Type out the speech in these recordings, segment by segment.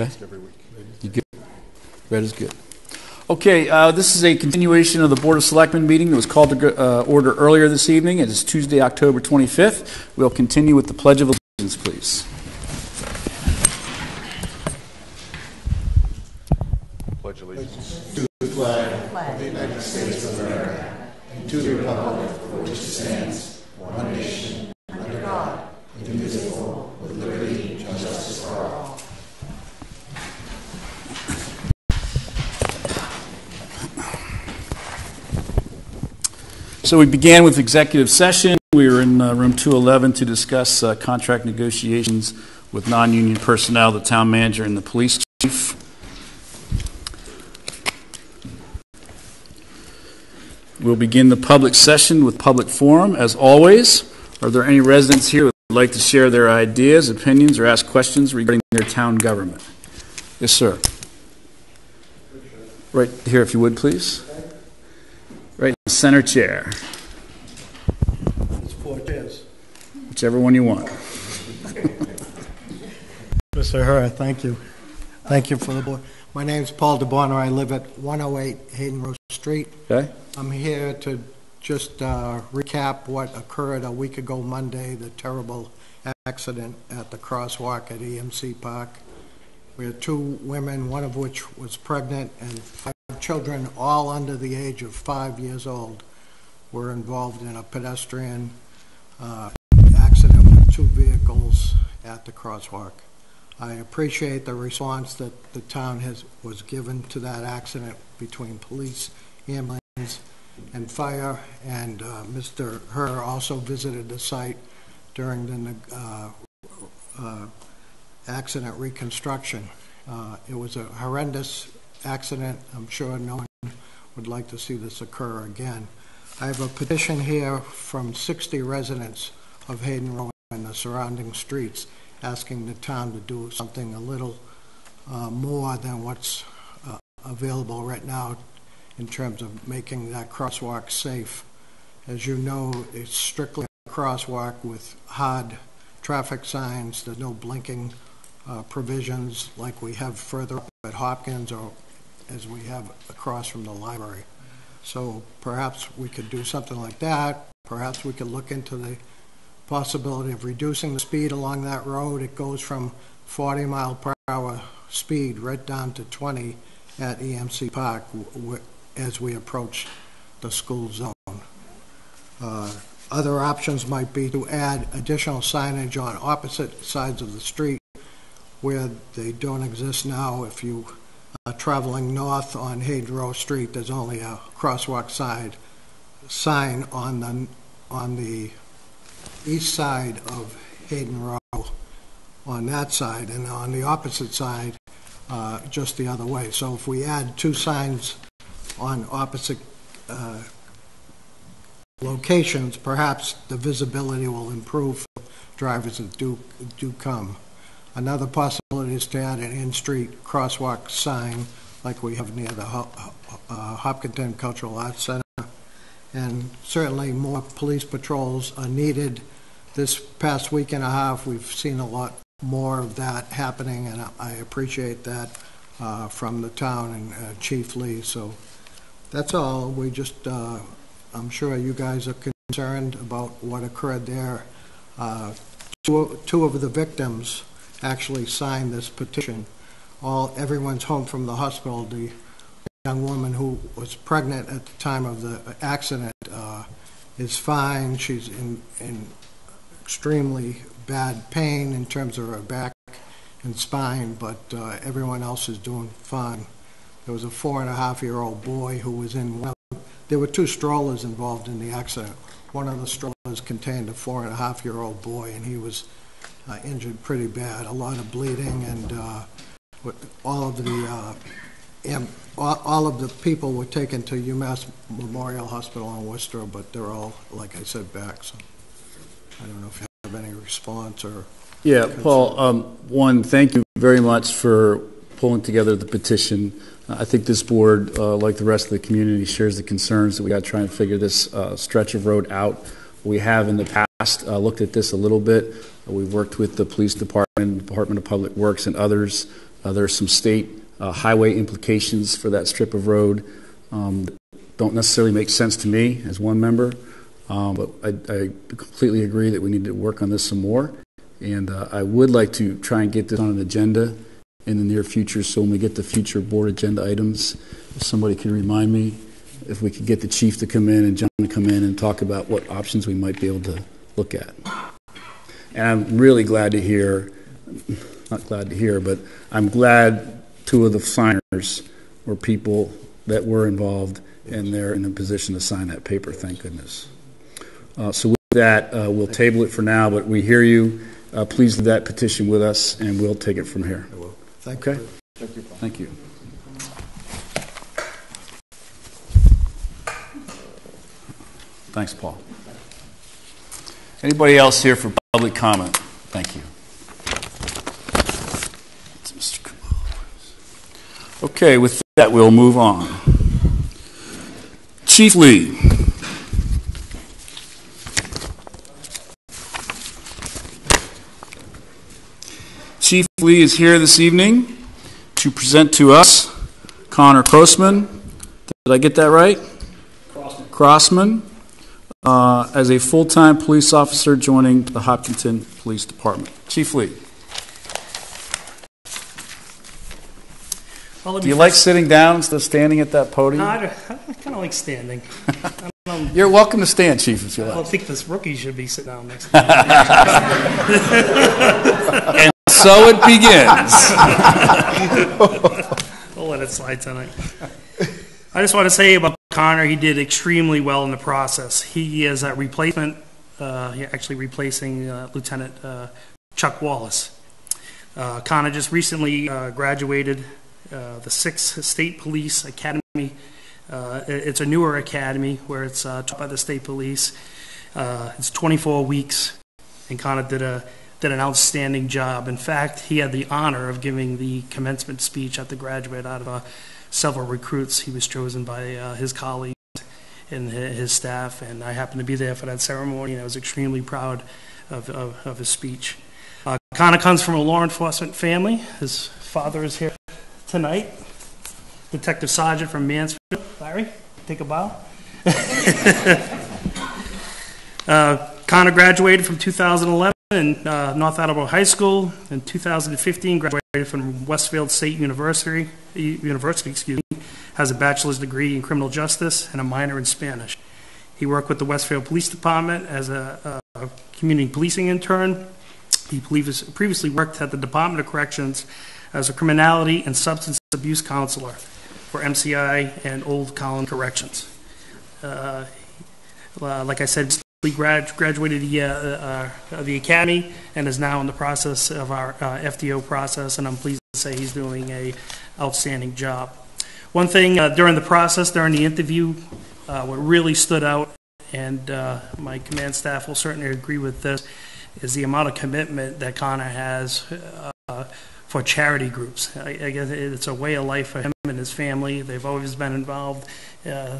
Okay. You good? Red is good. Okay, uh, this is a continuation of the Board of Selectmen meeting that was called to uh, order earlier this evening. It is Tuesday, October 25th. We'll continue with the Pledge of Allegiance, please. So we began with executive session. We were in uh, room 211 to discuss uh, contract negotiations with non-union personnel, the town manager, and the police chief. We'll begin the public session with public forum, as always. Are there any residents here who would like to share their ideas, opinions, or ask questions regarding their town government? Yes, sir. Right here, if you would, please. Right in the center chair, It's four chairs. whichever one you want. Mr. Herr, thank you. Thank you for the board. My name's Paul DeBonner. I live at 108 Hayden Rowe Street. Okay? I'm here to just uh, recap what occurred a week ago Monday, the terrible accident at the crosswalk at EMC Park. We had two women, one of which was pregnant, and five children, all under the age of five years old, were involved in a pedestrian uh, accident with two vehicles at the crosswalk. I appreciate the response that the town has, was given to that accident between police, ambulance, and fire, and uh, Mr. Herr also visited the site during the uh, uh, accident reconstruction. Uh, It was a horrendous accident. I'm sure no one would like to see this occur again. I have a petition here from 60 residents of Hayden Rowe and the surrounding streets asking the town to do something a little uh, more than what's uh, available right now in terms of making that crosswalk safe. As you know, it's strictly a crosswalk with hard traffic signs, there's no blinking uh, provisions like we have further up at Hopkins or as we have across from the library. So perhaps we could do something like that. Perhaps we could look into the possibility of reducing the speed along that road. It goes from 40 mile per hour speed right down to 20 at EMC Park as we approach the school zone. Uh, Other options might be to add additional signage on opposite sides of the street where they don't exist now. If you are traveling north on Hayden Rowe Street, there's only a crosswalk side sign on the, on the east side of Hayden Rowe on that side, and on the opposite side, uh, just the other way. So if we add two signs on opposite uh, locations, perhaps the visibility will improve for drivers that do, do come. Another possibility is to add an in-street crosswalk sign like we have near the uh, Hopkinton Cultural Arts Center. And certainly more police patrols are needed. This past week and a half, we've seen a lot more of that happening, and I- I appreciate that uh, from the town and uh, Chief Lee. So that's all. We just, uh, I'm sure you guys are concerned about what occurred there. Uh, Two two of the victims actually signed this petition. All, everyone's home from the hospital. The young woman who was pregnant at the time of the accident uh, is fine. She's in, in extremely bad pain in terms of her back and spine, but uh, everyone else is doing fine. There was a four and a half year old boy who was in one. There were two strollers involved in the accident. One of the strollers contained a four and a half year old boy, and he was uh, injured pretty bad. A lot of bleeding, and uh, all of the uh, all of the people were taken to UMass Memorial Hospital in Worcester, but they're all, like I said, back. So I don't know if you have any response or. Yeah, Paul, um, one, thank you very much for pulling together the petition. I think this board, uh, like the rest of the community, shares the concerns that we got trying to try and figure this uh, stretch of road out. We have in the past uh, looked at this a little bit. We've worked with the police department, Department of Public Works, and others Uh, There are some state uh, highway implications for that strip of road. um, Don't necessarily make sense to me as one member, um, but I I completely agree that we need to work on this some more. And uh, I would like to try and get this on an agenda in the near future, so when we get the future board agenda items, if somebody could remind me, if we could get the chief to come in and John to come in and talk about what options we might be able to look at. And I'm really glad to hear, not glad to hear, but I'm glad two of the signers were people that were involved and they're in a position to sign that paper, thank goodness. Uh, So with that, uh, we'll table it for now, but we hear you. Uh, Please leave that petition with us, and we'll take it from here. Thank you. Okay. Thank you. Thanks, Paul. Anybody else here for public comment? Thank you. It's Mr. Kabul. Okay, with that, we'll move on. Chief Lee. Chief Lee is here this evening to present to us Connor Crossman. Did I get that right? Crossman. Crossman, uh, as a full-time police officer joining the Hopkinton Police Department. Chief Lee, Well, do you like sitting down instead of standing at that No, podium? I, kind of like standing. I You're welcome to stand, Chief, if you like. think this rookie should be sitting down next to me. So it begins. We'll let it slide tonight. I just want to say about Connor, he did extremely well in the process. He is a replacement, uh, actually replacing uh, Lieutenant uh, Chuck Wallace. Uh, Connor just recently uh, graduated uh, the Sixth State Police Academy. It's a newer academy where it's taught by the state police. It's 24 weeks, and Connor did a, did an outstanding job. In fact, he had the honor of giving the commencement speech at the graduate out of uh, several recruits. He was chosen by uh, his colleagues and his staff, and I happened to be there for that ceremony, and I was extremely proud of, of, of his speech. Uh, Connor comes from a law enforcement family. His father is here tonight, Detective Sergeant from Mansfield. Larry, take a bow. Uh, Connor graduated from 2011 in uh, North Attleboro High School. In 2015, graduated from Westfield State University. University, excuse me. Has a bachelor's degree in criminal justice and a minor in Spanish. He worked with the Westfield Police Department as a, a community policing intern. He previously worked at the Department of Corrections as a criminality and substance abuse counselor for MCI and Old Colony Corrections. Uh, like I said, he grad- graduated the, uh, uh, the academy and is now in the process of our uh, FDO process, and I'm pleased to say he's doing a outstanding job. One thing uh, during the process, during the interview, uh, what really stood out, and uh, my command staff will certainly agree with this, is the amount of commitment that Connor has for charity groups. I, I guess it's a way of life for him and his family. They've always been involved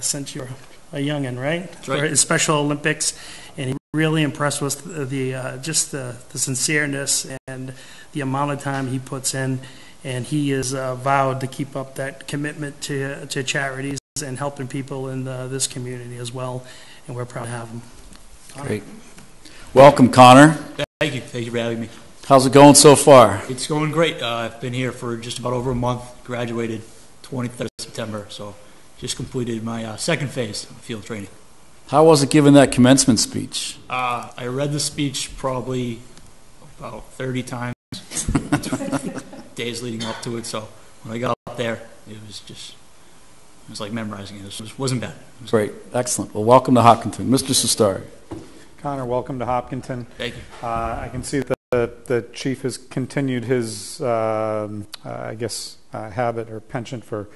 since you're a youngin', right? For his Special Olympics, and he really impressed with the, the uh, just the, the sincereness and the amount of time he puts in. And he is uh, vowed to keep up that commitment to to charities and helping people in uh, this community as well. And we're proud to have him. Great. Welcome, Connor. Thank you. Thank you for having me. How's it going so far? It's going great. Uh, I've been here for just about over a month. Graduated 23rd of September, so just completed my uh, second phase of field training. How was it given that commencement speech? Uh, I read the speech probably about 30 times, days leading up to it. So when I got up there, it was just it was like memorizing it. It was, wasn't bad. It was- Great, excellent. Well, welcome to Hopkinton. Mr. Cestari. Connor, welcome to Hopkinton. Thank you. Uh, I can see that the, the chief has continued his, um, uh, I guess, uh, habit or penchant for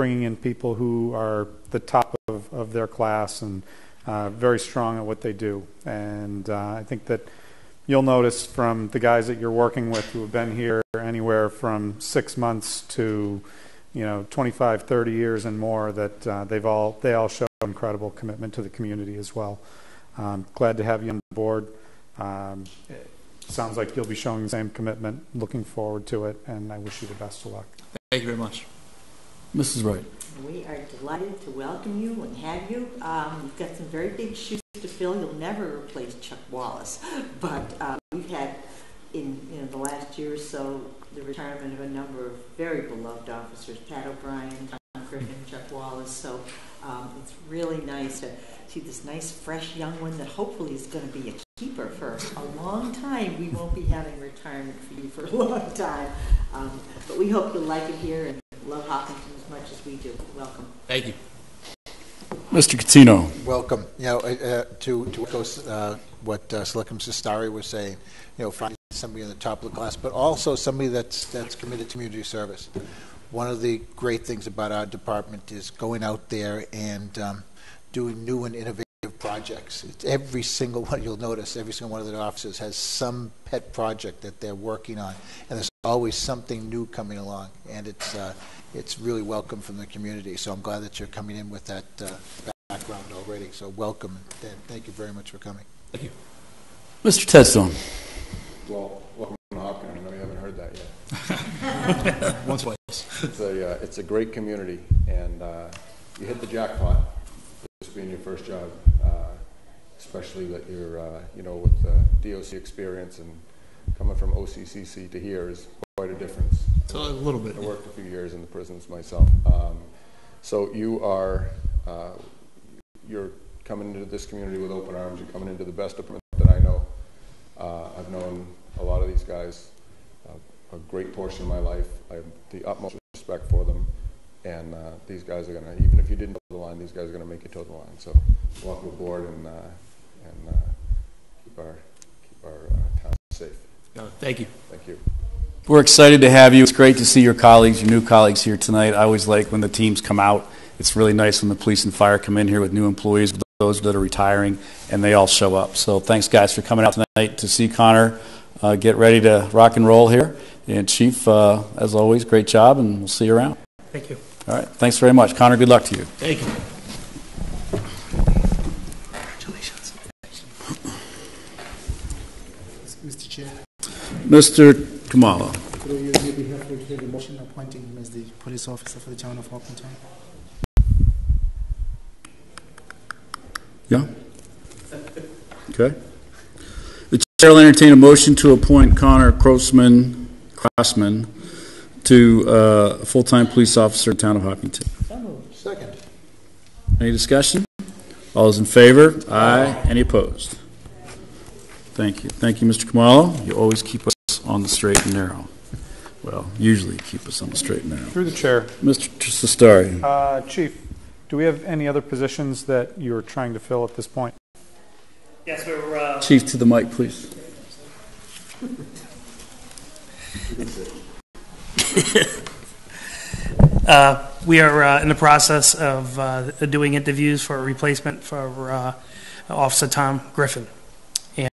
bringing in people who are the top of, of their class and uh, very strong at what they do. And uh, I think that you'll notice from the guys that you're working with who have been here anywhere from six months to, you know, 25, 30 years and more that uh, they've all they all show incredible commitment to the community as well. Um, glad to have you on the board. Um, sounds like you'll be showing the same commitment. Looking forward to it, and I wish you the best of luck. Thank you very much. Mrs. Wright. We are delighted to welcome you and have you. Um, you've got some very big shoes to fill. You'll never replace Chuck Wallace, but uh, we've had in you know the last year or so the retirement of a number of very beloved officers: Pat O'Brien, Tom Griffin, Chuck Wallace. So um, it's really nice to see this nice, fresh young one that hopefully is going to be a keeper for a long time. We won't be having retirement for you for a long time, um, but we hope you'll like it here love Hopkinton as much as we do. Welcome. Thank you. Mr. Catino. Welcome. You know, uh, to to echo uh, what uh, Selectman Cestari was saying, you know, finding somebody in the top of the class, but also somebody that's that's committed to community service. One of the great things about our department is going out there and um, doing new and innovative projects. It's every single one you'll notice, every single one of the offices has some pet project that they're working on, and there's always something new coming along, and it's uh, it's really welcome from the community. So I'm glad that you're coming in with that uh, background already. So welcome, and thank you very much for coming. Thank you. Mr. Tedstone. Well, welcome to Hopkins. I know you haven't heard that yet. Once, twice. It's a, uh, it's a great community, and uh, you hit the jackpot, this being your first job, uh, especially that you're, uh, you know, with the DOC experience and coming from OCCC to here is quite a difference. So a little bit. I worked a few years in the prisons myself. Um, so you are, uh, you're coming into this community with open arms. You're coming into the best department that I know. Uh, I've known a lot of these guys uh, a great portion of my life. I have the utmost respect for them. And uh, these guys are going to, even if you didn't toe the line, these guys are going to make you toe the line. So welcome aboard and, uh, and uh, keep our, keep our uh, town safe. No, thank you. Thank you. We're excited to have you. It's great to see your colleagues, your new colleagues here tonight. I always like when the teams come out. It's really nice when the police and fire come in here with new employees, those that are retiring, and they all show up. So thanks, guys, for coming out tonight to see Connor uh, get ready to rock and roll here. And Chief, uh, as always, great job, and we'll see you around. Thank you. All right. Thanks very much. Connor, good luck to you. Thank you. Congratulations. Mr. Chair, Mr. Khumalo. could you maybe help with the motion appointing him as the police officer for the town of Hopkinton? Yeah? Okay. The chair will entertain a motion to appoint Connor Crossman, Crossman to uh, a full-time police officer in the town of Hopkinton. Second. Any discussion? All those in favor? Aye. Any opposed? Thank you. Thank you, Mr. Khumalo. You always keep us on the straight and narrow. Well, usually keep us on the straight and narrow. Through the chair, Mr. Cestari. uh, Chief, do we have any other positions that you're trying to fill at this point? Yes, we're, uh, Chief, to the mic, please. Uh, We are uh, in the process of uh, doing interviews for a replacement for uh, Officer Tom Griffin.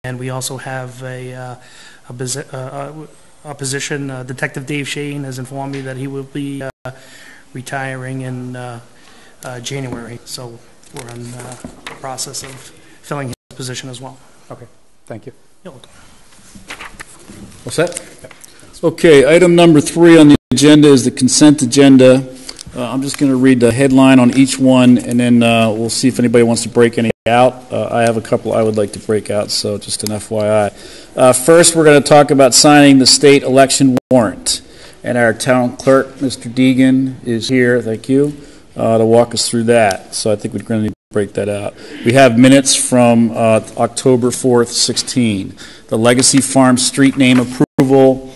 And we also have a, uh, a uh, a position, uh, Detective Dave Shane has informed me that he will be uh, retiring in uh, uh, January. So we're in uh, the process of filling his position as well. Okay, thank you. You're welcome. All set? Okay, item number three on the agenda is the consent agenda. Uh, I'm just going to read the headline on each one, and then uh, we'll see if anybody wants to break any out. Uh, I have a couple I would like to break out, so just an FYI. Uh, First, we're going to talk about signing the state election warrant. And our town clerk, Mr. Deegan, is here, thank you, uh, to walk us through that. So I think we're going to need to break that out. We have minutes from uh, October 4th, 16. The Legacy Farm street name approval.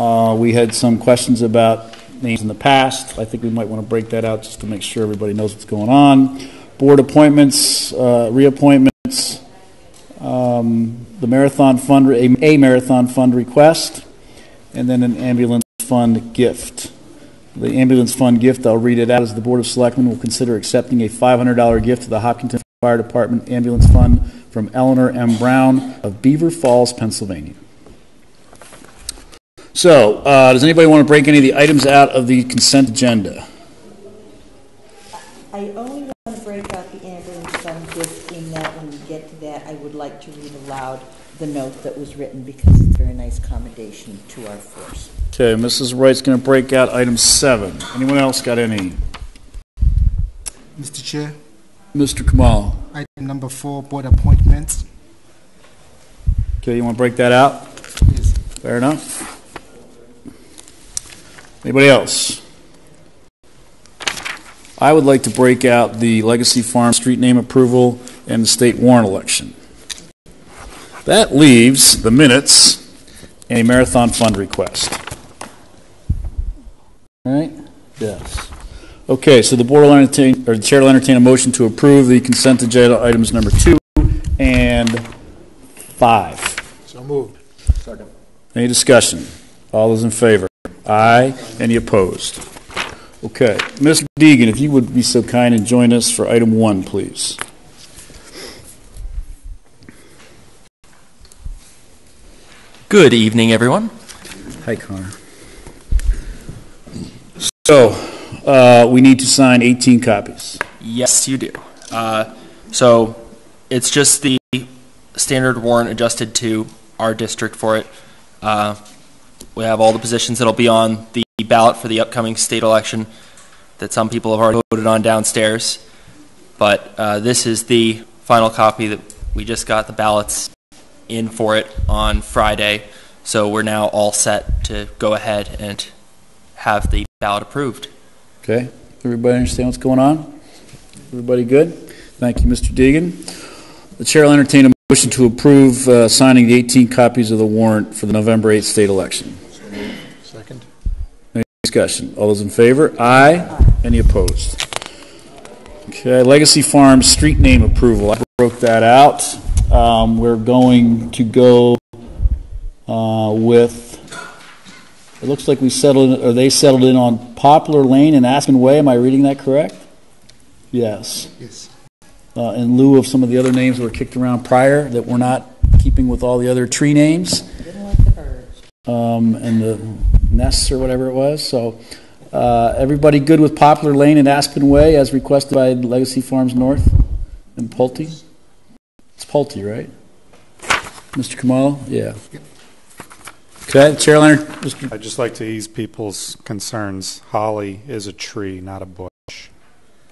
Uh, We had some questions about names in the past. I think we might want to break that out just to make sure everybody knows what's going on. Board appointments, uh, reappointments, um, the marathon fund, a a marathon fund request, and then an ambulance fund gift. The ambulance fund gift, I'll read it out, as the Board of Selectmen will consider accepting a $500 gift to the Hopkinton Fire Department Ambulance Fund from Eleanor M. Brown of Beaver Falls, Pennsylvania. So, uh, does anybody want to break any of the items out of the consent agenda? I only want to break out the ambulance fund just in that when we get to that, I would like to read aloud the note that was written because it's a very nice commendation to our force. Okay, Mrs. Wright's going to break out item seven. Anyone else got any? Mr. Chair, Mr. Khumalo? item number four, board appointments. Okay, you want to break that out? Yes. Fair enough. Anybody else? I would like to break out the Legacy Farm street name approval and the state warrant election. That leaves the minutes and a marathon fund request. All right? Yes. Okay, so the board will entertain, or the chair will entertain a motion to approve the consent agenda items number two and five. So moved. Second. Any discussion? All those in favor? Aye. Any opposed? Okay. Ms. Deegan, if you would be so kind and join us for item one, please. Good evening, everyone. Hi, Connor. So, uh, we need to sign 18 copies. Yes, you do. Uh, so it's just the standard warrant adjusted to our district for it. Uh, we have all the positions that'll be on the ballot for the upcoming state election that some people have already voted on downstairs. But uh, this is the final copy that we just got the ballots in for it on Friday. So we're now all set to go ahead and have the ballot approved. Okay? Everybody understand what's going on? Everybody good? Thank you, Mr. Deegan. The chair will entertain a motion to approve uh, signing the 18 copies of the warrant for the November 8th state election. Second. Any discussion? All those in favor? Aye. Any opposed? Okay, Legacy Farms street name approval. I broke that out. Um, We're going to go uh, with, it looks like we settled, or they settled in on Poplar Lane and Aspen Way. Am I reading that correct? Yes. Yes. Uh, In lieu of some of the other names that were kicked around prior that were not keeping with all the other tree names Didn't like the birds. um, and the nests or whatever it was. So, uh, everybody good with Poplar Lane and Aspen Way as requested by Legacy Farms North and Pulte? It's Pulte, right? Mr. Khumalo? Yeah. Okay, Chair Leonard, Mr. I'd just like to ease people's concerns. Holly is a tree, not a bush.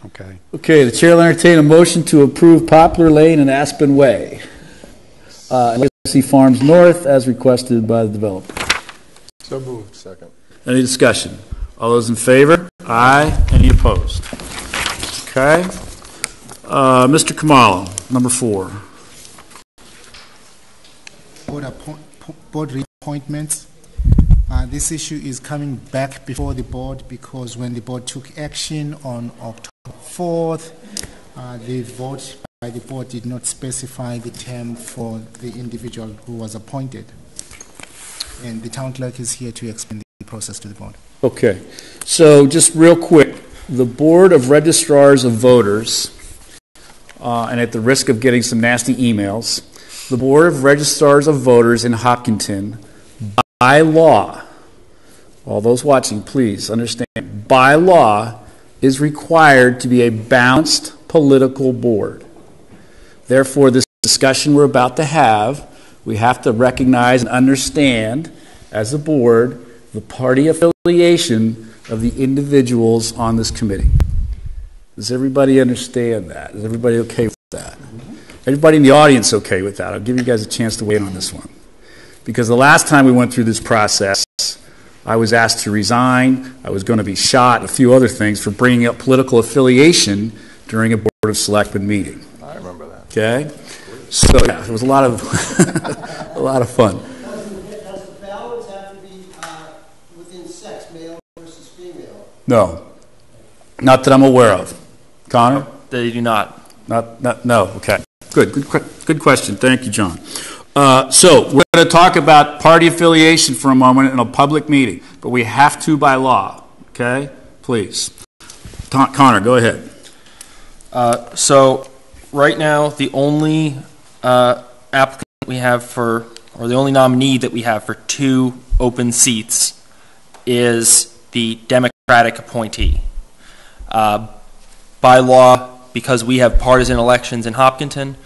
Okay. Okay, the chair will entertain a motion to approve Poplar Lane and Aspen Way. Uh, Legacy Farms North as requested by the developer. So moved. Second. Any discussion? All those in favor? Aye. Any opposed? Okay. Uh, Mr. Khumalo, number four. Board appoint, board reappointments. Uh, this issue is coming back before the board because when the board took action on October 4th, uh, the vote by the board did not specify the term for the individual who was appointed. And the town clerk is here to explain the process to the board. Okay, so just real quick, the Board of Registrars of Voters, uh, and at the risk of getting some nasty emails, the Board of Registrars of Voters in Hopkinton, by law, all those watching, please understand, by law, is required to be a balanced political board. Therefore, this discussion we're about to have, we have to recognize and understand as a board the party affiliation of the individuals on this committee. Does everybody understand that? Is everybody okay with that? Everybody in the audience okay with that? I'll give you guys a chance to weigh in on this one. Because the last time we went through this process, I was asked to resign, I was going to be shot, a few other things for bringing up political affiliation during a Board of Selectmen meeting. I remember that. Okay? So, yeah, it was a lot of, a lot of fun. Does the ballots have to be uh, within sex, male versus female? No. Not that I'm aware of. Connor? They do not. Not, not, no, okay. Good, good, good question. Thank you, John. Uh, so, we're going to talk about party affiliation for a moment in a public meeting, but we have to by law, okay? Please. Con- Connor, go ahead. Uh, so, right now, the only uh, applicant we have for, or the only nominee that we have for two open seats is the Democratic appointee. Uh, by law, because we have partisan elections in Hopkinton,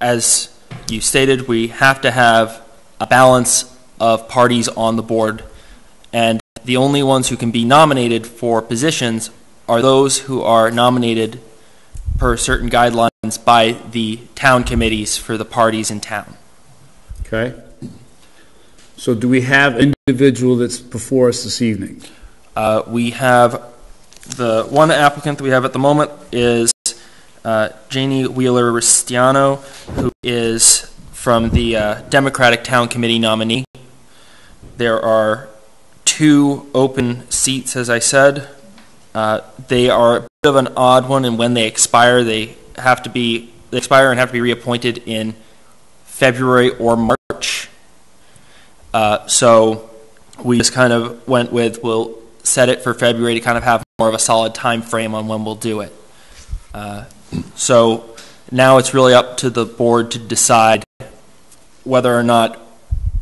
as you stated, we have to have a balance of parties on the board, and the only ones who can be nominated for positions are those who are nominated per certain guidelines by the town committees for the parties in town. Okay? So do we have an individual that's before us this evening? Uh, we have the one applicant that we have at the moment is uh, Janie Wheeler Ristaino, who is from the uh, Democratic Town Committee nominee. There are two open seats, as I said. Uh, they are a bit of an odd one, and when they expire, they have to be they expire and have to be reappointed in February or March. Uh, so we just kind of went with we'll set it for February to kind of have more of a solid time frame on when we'll do it. Uh, so now it's really up to the board to decide whether or not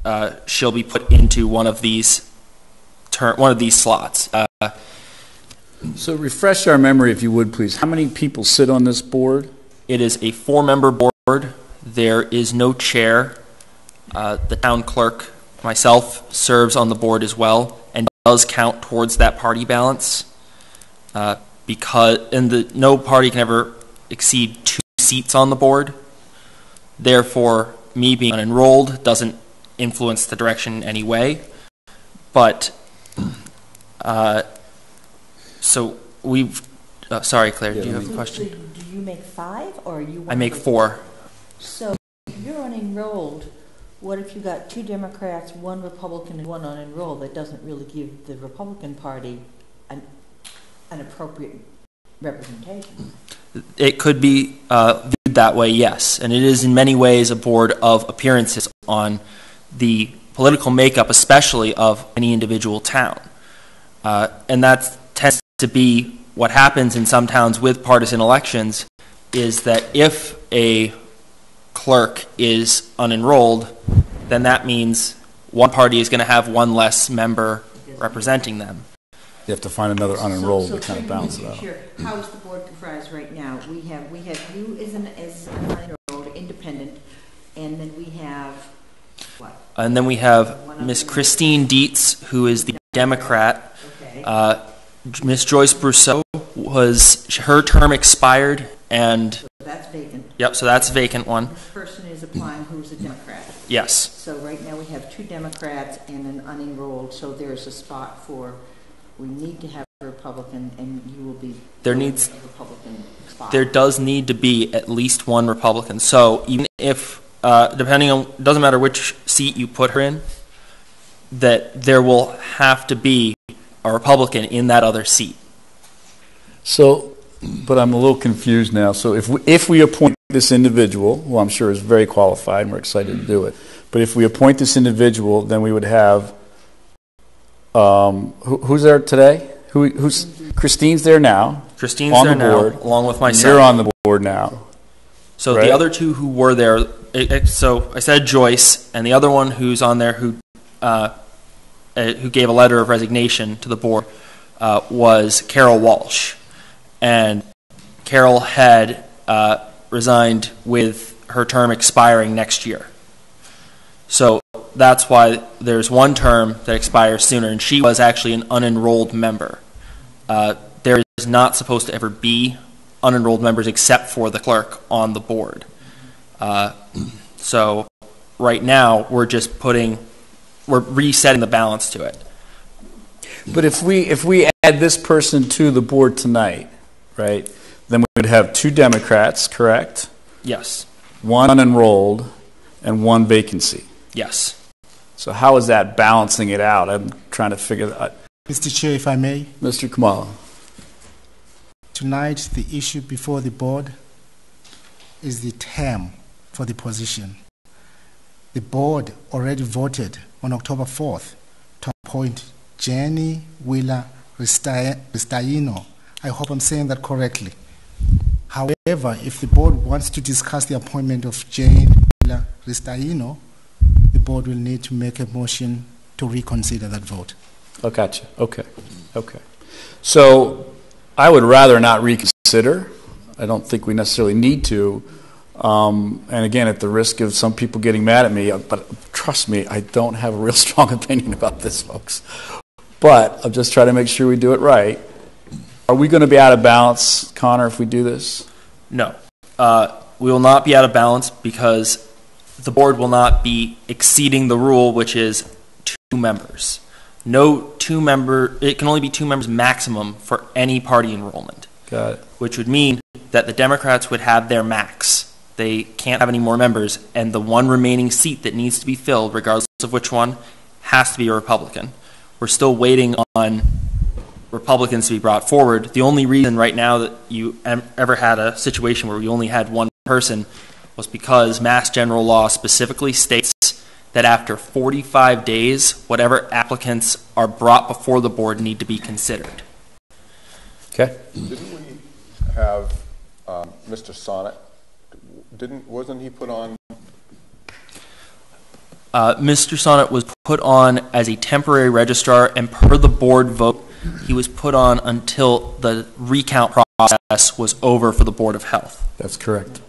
uh, she'll be put into one of these one of these slots. Uh, So refresh our memory, if you would, please. How many people sit on this board? it is a four-member board. There is no chair. Uh, the town clerk, myself, serves on the board as well and does count towards that party balance. Uh, because and the no party can ever exceed two seats on the board. Therefore, me being unenrolled doesn't influence the direction in any way. But uh, so we've. Uh, sorry, Claire. do you have a question? So Do you make five, or are you? I make four. So you're unenrolled, what if you got two Democrats, one Republican, and one unenrolled? That doesn't really give the Republican Party an, an appropriate representation. It could be uh, viewed that way, yes. And it is in many ways a board of appearances on the political makeup, especially of any individual town. Uh, and that tends to be what happens in some towns with partisan elections is that if a clerk is unenrolled, then that means one party is going to have one less member representing them. You have to find another unenrolled So- to kind of through balance it out. Chair, How is the board comprised right now? We have, we have you as an, as an unenrolled, independent, and then we have, what? And then we have Miss Christine Dietz, who is the Democrat. Okay. Uh, Miss Joyce Brousseau was her term expired, and So that's vacant. yep, so that's a vacant one. This person is applying who's a Democrat. Yes, So right now we have two Democrats and an unenrolled, so there's a spot for, we need to have a Republican, and you will be. There needs- a Republican spot. there does need to be at least one Republican. So even if, uh, depending on, doesn't matter which seat you put her in, that there will have to be a Republican in that other seat. So, but I'm a little confused now. So if we, if we appoint this individual, who I'm sure is very qualified, and we're excited to do it, but if we appoint this individual, then we would have, um, who, who's there today? Who, who's, Christine's there now. Christine's On there the now, board. along with myself. You're on the board now. So right? the other two who were there, it, it- so I said Joyce, and the other one who's on there who, uh, uh, who gave a letter of resignation to the board uh, was Carol Walsh, and Carol had uh, resigned with her term expiring next year. So that's why there's one term that expires sooner, and she was actually an unenrolled member. Uh, there is not supposed to ever be unenrolled members except for the clerk on the board. Uh, so right now, we're just putting, we're resetting the balance to it. But if we, if we add this person to the board tonight, right, then we would have two Democrats, correct? Yes, One unenrolled and one vacancy. Yes. So how is that balancing it out? I'm trying to figure that out. Mr. Chair, if I may, Mr. Khumalo. tonight the issue before the board is the term for the position. The board already voted on October 4th to appoint Jenny Wheeler Rista- Ristaino. I hope I'm saying that correctly. However, if the board wants to discuss the appointment of Jane Wheeler Ristaino, the board will need to make a motion to reconsider that vote. Oh, gotcha. Okay. Okay. So I would rather not reconsider. I don't think we necessarily need to. Um, and again, at the risk of some people getting mad at me, uh, but trust me, I don't have a real strong opinion about this, folks. But I'm just trying to make sure we do it right. Are we going to be out of balance, Connor, if we do this? No. Uh, we will not be out of balance because the board will not be exceeding the rule, which is two members. No two member, it can only be two members maximum for any party enrollment, Got it. which would mean that the Democrats would have their max. They can't have any more members, and the one remaining seat that needs to be filled, regardless of which one, has to be a Republican. We're still waiting on Republicans to be brought forward. The only reason right now that you em- ever had a situation where we only had one person was because Mass General Law specifically states that after 45 days, whatever applicants are brought before the board need to be considered. Okay. Didn't we have um, Mr. Sonnet? Didn't, wasn't he put on, Uh, Mr. Sonnet was put on as a temporary registrar, and per the board vote, he was put on until the recount process was over for the Board of Health. That's correct.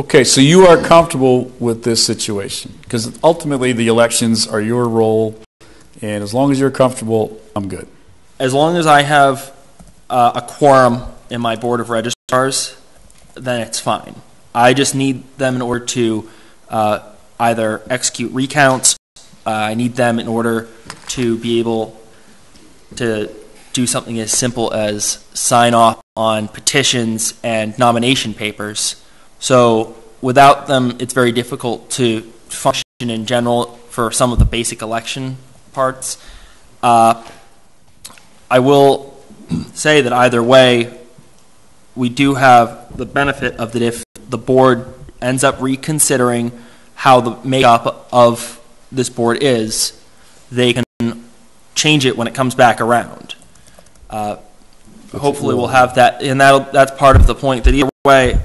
Okay, so you are comfortable with this situation? Because ultimately, the elections are your role, and as long as you're comfortable, I'm good. As long as I have uh, a quorum in my board of registrars, then it's fine. I just need them in order to uh, either execute recounts. Uh, I need them in order to be able to do something as simple as sign off on petitions and nomination papers. So without them, it's very difficult to function in general for some of the basic election parts. Uh, I will say that either way, we do have the benefit of that if the board ends up reconsidering how the makeup of this board is, they can change it when it comes back around. Uh, hopefully, we'll have that, and that that's part of the point that either way,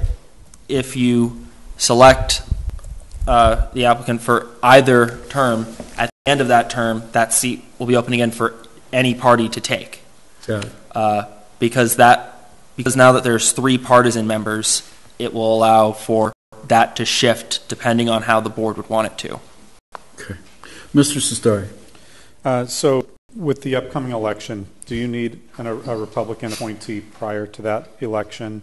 if you select uh, the applicant for either term, at the end of that term, that seat will be open again for any party to take Got it. uh, because that because now that there's three partisan members, it will allow for that to shift depending on how the board would want it to. Okay, Mr. Cestari. Uh, So with the upcoming election, do you need an- a Republican appointee prior to that election?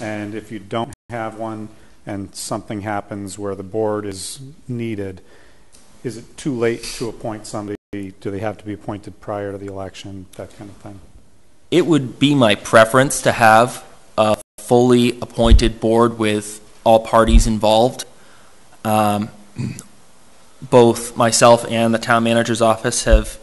And if you don't have one and something happens where the board is needed, is it too late to appoint somebody? Do they have to be appointed prior to the election, that kind of thing? It would be my preference to have a fully appointed board with all parties involved. Um, both myself and the town manager's office have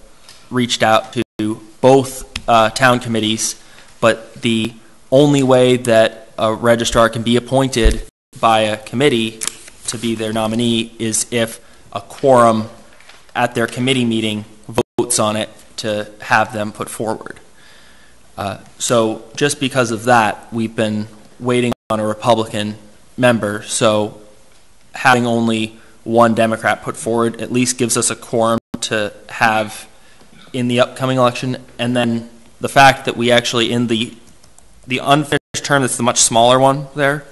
reached out to both uh, town committees, but the only way that a registrar can be appointed by a committee to be their nominee is if a quorum at their committee meeting votes on it to have them put forward. Uh, So just because of that, we've been waiting on a Republican member, so having only one Democrat put forward at least gives us a quorum to have in the upcoming election, and then the fact that we actually, in the, the unfinished term, that's the much smaller one there,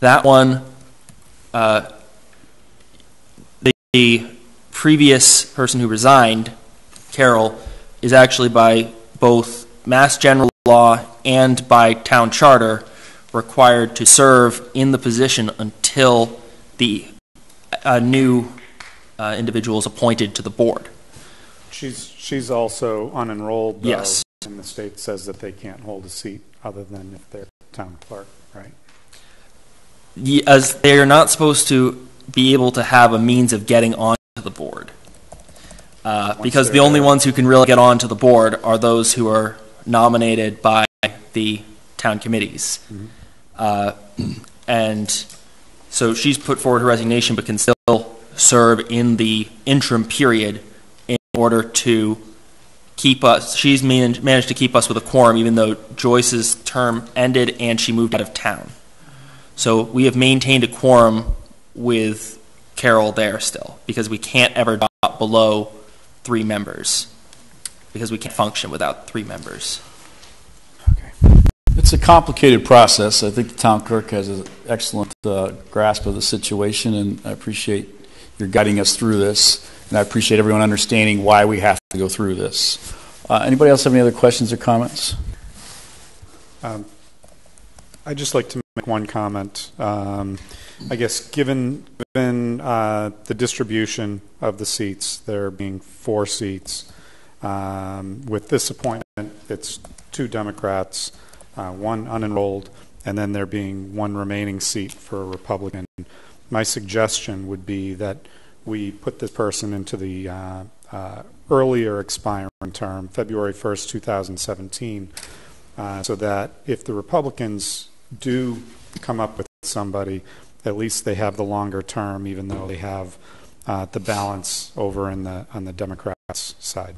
that one, uh, the previous person who resigned, Carol, is actually by both Mass General Law and by town charter required to serve in the position until the a new uh, individual is appointed to the board. She's, she's also unenrolled, though. Yes. And the state says that they can't hold a seat other than if they're town clerk, right? As they are not supposed to be able to have a means of getting onto the board. Uh, because the only there. ones who can really get onto the board are those who are nominated by the town committees. Mhm. Uh, and so she's put forward her resignation, but can still serve in the interim period in order to keep us. She's man- managed to keep us with a quorum, even though Joyce's term ended and she moved out of town. So we have maintained a quorum with Carol there still, because we can't ever drop below three members, because we can't function without three members. It's it's a complicated process. I think the town clerk has an excellent uh, grasp of the situation, and I appreciate your guiding us through this, and I appreciate everyone understanding why we have to go through this. Uh, anybody else have any other questions or comments? Um, I'd just like to make one comment. Um, I guess given, given uh, the distribution of the seats, there being four seats, um, with this appointment, it's two Democrats, uh, one unenrolled, and then there being one remaining seat for a Republican. My suggestion would be that we put this person into the uh, uh, earlier expiring term, February 1st, 2017, uh, so that if the Republicans do come up with somebody, at least they have the longer term, even though they have uh, the balance over in the on the Democrats' side.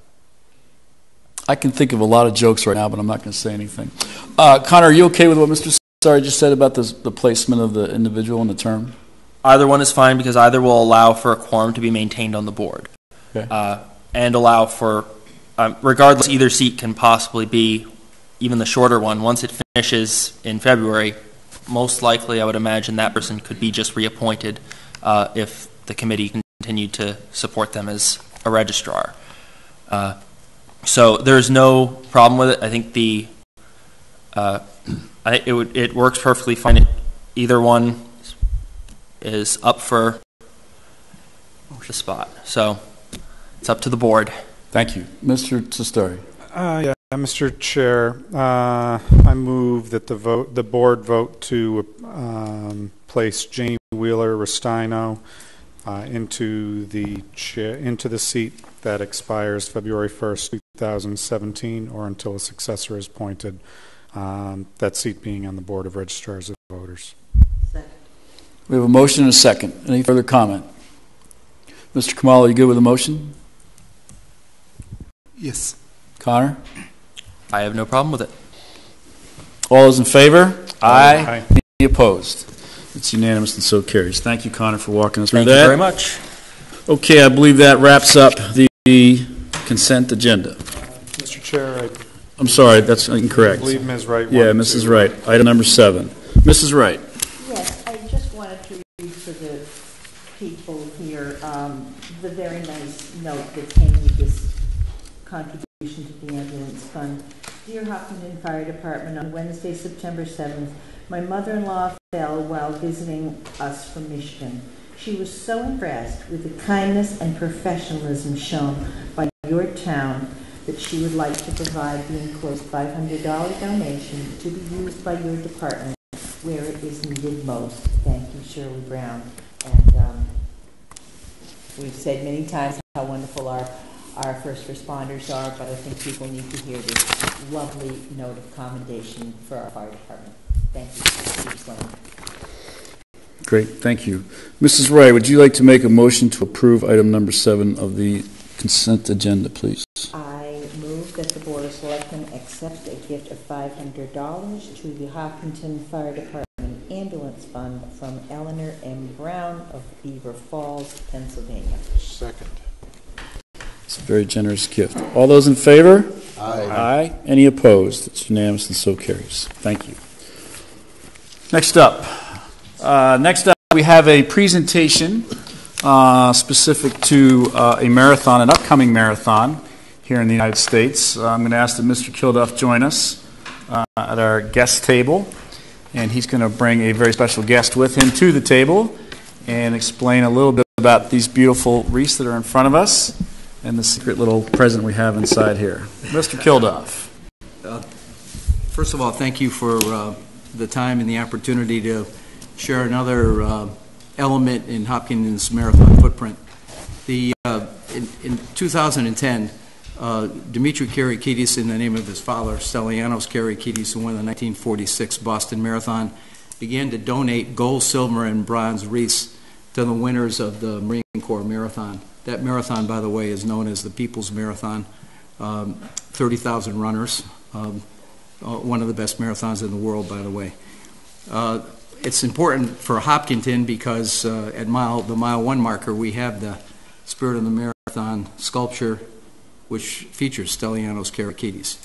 I can think of a lot of jokes right now, but I'm not going to say anything. Uh, Connor, are you okay with what Mr. Sorry just said about this, the placement of the individual in the term? Either one is fine because either will allow for a quorum to be maintained on the board. Okay. Uh, and allow for, um, regardless, either seat can possibly be even the shorter one. Once it finishes in February, most likely I would imagine that person could be just reappointed uh, if the committee continued to support them as a registrar. Uh, so there's no problem with it. I think the uh, I, it would it works perfectly fine. Either one is up for the spot. So it's up to the board. Thank you. Mr. Cestari. Uh, yeah, Mr. Chair, uh, I move that the vote, the board vote to um, place Jamie Wheeler Ristaino uh, into the chair, into the seat that expires February 1st, 2017, or until a successor is appointed. Um, that seat being on the Board of Registrars of Voters. We have a motion and a second. Any further comment? Mr. Khumalo, are you good with the motion? Yes. Connor? I have no problem with it. All those in favor? Aye. Any opposed? It's unanimous and so carries. Thank you, Connor, for walking us through Thank that. Thank you very much. Okay, I believe that wraps up the consent agenda. Mr. Chair, I I'm sorry, that's incorrect. I believe Ms. Wright Yeah, Mrs. to- Wright, item number seven. Mrs. Wright. Yes, I just wanted to read for the people here, um, the very nice note that came with this contribution to the ambulance fund. Dear Hopkinton Fire Department, on Wednesday, September 7th, my mother-in-law fell while visiting us from Michigan. She was so impressed with the kindness and professionalism shown by your town that she would like to provide the enclosed $500 donation to be used by your department where it is needed most. Thank you, Shirley Brown. And um, we've said many times how wonderful our, our first responders are, but I think people need to hear this lovely note of commendation for our fire department. Thank you. Chief Sloan. Great, thank you. Mrs. Wright, would you like to make a motion to approve item number seven of the consent agenda, please? I move that the Board of Selectmen accept a gift of $500 to the Hopkinton Fire Department Ambulance Fund from Eleanor M. Brown of Beaver Falls, Pennsylvania. Second. It's a very generous gift. All those in favor? Aye. Aye. Any opposed? It's unanimous and so carries. Thank you. Next up, uh, next up, we have a presentation uh, specific to uh, a marathon, an upcoming marathon here in the United States. Uh, I'm going to ask that Mr. Kilduff join us uh, at our guest table, and he's going to bring a very special guest with him to the table and explain a little bit about these beautiful wreaths that are in front of us and the secret little present we have inside here. Mr. Kilduff. First of all, thank you for uh, the time and the opportunity to share another uh, element in Hopkins Marathon footprint. The, uh, in, in 2010, uh, Dimitri Kyriakides, in the name of his father, Stylianos Kyriakides, who won the 1946 Boston Marathon, began to donate gold, silver, and bronze wreaths to the winners of the Marine Corps Marathon. That marathon, by the way, is known as the People's Marathon. Um, 30,000 runners. Um, uh, one of the best marathons in the world, by the way. Uh, it's important for Hopkinton because uh, at mile the mile one marker we have the Spirit of the Marathon sculpture, which features Stylianos Kyriakides.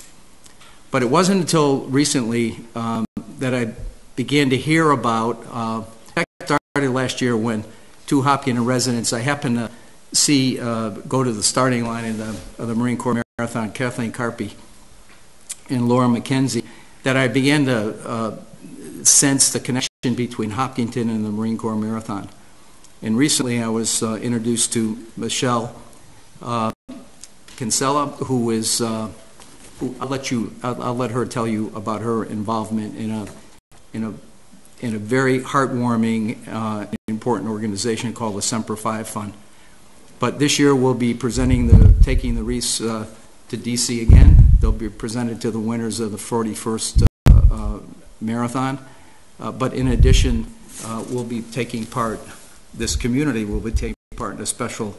But it wasn't until recently um, that I began to hear about, uh, fact, started last year when two Hopkinton residents, I happened to see, uh, go to the starting line of the, of the Marine Corps Marathon, Kathleen Carpy and Laura McKenzie, that I began to uh, sense the connection between Hopkinton and the Marine Corps Marathon. And recently I was uh, introduced to Michelle uh, Kinsella, who is, uh, who I'll let you, I'll, I'll let her tell you about her involvement in a, in a, in a very heartwarming, uh, important organization called the Semper Fi Fund. But this year we'll be presenting the, taking the wreaths uh, to DC again. They'll be presented to the winners of the 41st uh, uh, marathon. Uh, but in addition, uh, we'll be taking part, this community will be taking part in a special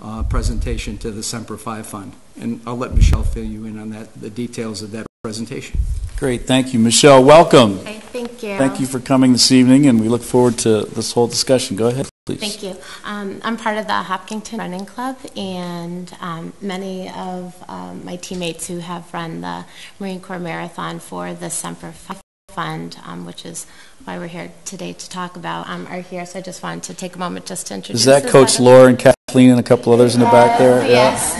uh, presentation to the Semper Fi Fund. And I'll let Michelle fill you in on that, the details of that presentation. Great, thank you. Michelle, welcome. Hi, thank you. Thank you for coming this evening, and we look forward to this whole discussion. Go ahead, please. Thank you. Um, I'm part of the Hopkinton Running Club, and um, many of um, my teammates who have run the Marine Corps Marathon for the Semper Fi Fund, um, which is why we're here today to talk about, um, are here. So I just wanted to take a moment just to introduce. Is that. Coach Laura and Kathleen and a couple others in the back there? Yes.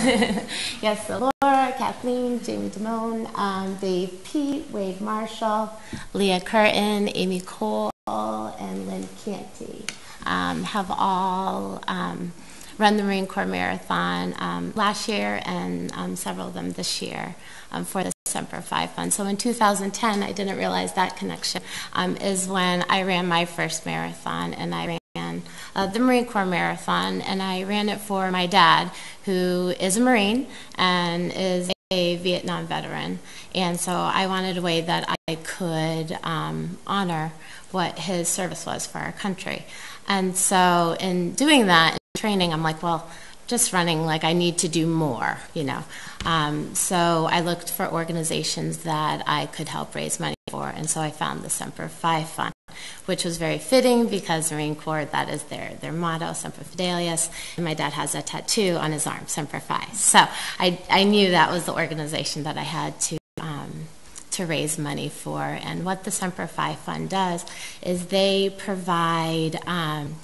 yes, so Laura, Kathleen, Jamie Damone, um, Dave Pete, Wade Marshall, Leah Curtin, Amy Cole, and Lynn Canty um, have all um, run the Marine Corps Marathon um, last year and um, several of them this year um, for the Semper Fi Fund. So in 2010, I didn't realize that connection um, is when I ran my first marathon and I ran uh, the Marine Corps Marathon and I ran it for my dad who is a Marine and is a Vietnam veteran. And so I wanted a way that I could um, honor what his service was for our country. And so in doing that, in training, I'm like, well, just running, like I need to do more, you know. Um, so I looked for organizations that I could help raise money for, and so I found the Semper Fi Fund, which was very fitting because Marine Corps, that is their, their motto, Semper Fidelis, and my dad has a tattoo on his arm, Semper Fi. So I, I knew that was the organization that I had to um, to raise money for. And what the Semper Fi Fund does is they provide um,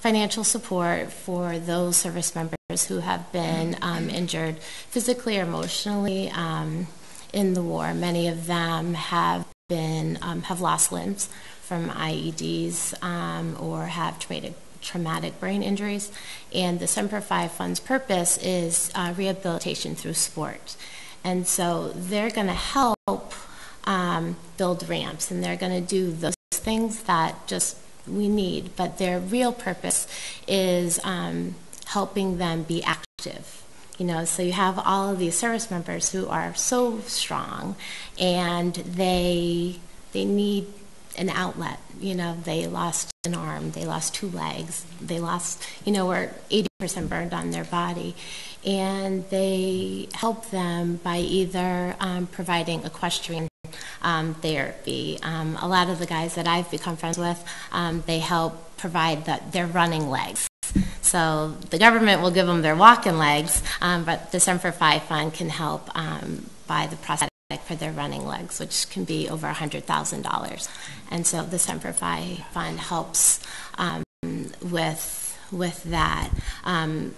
financial support for those service members who have been um, injured physically or emotionally um, in the war. Many of them have been um, have lost limbs from IEDs um, or have traumatic traumatic brain injuries. And the Semper Fi Fund's purpose is uh, rehabilitation through sport. And so they're going to help um, build ramps and they're going to do those things that just we need, but their real purpose is um, helping them be active. You know, so you have all of these service members who are so strong, and they they need an outlet. You know, they lost an arm, they lost two legs, they lost, you know, were 80% burned on their body. And they help them by either um, providing equestrian um, therapy. Um, a lot of the guys that I've become friends with, um, they help provide the, their running legs. So the government will give them their walking legs, um, but the Semper Fi Fund can help um, buy the prosthetic for their running legs, which can be over $100,000. And so the Semper Fi Fund helps um, with with that. Um,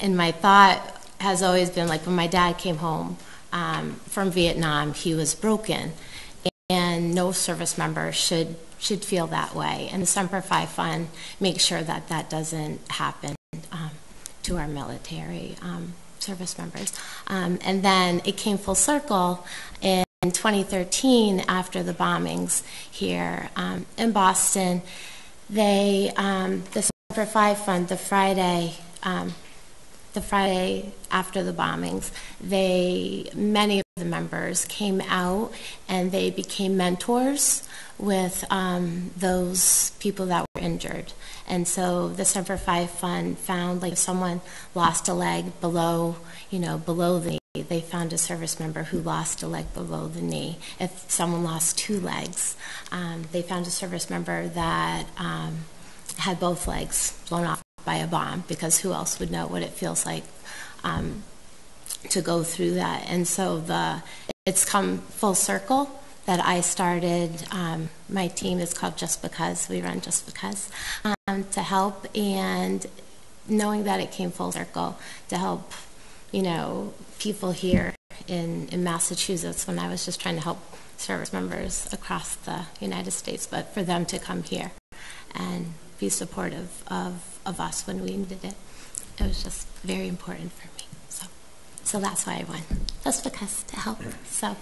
and my thought has always been like when my dad came home um, from Vietnam, he was broken, and no service member should should feel that way. And the Semper Fi Fund makes sure that that doesn't happen um, to our military um, service members. Um, and then it came full circle in 2013 after the bombings here um, in Boston. They um, the Semper Fi Fund the Friday um, the Friday after the bombings, they many of the members came out and they became mentors with um, those people that injured. And so the Semper Fi Fund found like if someone lost a leg below, you know, below the knee, they found a service member who lost a leg below the knee. If someone lost two legs, um, they found a service member that um, had both legs blown off by a bomb because who else would know what it feels like um, to go through that? And so the it's come full circle that I started. Um, my team is called Just Because. We run Just Because um, to help, and knowing that it came full circle to help, you know, people here in, in Massachusetts when I was just trying to help service members across the United States, but for them to come here and be supportive of, of us when we needed it, it was just very important for me. So, so that's why I won, just because to help. So,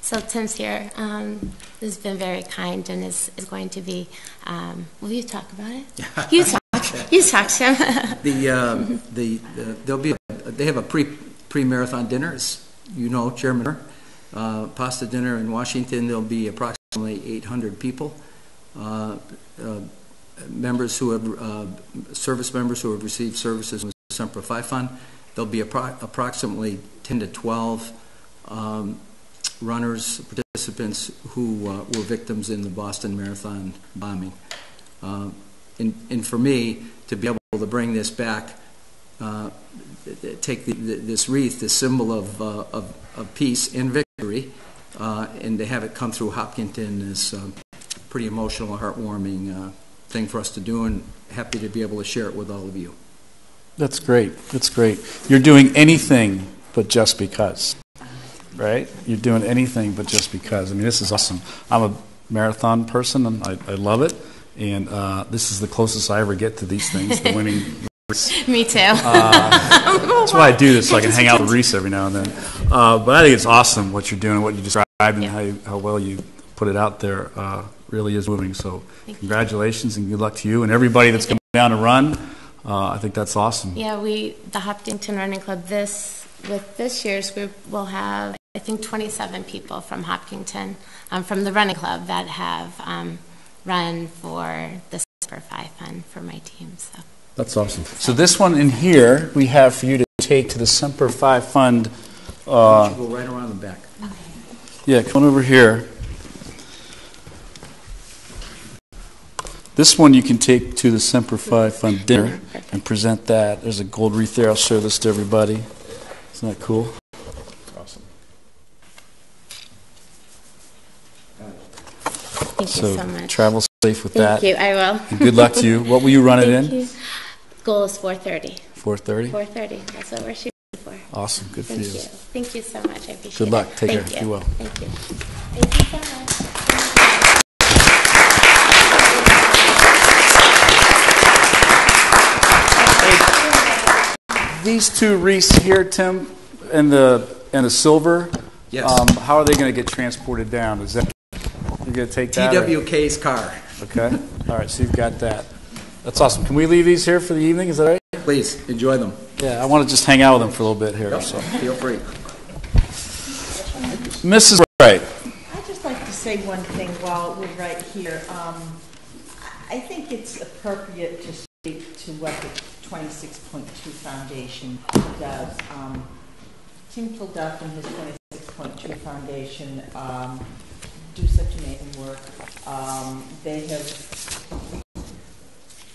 so Tim's here. Um, has been very kind and is, is going to be. Um, will you talk about it? You talk. You talk, Tim. the, um, the the there'll be a, they have a pre pre marathon dinner, as you know, Chairman. Uh, pasta dinner in Washington. There'll be approximately 800 people. Uh, uh, members who have uh, service members who have received services with the Semper Fi Fund. There'll be appro approximately 10 to 12 um, runners, participants who uh, were victims in the Boston Marathon bombing. Uh, and, and, for me, to be able to bring this back, uh, take the, the, this wreath, this symbol of, uh, of, of, peace and victory, uh, and to have it come through Hopkinton is uh, pretty emotional, heartwarming thing for us to do, and happy to be able to share it with all of you. That's great. That's great. You're doing anything but just because right? You're doing anything but just because. I mean, this is awesome. I'm a marathon person, and I, I love it. And uh, this is the closest I ever get to these things, the winning. Me too. Uh, that's why I do this, so I can hang out with Reese every now and then. Uh, but I think it's awesome what you're doing, what you described, and yeah. how, you, how well you put it out there. Uh, really is moving. So, Thank congratulations you. and good luck to you and everybody that's coming down to run. Uh, I think that's awesome. Yeah, we the Hopkinton Running Club this with this year's group will have I think 27 people from Hopkinton, um, from the running club, that have um, run for the Semper Fi Fund for my team. So that's awesome. So this one in here we have for you to take to the Semper Fi Fund. Uh, go right around the back. Okay. Yeah, come on over here. This one you can take to the Semper Fi Fund dinner and present that. There's a gold wreath there. I'll show this to everybody. Isn't that cool? Thank so, you so much. Travel safe with Thank that. Thank you. I will. And good luck to you. What will you run it in? You. Goal is 4:30. 4:30. 4:30. That's what we're shooting for. Awesome. Good Thank for you. you. Thank you so much. I appreciate it. Good luck. It. Take Thank care. You. Be well. Thank you. Thank you so much. These two wreaths here, Tim, and the and the silver. Yes. Um, how are they going to get transported down? Is that you're going to take that? TWK's or? car. Okay. All right. So you've got that. That's awesome. Can we leave these here for the evening? Is that right? Please enjoy them. Yeah, I want to just hang out with them for a little bit here. Yep. So feel free. Mrs. Wright. I'd just like to say one thing while we're right here. Um, I think it's appropriate to speak to what the 26.2 Foundation does. Um, Tim Kilduff and his 26.2 Foundation um, do such amazing work. Um, they have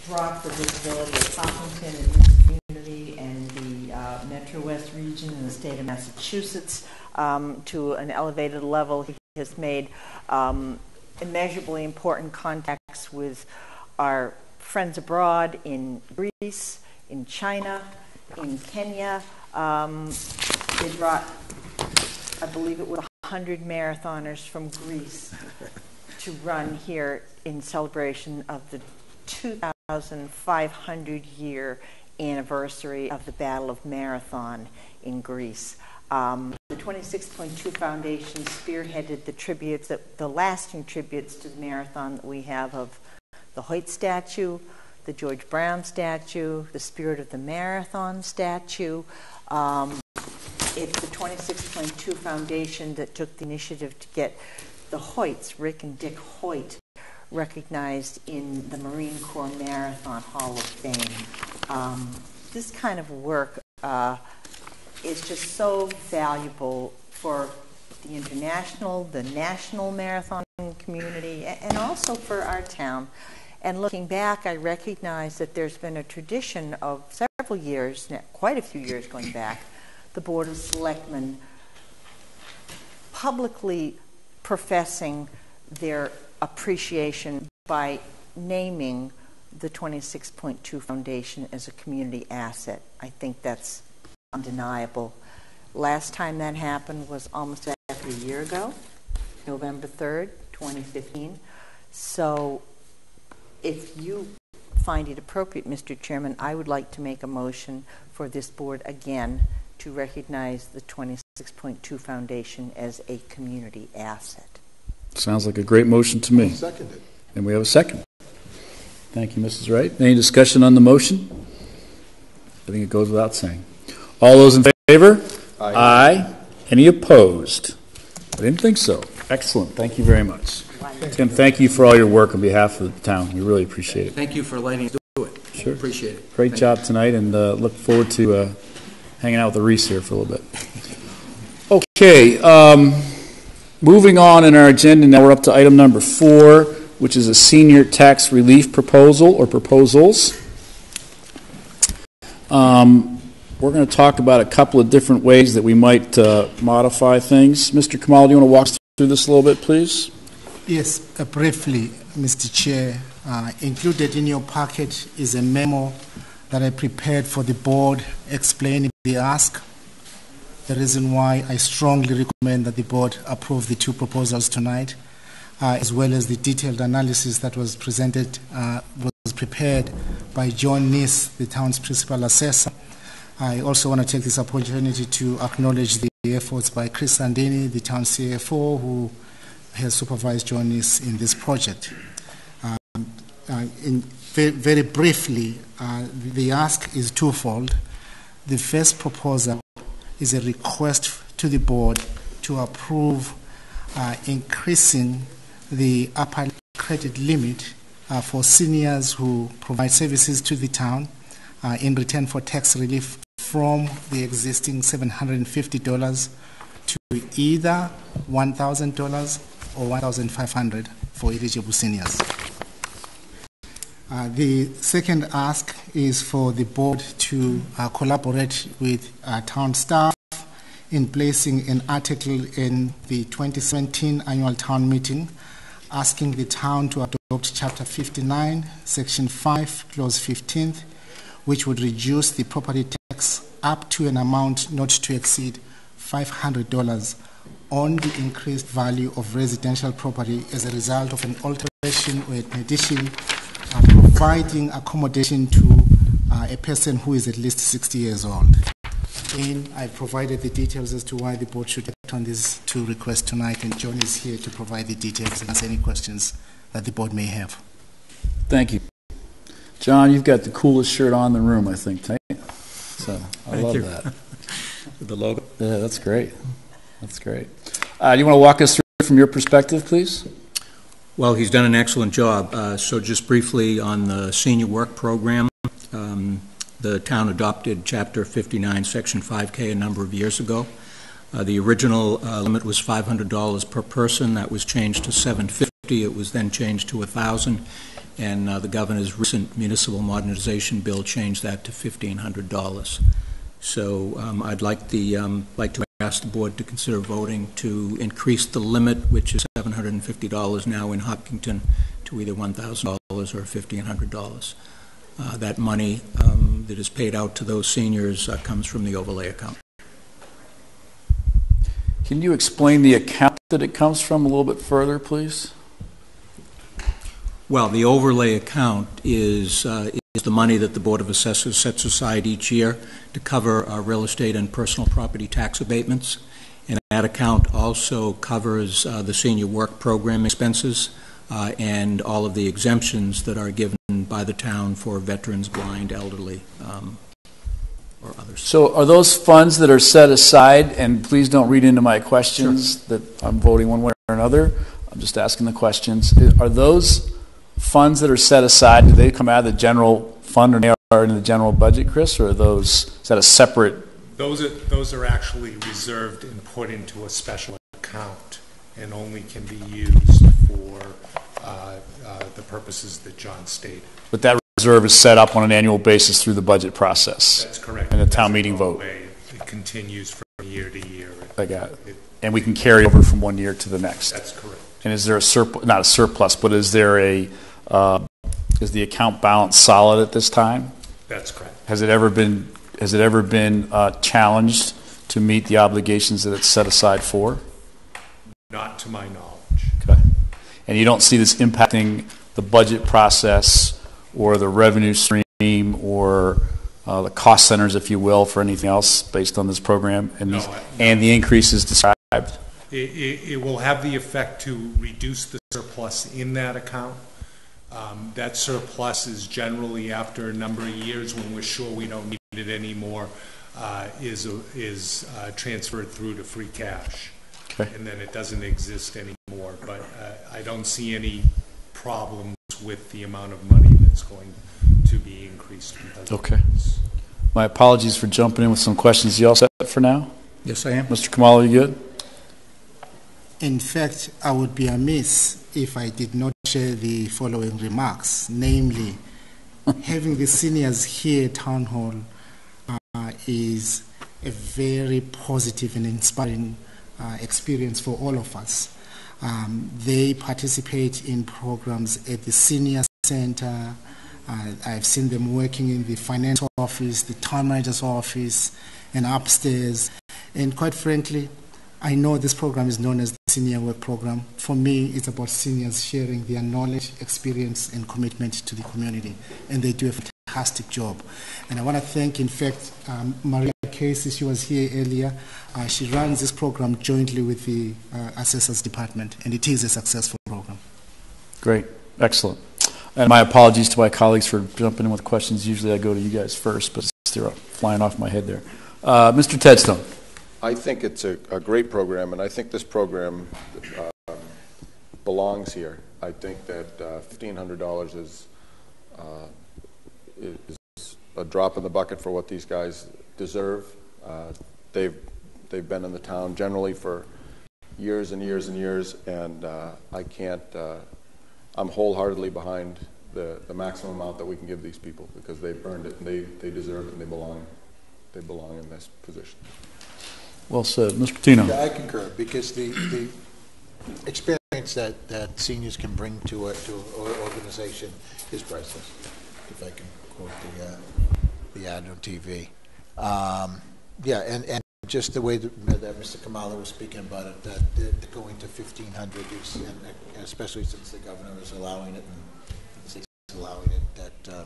brought the visibility of Hopkinton and the community and the uh, Metro West region in the state of Massachusetts um, to an elevated level. He has made um, immeasurably important contacts with our friends abroad in Greece, in China, in Kenya. Um, they brought, I believe it was 100 marathoners from Greece to run here in celebration of the 2,500 year anniversary of the Battle of Marathon in Greece. Um, the 26.2 Foundation spearheaded the tributes, that, the lasting tributes to the marathon that we have of the Hoyt statue, the George Brown statue, the Spirit of the Marathon statue. Um, it's the 26.2 Foundation that took the initiative to get the Hoyts, Rick and Dick Hoyt, recognized in the Marine Corps Marathon Hall of Fame. Um, this kind of work uh, is just so valuable for the international, the national marathon community, and also for our town. And looking back, I recognize that there's been a tradition of several years, quite a few years going back, the Board of Selectmen publicly professing their appreciation by naming the 26.2 Foundation as a community asset. I think that's undeniable. Last time that happened was almost a year ago, November 3rd, 2015. So if you find it appropriate, Mr. Chairman, I would like to make a motion for this board again to recognize the 26.2 Foundation as a community asset. Sounds like a great motion to me. Seconded. And we have a second. Thank you, Mrs. Wright. Any discussion on the motion? I think it goes without saying. All those in favor? Aye. Any opposed? I didn't think so. Excellent. Thank you very much. Tim, thank you for all your work on behalf of the town. We really appreciate it. Thank you for letting us do it. Sure. Appreciate it. Great Thank job tonight, and uh, look forward to uh, hanging out with the Reese here for a little bit. Okay, um, moving on in our agenda, now we're up to item number four, which is a senior tax relief proposal or proposals. Um, we're going to talk about a couple of different ways that we might uh, modify things. Mr. Khumalo, do you want to walk through this a little bit, please? Yes, uh, briefly, Mr. Chair. Uh, included in your packet is a memo that I prepared for the board explaining the ask. The reason why I strongly recommend that the board approve the two proposals tonight, uh, as well as the detailed analysis that was presented, uh, was prepared by John Nis, the town's principal assessor. I also want to take this opportunity to acknowledge the efforts by Chris Sandini, the town CFO, who has supervised John Nis in this project. Um, uh, in, very, very briefly, uh, the ask is twofold. The first proposal is a request to the board to approve uh, increasing the upper credit limit uh, for seniors who provide services to the town uh, in return for tax relief from the existing $750 to either $1,000 or $1,500 for eligible seniors. Uh, the second ask is for the board to uh, collaborate with uh, town staff in placing an article in the 2017 annual town meeting asking the town to adopt Chapter 59, Section 5, Clause 15, which would reduce the property tax up to an amount not to exceed $500 on the increased value of residential property as a result of an alteration or an addition uh, providing accommodation to uh, a person who is at least 60 years old. And I provided the details as to why the board should act on these two requests tonight, and John is here to provide the details and answer any questions that the board may have. Thank you. John, you've got the coolest shirt on in the room, I think, tonight. So I Thank love you. that. The logo. Yeah, that's great. That's great. Uh, do you want to walk us through from your perspective, please? Well, he's done an excellent job. Uh, So just briefly on the senior work program, um, the town adopted Chapter 59, Section 5K a number of years ago. Uh, The original uh, limit was $500 per person. That was changed to 750. It was then changed to 1,000. And uh, the governor's recent municipal modernization bill changed that to $1,500. So um, I'd like the, um, like to ask the board to consider voting to increase the limit, which is $750 now in Hopkinton, to either $1,000 or $1,500. Uh, That money um, that is paid out to those seniors uh, comes from the overlay account. Can you explain the account that it comes from a little bit further, please? Well, the overlay account is, uh, is the money that the Board of Assessors sets aside each year to cover our real estate and personal property tax abatements. And that account also covers uh, the senior work program expenses uh, and all of the exemptions that are given by the town for veterans, blind, elderly, um, or others. So are those funds that are set aside, and please don't read into my questions that I'm voting one way or another, I'm just asking the questions. Are those funds that are set aside, do they come out of the general fund or are in the general budget, Chris, or are those, is that a separate? Those are, those are actually reserved and put into a special account and only can be used for uh, uh, the purposes that John stated. But that reserve is set up on an annual basis through the budget process? That's correct. And the town meeting vote? Way It continues from year to year. I got it. It and we can carry over from one year to the next. That's correct. And is there a surplus, not a surplus, but is there a, is the account balance solid at this time? That's correct. Has it ever been, has it ever been uh, challenged to meet the obligations that it's set aside for? Not to my knowledge. Okay. And you don't see this impacting the budget process or the revenue stream or uh, the cost centers, if you will, for anything else based on this program and, No, these- I- and the increases described? It, it, it will have the effect to reduce the surplus in that account. Um, that surplus is generally after a number of years when we're sure we don't need it anymore, uh, is, is uh, transferred through to free cash. Okay. And then it doesn't exist anymore, but uh, I don't see any problems with the amount of money that's going to be increased because Okay. My apologies for jumping in with some questions. You all set for now? Yes, I am. Mr. Khumalo, you good? In fact, I would be amiss if I did not share the following remarks, namely, having the seniors here at Town Hall uh, is a very positive and inspiring uh, experience for all of us. Um, they participate in programs at the senior center. Uh, I've seen them working in the finance office, the town manager's office, and upstairs. And quite frankly, I know this program is known as the Senior Work Program. For me, it's about seniors sharing their knowledge, experience, and commitment to the community. And they do a fantastic job. And I want to thank, in fact, um, Maria Casey, she was here earlier. Uh, she runs this program jointly with the uh, Assessors Department, and it is a successful program. Great, excellent. And my apologies to my colleagues for jumping in with questions. Usually I go to you guys first, but they're flying off my head there. Uh, Mr. Tedstone. I think it's a, a great program, and I think this program uh, belongs here. I think that uh, $1,500 is, uh, is a drop in the bucket for what these guys deserve. Uh, they've, they've been in the town generally for years and years and years, and uh, I can't, uh, I'm wholeheartedly behind the, the maximum amount that we can give these people because they've earned it and they, they deserve it and they belong, they belong in this position. Well said. Mr. Patino. Yeah, I concur, because the, the experience that, that seniors can bring to a, to an organization is priceless, if I can quote the, uh, the ad on TV. Um, yeah, and, and just the way that, that Mr. Khumalo was speaking about it, that, that going to fifteen hundred is, and especially since the governor is allowing it and the state's allowing it, that, uh,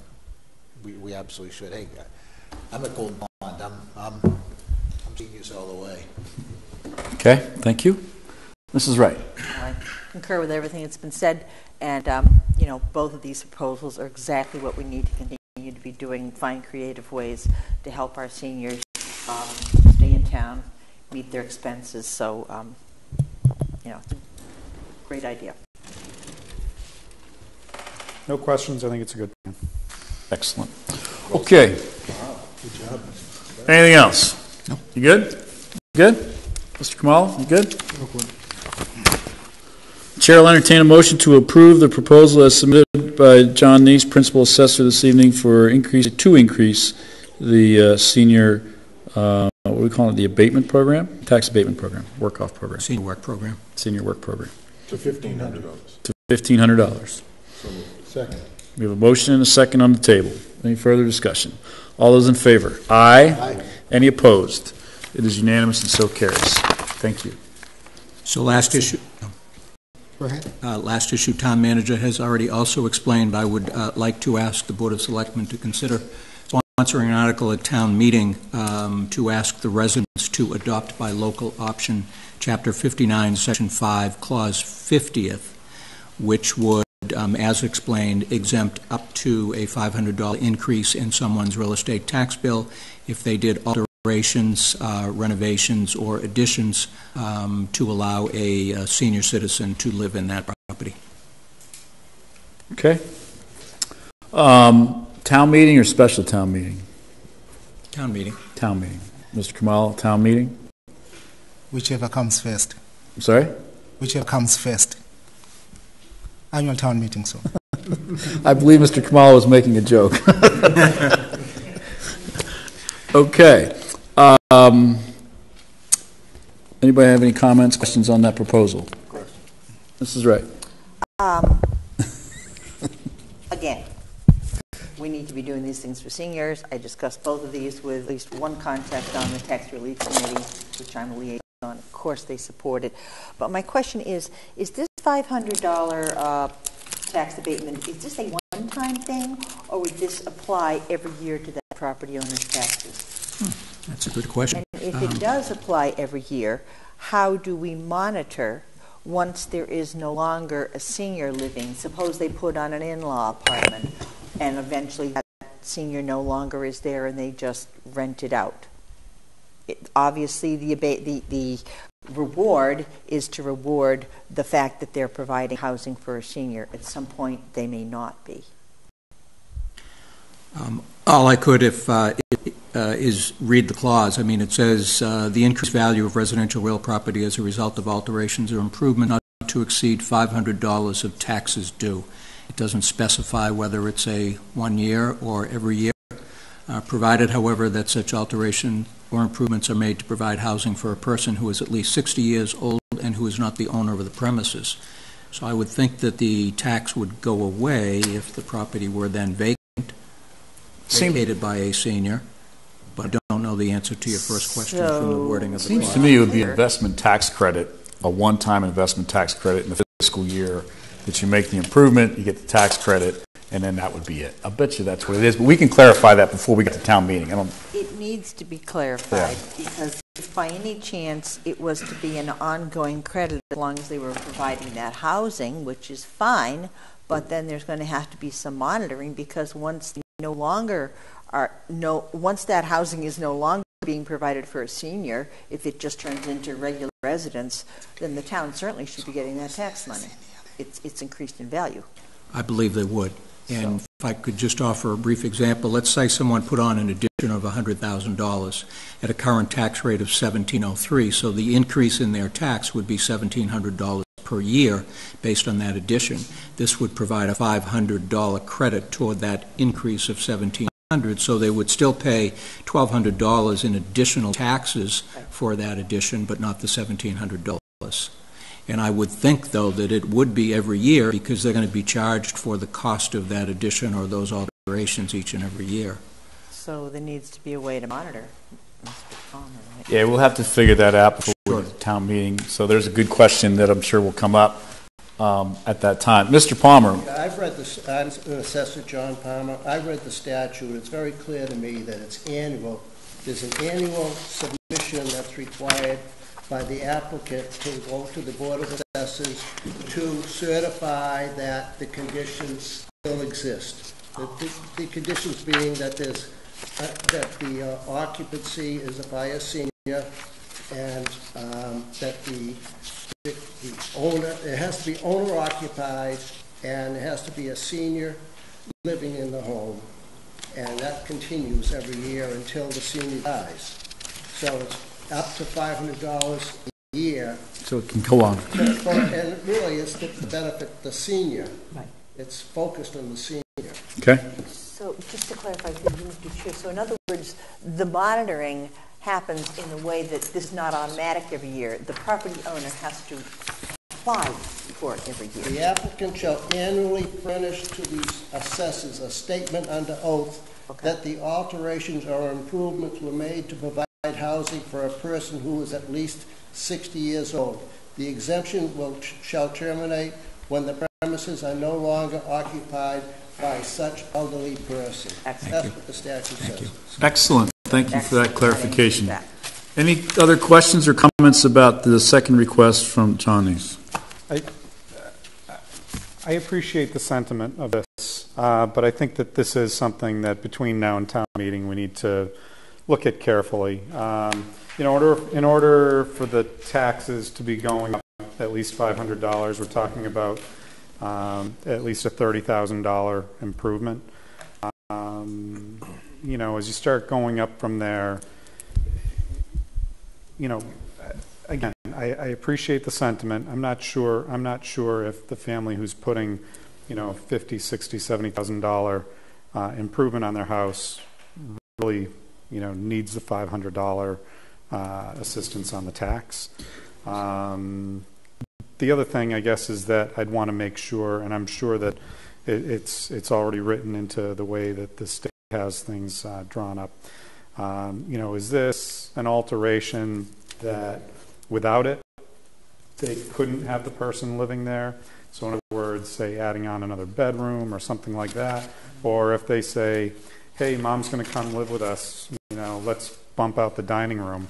we, we absolutely should. Hey, I'm at Golden Pond, I'm, I'm, I'm seniors all the way. Okay, thank you. Mrs. Wright. I concur with everything that's been said, and, um, you know, both of these proposals are exactly what we need to continue to be doing, find creative ways to help our seniors um, stay in town, meet their expenses, so, um, you know, it's a great idea. No questions. I think it's a good plan. Excellent. Okay. Wow, Good job. Anything else? No. You good? Good? Mr. Khumalo, you good? Chair will entertain a motion to approve the proposal as submitted by John Neese, Principal Assessor this evening for increase, to increase the uh, senior, uh, what do we call it, the abatement program? Tax abatement program, work-off program. Senior work program. Senior work program. To $1,500. To $1,500. Second. We have a motion and a second on the table. Any further discussion? All those in favor? Aye. Aye. Any opposed? It is unanimous and so carries. Thank you. So last issue, Go ahead. uh, last issue, town manager has already also explained, I would uh, like to ask the Board of Selectmen to consider sponsoring an article at town meeting um, to ask the residents to adopt by local option, Chapter 59, Section 5, Clause 50th, which would, um, as explained, exempt up to a $500 increase in someone's real estate tax bill if they did alterations, uh, renovations, or additions um, to allow a uh, senior citizen to live in that property. Okay. Um, Town meeting or special town meeting? Town meeting. Town meeting. Mr. Khumalo, town meeting? Whichever comes first. I'm sorry? Whichever comes first. Annual town meeting, so. I believe Mr. Khumalo was making a joke. Okay. Um, Anybody have any comments, questions on that proposal? Mrs. Wright? Um, Again, we need to be doing these things for seniors. I discussed both of these with at least one contact on the tax relief committee, which I'm a liaison. Of course, they support it. But my question is, is this $500 uh, tax abatement, is this a one-time thing, or would this apply every year to that property owner's taxes? That's a good question. And if Um, it does apply every year, how do we monitor once there is no longer a senior living? Suppose they put on an in-law apartment and eventually that senior no longer is there and they just rent it out. It, obviously, the, abate, the, the reward is to reward the fact that they're providing housing for a senior. At some point, they may not be. Um, All I could if, uh, it, uh, is read the clause. I mean, it says, uh, "The increased value of residential real property as a result of alterations or improvement not to exceed $500 of taxes due." It doesn't specify whether it's a one year or every year, Uh, provided, however, that such alteration or improvements are made to provide housing for a person who is at least 60 years old and who is not the owner of the premises. So I would think that the tax would go away if the property were then vacant, Seem- vacated by a senior, but I don't know the answer to your first question from the wording of the Seems clause. to me it would be investment tax credit, a one-time investment tax credit in the fiscal year, that you make the improvement, you get the tax credit, and then that would be it. I bet you that's what it is, but we can clarify that before we get to town meeting. I don't, It needs to be clarified, because if by any chance it was to be an ongoing credit, as long as they were providing that housing, which is fine, but then there's going to have to be some monitoring, because once they no longer are, no, once that housing is no longer being provided for a senior, if it just turns into regular residence, then the town certainly should be getting that tax money. It's, it's increased in value. I believe they would. And if I could just offer a brief example, let's say someone put on an addition of $100,000 at a current tax rate of 1703, so the increase in their tax would be $1,700 per year based on that addition. This would provide a $500 credit toward that increase of 1700 so they would still pay $1,200 in additional taxes for that addition, but not the $1,700. And I would think, though, that it would be every year because they're going to be charged for the cost of that addition or those alterations each and every year. So there needs to be a way to monitor. Mr. Palmer, right? yeah, we'll have to figure that out before the town meeting. So there's a good question that I'm sure will come up um, at that time. Mr. Palmer? I've read this, I'm Assessor John Palmer, I've read the statute, it's very clear to me that it's annual. There's an annual submission that's required by the applicant to go to the Board of Assessors to certify that the conditions still exist. The, the- the conditions being that there's, uh, that the uh, occupancy is by a senior, and um, that the, the the owner, it has to be owner occupied, and it has to be a senior living in the home. And that continues every year until the senior dies. So it's up to five hundred dollars a year. So it can go on. for- And it really is to benefit the senior. Right. It's focused on the senior. Okay? So just to clarify, through you, Mr. Chair, so in other words, the monitoring happens in a way that this is not automatic every year. The property owner has to apply for it every year. The applicant shall annually furnish to the assessors a statement under oath that the alterations or improvements were made to provide housing for a person who is at least 60 years old. The exemption will, shall terminate when the premises are no longer occupied by such elderly person. That's what the statute says. You. Excellent. Thank you for that clarification. Thank Any other questions or comments about the second request from Johnny's? I, I appreciate the sentiment of this, uh, but I think that this is something that between now and town meeting, we need to look at carefully. Um, in order, in order for the taxes to be going up at least $500, we're talking about um, at least a $30,000 improvement. Um, you know, as you start going up from there, you know, again, I, I appreciate the sentiment. I'm not sure, I'm not sure if the family who's putting, you know, 50, 60, 70,000 dollar uh, improvement on their house really, you know, needs the 500 dollar uh, assistance on the tax. Um, the other thing, I guess, is that I'd want to make sure, and I'm sure that it, it's it's already written into the way that the state has things uh, drawn up. Um, you know, is this an alteration that without it they couldn't have the person living there? So, in other words, say adding on another bedroom or something like that, or if they say, "Hey, mom's going to come live with us," you know, let's bump out the dining room.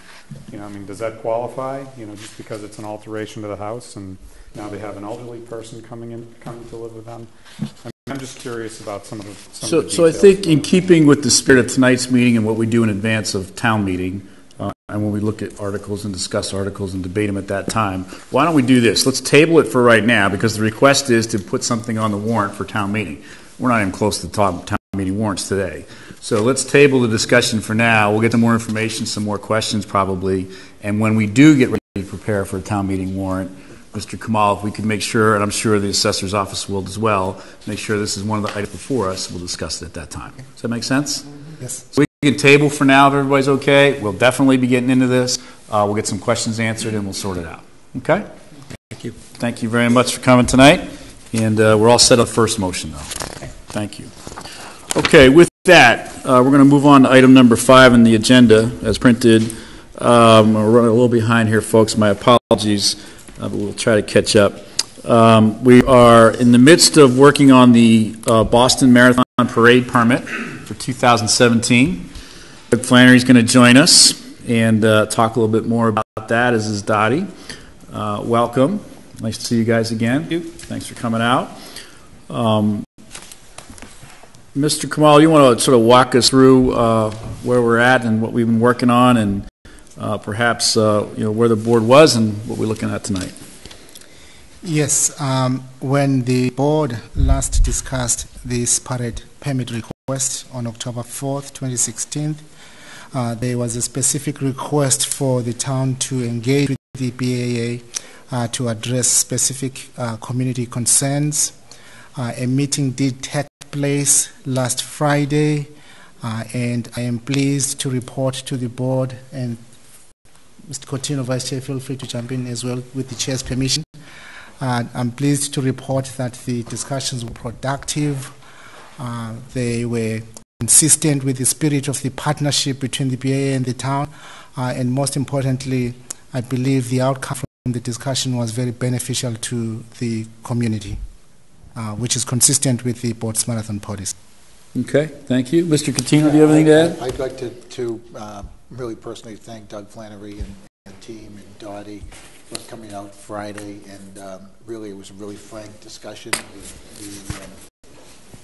You know, I mean, does that qualify? You know, just because it's an alteration to the house, and now they have an elderly person coming in, coming to live with them. I mean, I'm just curious about some of the. Some So, of the so I think in keeping with the spirit of tonight's meeting and what we do in advance of town meeting, uh, and when we look at articles and discuss articles and debate them at that time, why don't we do this? Let's table it for right now, because the request is to put something on the warrant for town meeting. We're not even close to the top town meeting warrants today. So let's table the discussion for now. We'll get some more information, some more questions probably, and when we do get ready to prepare for a town meeting warrant, Mr. Khumalo, if we could make sure, and I'm sure the assessor's office will as well, make sure this is one of the items before us, we'll discuss it at that time. Does that make sense? Yes. So we can table for now if everybody's okay. We'll definitely be getting into this. Uh, we'll get some questions answered and we'll sort it out. Okay? Thank you. Thank you very much for coming tonight. And uh, we're all set on the first motion, though. Thank you. Okay, with that, uh, we're going to move on to item number five in the agenda as printed. Um, We're running a little behind here, folks. My apologies, uh, but we'll try to catch up. Um, We are in the midst of working on the uh, Boston Marathon Parade permit for 2017. Doug Flannery's going to join us and uh, talk a little bit more about that, as is Dottie. Uh, Welcome. Nice to see you guys again. Thanks for coming out. Um, Mr. Khumalo, you want to sort of walk us through uh, where we're at and what we've been working on and uh, perhaps, uh, you know, where the board was and what we're looking at tonight? Yes, um, when the board last discussed this permit request on October 4th, 2016, uh, there was a specific request for the town to engage with the BAA uh, to address specific uh, community concerns. A meeting did take place last Friday, uh, and I am pleased to report to the board and Mr. Coutinho, Vice Chair, feel free to jump in as well with the chair's permission. Uh, I'm pleased to report that the discussions were productive. Uh, they were consistent with the spirit of the partnership between the BAA and the town. Uh, and most importantly, I believe the outcome from the discussion was very beneficial to the community, uh, which is consistent with the board's marathon policy. Okay, thank you. Mr. Coutinho, do you have anything to add? I'd like to, to uh, really personally thank Doug Flannery and, and team and Dottie for coming out Friday, and um, really, it was a really frank discussion. We, we, um,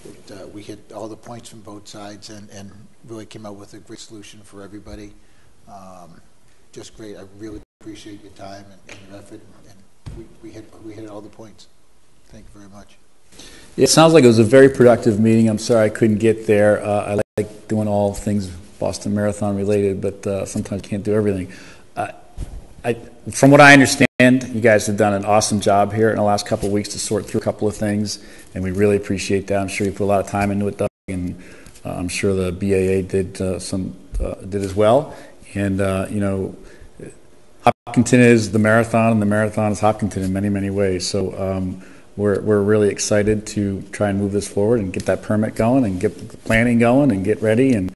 it, uh, we hit all the points from both sides and, and really came out with a great solution for everybody. Um, just great. I really appreciate your time and, and your effort, and we, we hit we hit all the points. Thank you very much. It sounds like it was a very productive meeting. I'm sorry I couldn't get there. Uh, I like doing all things Boston Marathon related, but uh, sometimes can't do everything. Uh, I, from what I understand, you guys have done an awesome job here in the last couple of weeks to sort through a couple of things, and we really appreciate that. I'm sure you put a lot of time into it, Doug, and uh, I'm sure the BAA did uh, some uh, did as well. And you know, Hopkinton is the marathon, and the marathon is Hopkinton in many, many ways. So um, we're, we're really excited to try and move this forward and get that permit going and get the planning going and get ready. And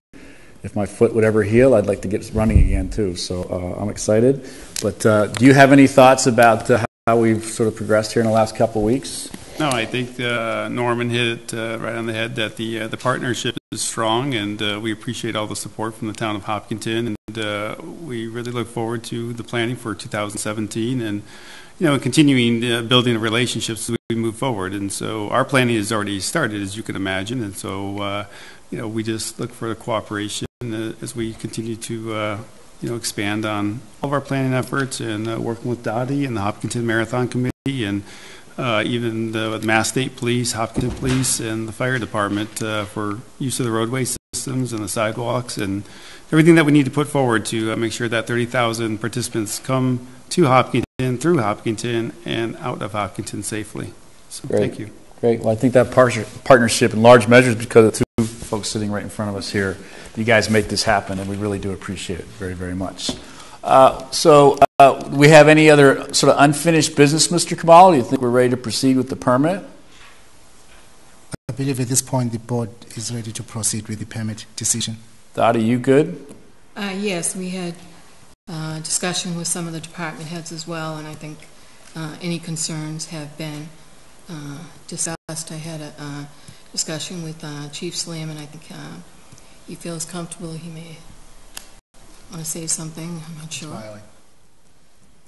if my foot would ever heal, I'd like to get running again too. So uh, I'm excited. But uh, do you have any thoughts about uh, how we've sort of progressed here in the last couple of weeks? No, I think uh, Norman hit it uh, right on the head that the uh, the partnership is strong, and we appreciate all the support from the town of Hopkinton, and we really look forward to the planning for 2017, and you know, continuing uh, building the relationships as we move forward. And so our planning has already started, as you can imagine, and so uh, you know, we just look for the cooperation uh, as we continue to. Uh, you know, expand on all of our planning efforts and uh, working with Dottie and the Hopkinton Marathon Committee and uh, even the Mass State Police, Hopkinton Police, and the Fire Department for use of the roadway systems and the sidewalks and everything that we need to put forward to make sure that 30,000 participants come to Hopkinton, through Hopkinton, and out of Hopkinton safely. So Great. thank you. Great. Well, I think that par- partnership in large measure is because of the two folks sitting right in front of us here. You guys make this happen, and we really do appreciate it very, very much. Uh, So, uh, we have any other sort of unfinished business, Mr. Khumalo? Do you think we're ready to proceed with the permit? I believe at this point the board is ready to proceed with the permit decision. Dottie, are you good? Uh, yes, we had uh, discussion with some of the department heads as well, and I think uh, any concerns have been uh, discussed. I had a uh, discussion with uh, Chief Slaman, and I think uh, he feels comfortable. He may want to say something. I'm not sure. Smiling.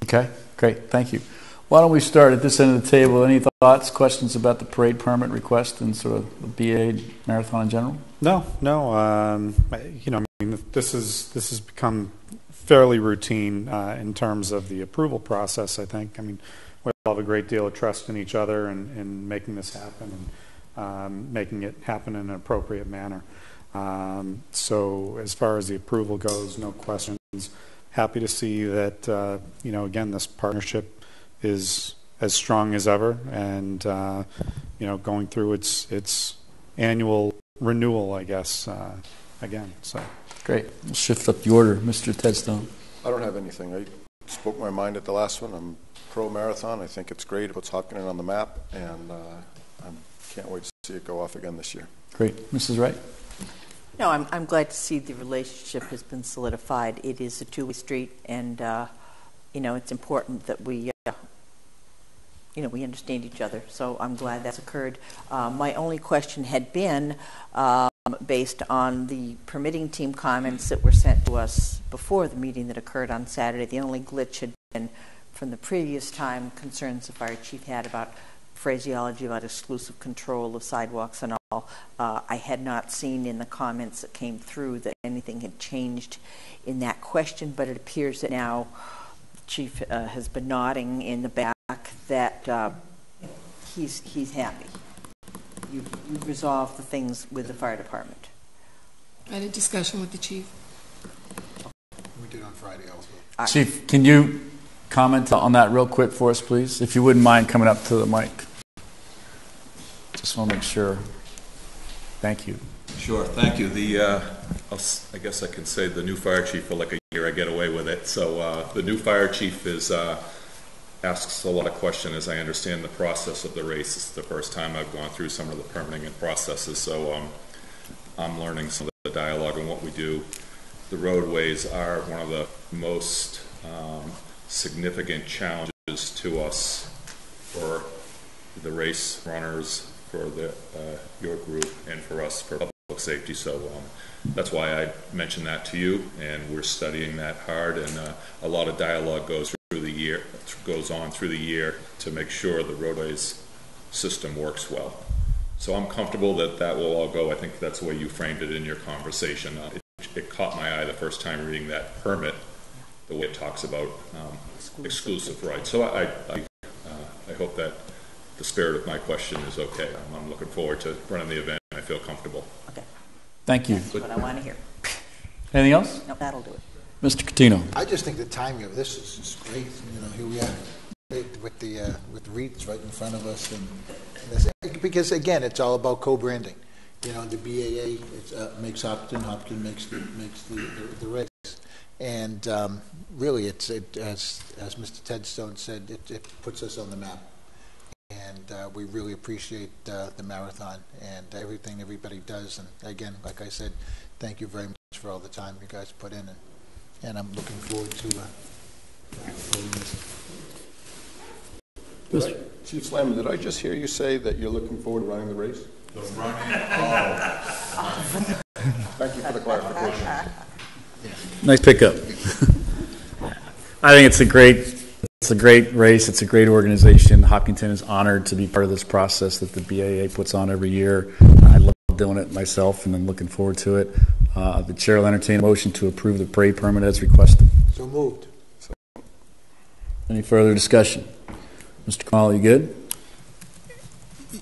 Okay, great, thank you. Why don't we start at this end of the table? Any thoughts, questions about the parade permit request and sort of the BAA marathon in general? No, no. Um, you know, I mean, this is this has become fairly routine uh, in terms of the approval process. I think. I mean, we all have a great deal of trust in each other and in making this happen and um, making it happen in an appropriate manner. Um, so, as far as the approval goes, no questions. Happy to see that uh, you know again this partnership is as strong as ever, and uh, you know going through its its annual renewal, I guess. Uh, again, so Great, we'll shift up the order. Mr. Tedstone? I don't have anything. I spoke my mind at the last one. I'm pro-marathon. I think it's great. It puts Hopkinton on the map, and uh, I can't wait to see it go off again this year. Great, Mrs. Wright? No, I'm, I'm glad to see the relationship has been solidified. It is a two-way street, and, uh, you know, it's important that we, uh, you know, we understand each other. So I'm glad that's occurred. Uh, my only question had been, um, based on the permitting team comments that were sent to us before the meeting that occurred on Saturday, the only glitch had been from the previous time concerns the fire chief had about phraseology about exclusive control of sidewalks and all. Uh, I had not seen in the comments that came through that anything had changed in that question, but it appears that now chief uh, has been nodding in the back that uh, he's he's happy. You've, you've resolved the things with the fire department. I had a discussion with the chief. We did on Friday also. Chief, can you comment on that real quick for us, please? If you wouldn't mind coming up to the mic. Just want to make sure. Thank you. Sure, thank you. The, uh, I'll s- I guess I can say the new fire chief for like a year, I get away with it. So uh, the new fire chief is, uh, asks a lot of questions as I understand the process of the race. It's the first time I've gone through some of the permitting and processes, so um, I'm learning some of the dialogue and what we do. The roadways are one of the most um, significant challenges to us for the race runners, for the, uh, your group, and for us for public safety. So um, that's why I mentioned that to you, and we're studying that hard. And uh, a lot of dialogue goes through the year, goes on through the year to make sure the roadways system works well. So I'm comfortable that that will all go. I think that's the way you framed it in your conversation. Uh, it, it caught my eye the first time reading that permit, the way it talks about um, exclusive rights. So I, I, I, uh, I hope that the spirit of my question is okay. I'm, I'm looking forward to running the event, I feel comfortable. Okay. Thank you. That's what I want to hear. Anything else? No, that'll do it. Mr. Coutinho? I just think the timing of this is just great. You know, here we are with the uh, with wreaths right in front of us, and, and because again, it's all about co-branding. You know, the BAA uh, makes Hopkins, Hopkins makes the makes the the, the and um, really, it's it, as as Mr. Tedstone said, it, it puts us on the map. And uh, we really appreciate uh, the marathon and everything everybody does. And again, like I said, thank you very much for all the time you guys put in. And, and I'm looking forward to uh, holding this. Did I- Chief Slaman, did I just hear you say that you're looking forward to running the race? The running? Thank you for the clarification. Nice pickup. I think it's a great, it's a great race. It's a great organization. Hopkinton is honored to be part of this process that the BAA puts on every year. I love doing it myself, and I'm looking forward to it. Uh, the chair will entertain a motion to approve the parade permit as requested. So moved. Any further discussion? Mr. Khumalo, you good?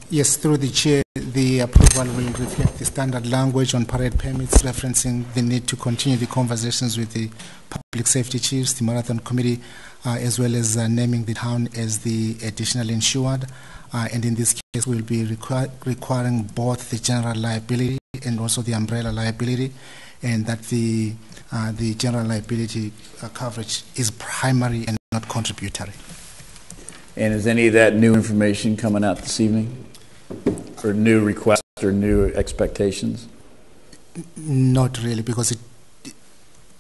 Yes, through the chair, the approval will reflect the standard language on parade permits referencing the need to continue the conversations with the public safety chiefs, the marathon committee, uh, as well as uh, naming the town as the additional insured. Uh, and in this case, we'll be requir- requiring both the general liability and also the umbrella liability. and that the uh, the general liability uh, coverage is primary and not contributory. And is any of that new information coming out this evening? Or new requests or new expectations? Not really, because it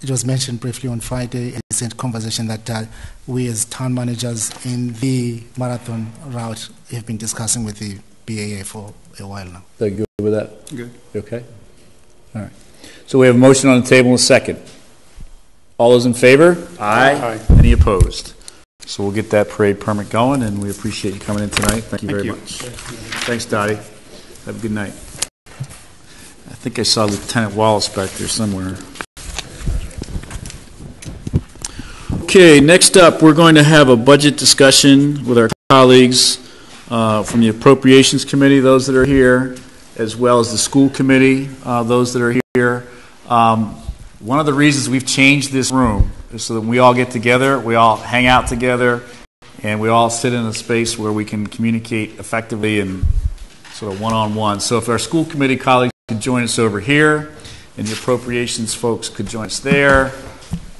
it was mentioned briefly on Friday. It's a conversation that uh, we, as town managers in the marathon route, have been discussing with the BAA for a while now. They good with that? Good. You okay? All right. So we have a motion on the table and a second. All those in favor? Aye. Any opposed? So we'll get that parade permit going, and we appreciate you coming in tonight. Thank you Thank very you. much. Thanks, Dottie. Have a good night. I think I saw Lieutenant Wallace back there somewhere. Okay, next up, we're going to have a budget discussion with our colleagues uh, from the Appropriations Committee, those that are here, as well as the School Committee, uh, those that are here. Um, One of the reasons we've changed this room is so that we all get together, we all hang out together, and we all sit in a space where we can communicate effectively and sort of one-on-one. So if our school committee colleagues could join us over here, and the appropriations folks could join us there,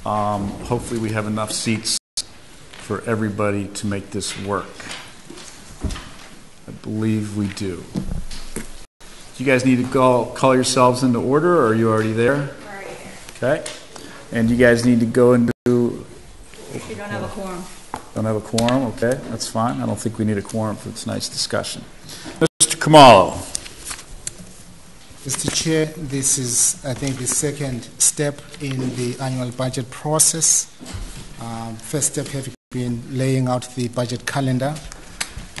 um, hopefully we have enough seats for everybody to make this work. I believe we do. Do you guys need to go, call yourselves into order, or are you already there? Okay. And you guys need to go and into, You don't have a quorum. don't have a quorum, okay, that's fine. I don't think we need a quorum for tonight's discussion. Mr. Khumalo. Mr. Chair, this is, I think, the second step in the annual budget process. Um, First step having been laying out the budget calendar.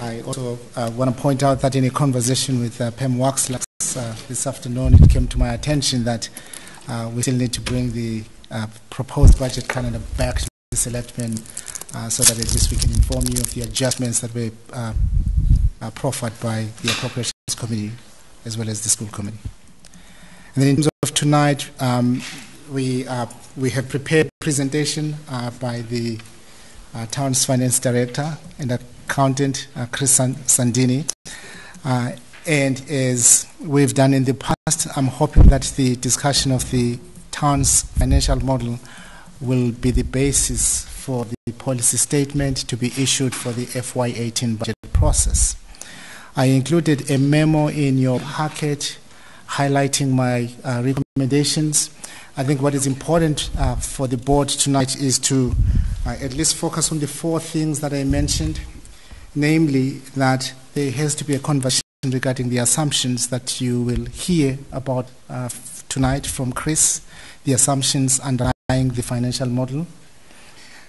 I also uh, want to point out that in a conversation with uh, Pam Waxler uh, this afternoon, it came to my attention that uh, we still need to bring the uh, proposed budget calendar back to the selectmen uh, so that at least we can inform you of the adjustments that were proffered by the Appropriations Committee as well as the School Committee. And then in terms of tonight, um, we, uh, we have prepared a presentation uh, by the uh, Town's Finance Director and Accountant uh, Chris Sandini. Uh, and as we've done in the past, I'm hoping that the discussion of the town's financial model will be the basis for the policy statement to be issued for the FY18 budget process. I included a memo in your packet highlighting my uh, recommendations. I think what is important uh, for the board tonight is to uh, at least focus on the four things that I mentioned, namely that there has to be a conversation regarding the assumptions that you will hear about uh, tonight from Chris, the assumptions underlying the financial model.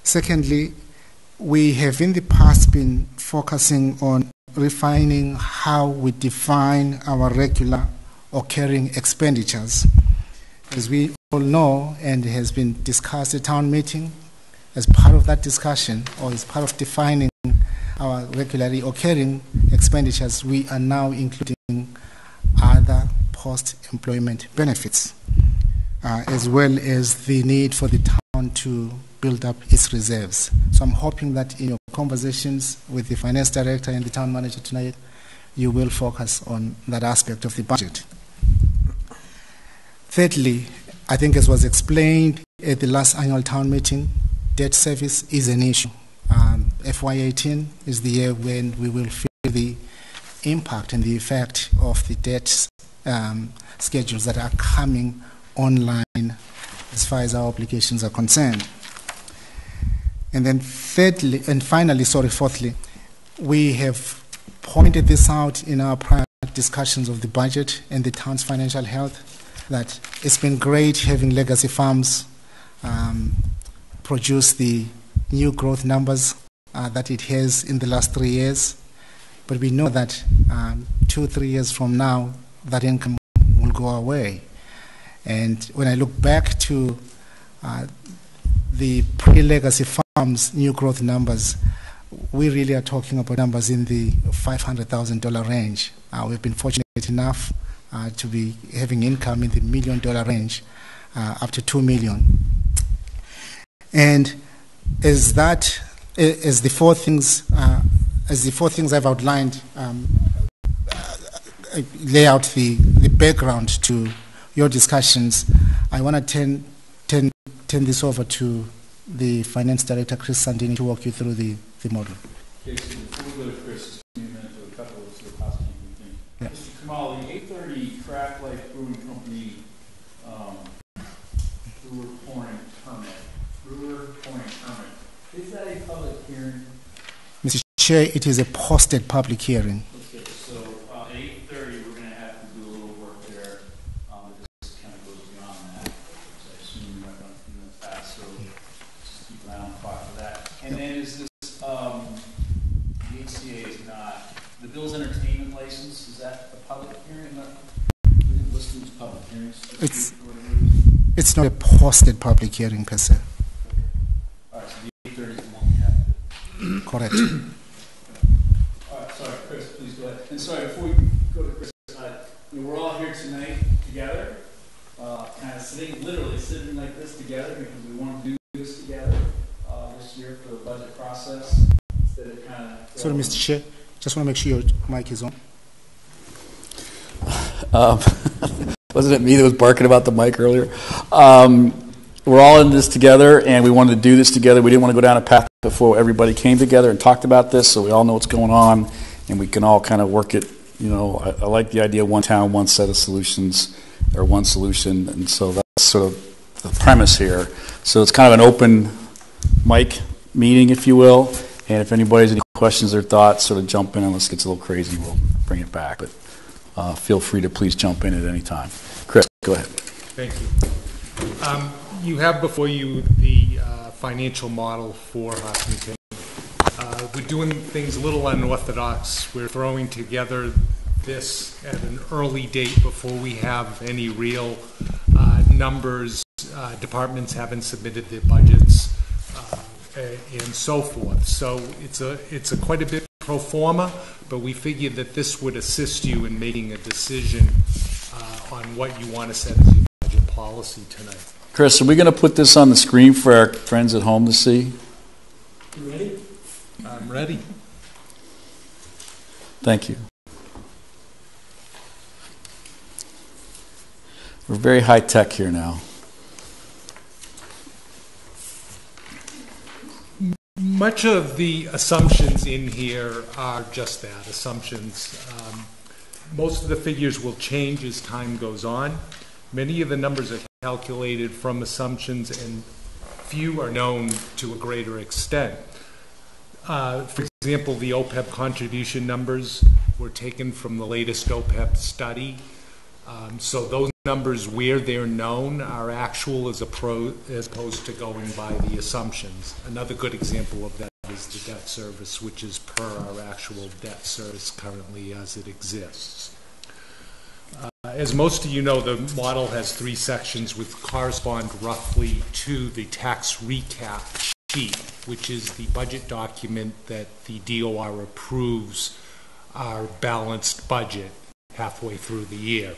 Secondly, we have in the past been focusing on refining how we define our regular occurring expenditures. As we all know, and has been discussed at town meeting, as part of that discussion, or as part of defining our regularly occurring expenditures, we are now including other post-employment benefits, uh, as well as the need for the town to build up its reserves. So I'm hoping that in your conversations with the finance director and the town manager tonight, you will focus on that aspect of the budget. Thirdly, I think as was explained at the last annual town meeting, debt service is an issue. Um, FY18 is the year when we will feel the impact and the effect of the debt um, schedules that are coming online as far as our obligations are concerned. And then thirdly, and finally, sorry, fourthly, we have pointed this out in our prior discussions of the budget and the town's financial health that it's been great having legacy farms um, produce the new growth numbers uh, that it has in the last three years. But we know that um, two, three years from now, that income will go away. And when I look back to uh, the pre-legacy farms new growth numbers, we really are talking about numbers in the $500,000 range. Uh, we've been fortunate enough to be having income in the million dollar range, uh, up to two million. And as that, as the four things, uh, as the four things I've outlined, um, uh, lay out the, the background to your discussions, I want to turn, turn, turn this over to the Finance Director, Chris Sandini, to walk you through the, the model. Okay, so before we go to Chris, just give me a minute to a couple of sort of housekeeping things. Yeah. Mr. Khumalo, the 830 Craftlife Brewing Company um, brewer pouring permit, brewer pouring permit, is that a public hearing? Mr. Chair, it is a posted public hearing. Okay, so uh, at 8:30, we're going to have to do a little work there, um, but this kind of goes beyond that. So I assume you might run a few minutes fast, so just keep an eye on the clock for that. And then is this, um, the HCA is not, the Bill's Entertainment license, is that a public hearing? Not- We didn't list them as public hearings. It's, it's not a posted public hearing per se. All right, so the 8:30 is the one we have. Correct. All right, sorry, Chris, please go ahead. And sorry, before we go to Chris, uh, you know, we're all here tonight together, uh, kind of sitting, literally sitting like this together because we want to do this together uh, this year for the budget process instead of kind of. Sorry, Mr. Chair, just want to make sure your mic is on. Um, wasn't it me that was barking about the mic earlier? Um, we're all in this together, and we wanted to do this together. We didn't want to go down a path before everybody came together and talked about this, so we all know what's going on, and we can all kind of work it. You know, I, I like the idea one town, one set of solutions, or one solution, and so that's sort of the premise here. So it's kind of an open mic meeting, if you will, and if anybody has any questions or thoughts, sort of jump in, unless it gets a little crazy, we'll bring it back. But uh, feel free to please jump in at any time. Chris, go ahead. Thank you. Um, You have before you the uh, financial model for Hopkinton. Uh, We're doing things a little unorthodox. We're throwing together this at an early date before we have any real uh, numbers. Uh, Departments haven't submitted their budgets uh, and so forth. So it's a, it's a quite a bit pro forma, but we figured that this would assist you in making a decision uh, on what you want to set as your budget policy tonight. Chris, are we going to put this on the screen for our friends at home to see? You ready? I'm ready. Thank you. We're very high tech here now. Much of the assumptions in here are just that, assumptions. Um, Most of the figures will change as time goes on. Many of the numbers are calculated from assumptions, and few are known to a greater extent. Uh, For example, the OPEB contribution numbers were taken from the latest OPEB study. Um, So those numbers, where they're known, are actual as as opposed to going by the assumptions. Another good example of that is the debt service, which is per our actual debt service currently as it exists. Uh, As most of you know, the model has three sections which correspond roughly to the tax recap sheet, which is the budget document that the DOR approves our balanced budget halfway through the year.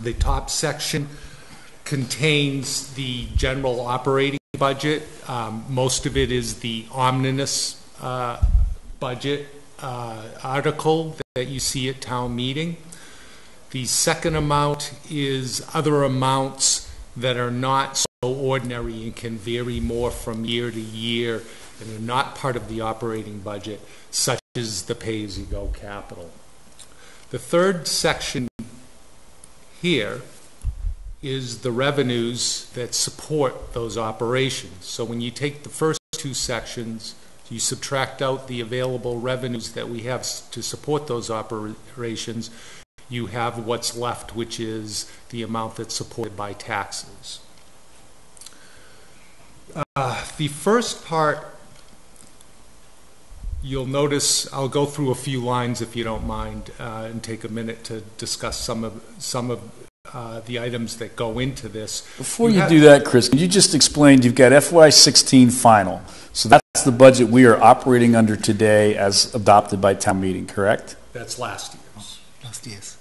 The top section contains the general operating budget. Um, Most of it is the omnibus uh, budget uh, article that you see at town meeting. The second amount is other amounts that are not ordinary and can vary more from year to year and are not part of the operating budget, such as the pay-as-you-go capital. The third section here is the revenues that support those operations. So when you take the first two sections, you subtract out the available revenues that we have to support those operations, you have what's left, which is the amount that's supported by taxes. Uh, The first part, you'll notice, I'll go through a few lines if you don't mind, uh, and take a minute to discuss some of, some of uh, the items that go into this. Before you have- do that, Chris, you just explained you've got FY16 final. So that's the budget we are operating under today as adopted by town meeting, correct? That's last year's. Last year's.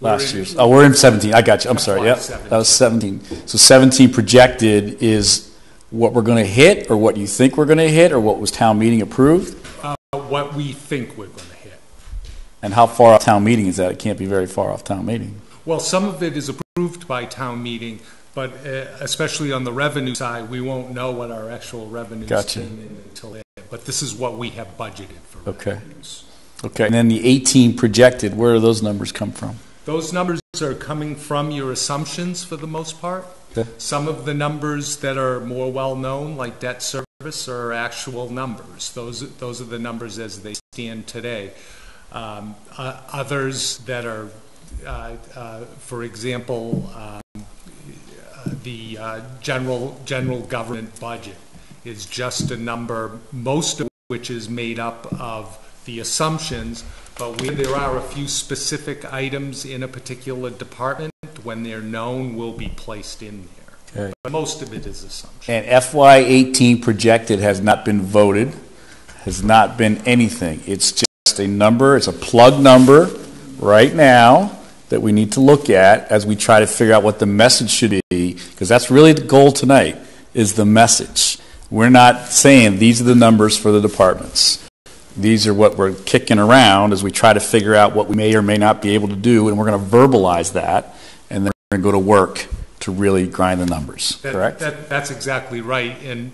Last in- year's. Oh, we're in 17. I got you. I'm sorry. Yep. FY17. That was 17. So 17 projected is what we're going to hit or what you think we're going to hit or what was town meeting approved? Uh, What we think we're going to hit. And how far off town meeting is that? It can't be very far off town meeting. Well, some of it is approved by town meeting, But uh, especially on the revenue side, we won't know what our actual revenues Gotcha. came in until then. But this is what we have budgeted for. Okay. Okay. And then the 18 projected, where do those numbers come from? Those numbers are coming from your assumptions for the most part. Some of the numbers that are more well-known, like debt service, are actual numbers. Those, those are the numbers as they stand today. Um, uh, Others that are, uh, uh, for example, um, the uh, general, general government budget is just a number, most of which is made up of the assumptions, but where there are a few specific items in a particular department, when they're known, will be placed in there. Okay. But most of it is assumption. And FY18 projected has not been voted, has not been anything. It's just a number, it's a plug number right now that we need to look at as we try to figure out what the message should be, because that's really the goal tonight, is the message. We're not saying these are the numbers for the departments. These are what we're kicking around as we try to figure out what we may or may not be able to do, and we're going to verbalize that, and then we're going to go to work to really grind the numbers, That- correct? That, that's exactly right. And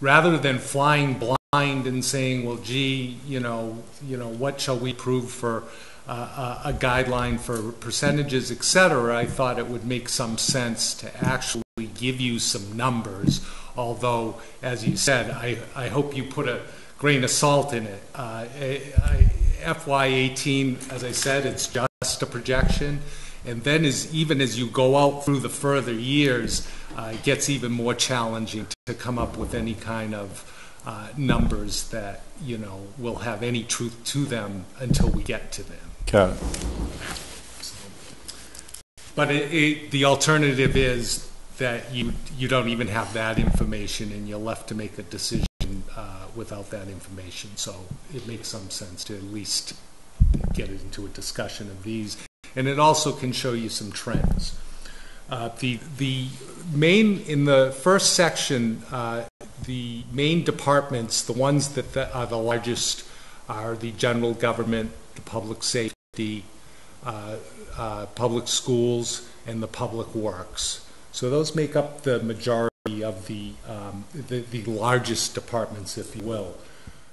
rather than flying blind and saying, well, gee, you know, you know, what shall we prove for uh, a a guideline for percentages, et cetera, I thought it would make some sense to actually give you some numbers. Although, as you said, I, I hope you put a grain of salt in it. Uh, I- I- FY eighteen, as I said, it's just a projection. And then as, even as you go out through the further years, uh, it gets even more challenging to come up with any kind of uh, numbers that, you know, will have any truth to them until we get to them. It. But it, it, the alternative is that you, you don't even have that information and you're left to make a decision without that information. So it makes some sense to at least get into a discussion of these. And it also can show you some trends. Uh, the, the main, in the first section, uh, the main departments, the ones that the- are the largest are the general government, the public safety, uh, uh, public schools, and the public works. So those make up the majority of the, um, the, the largest departments, if you will.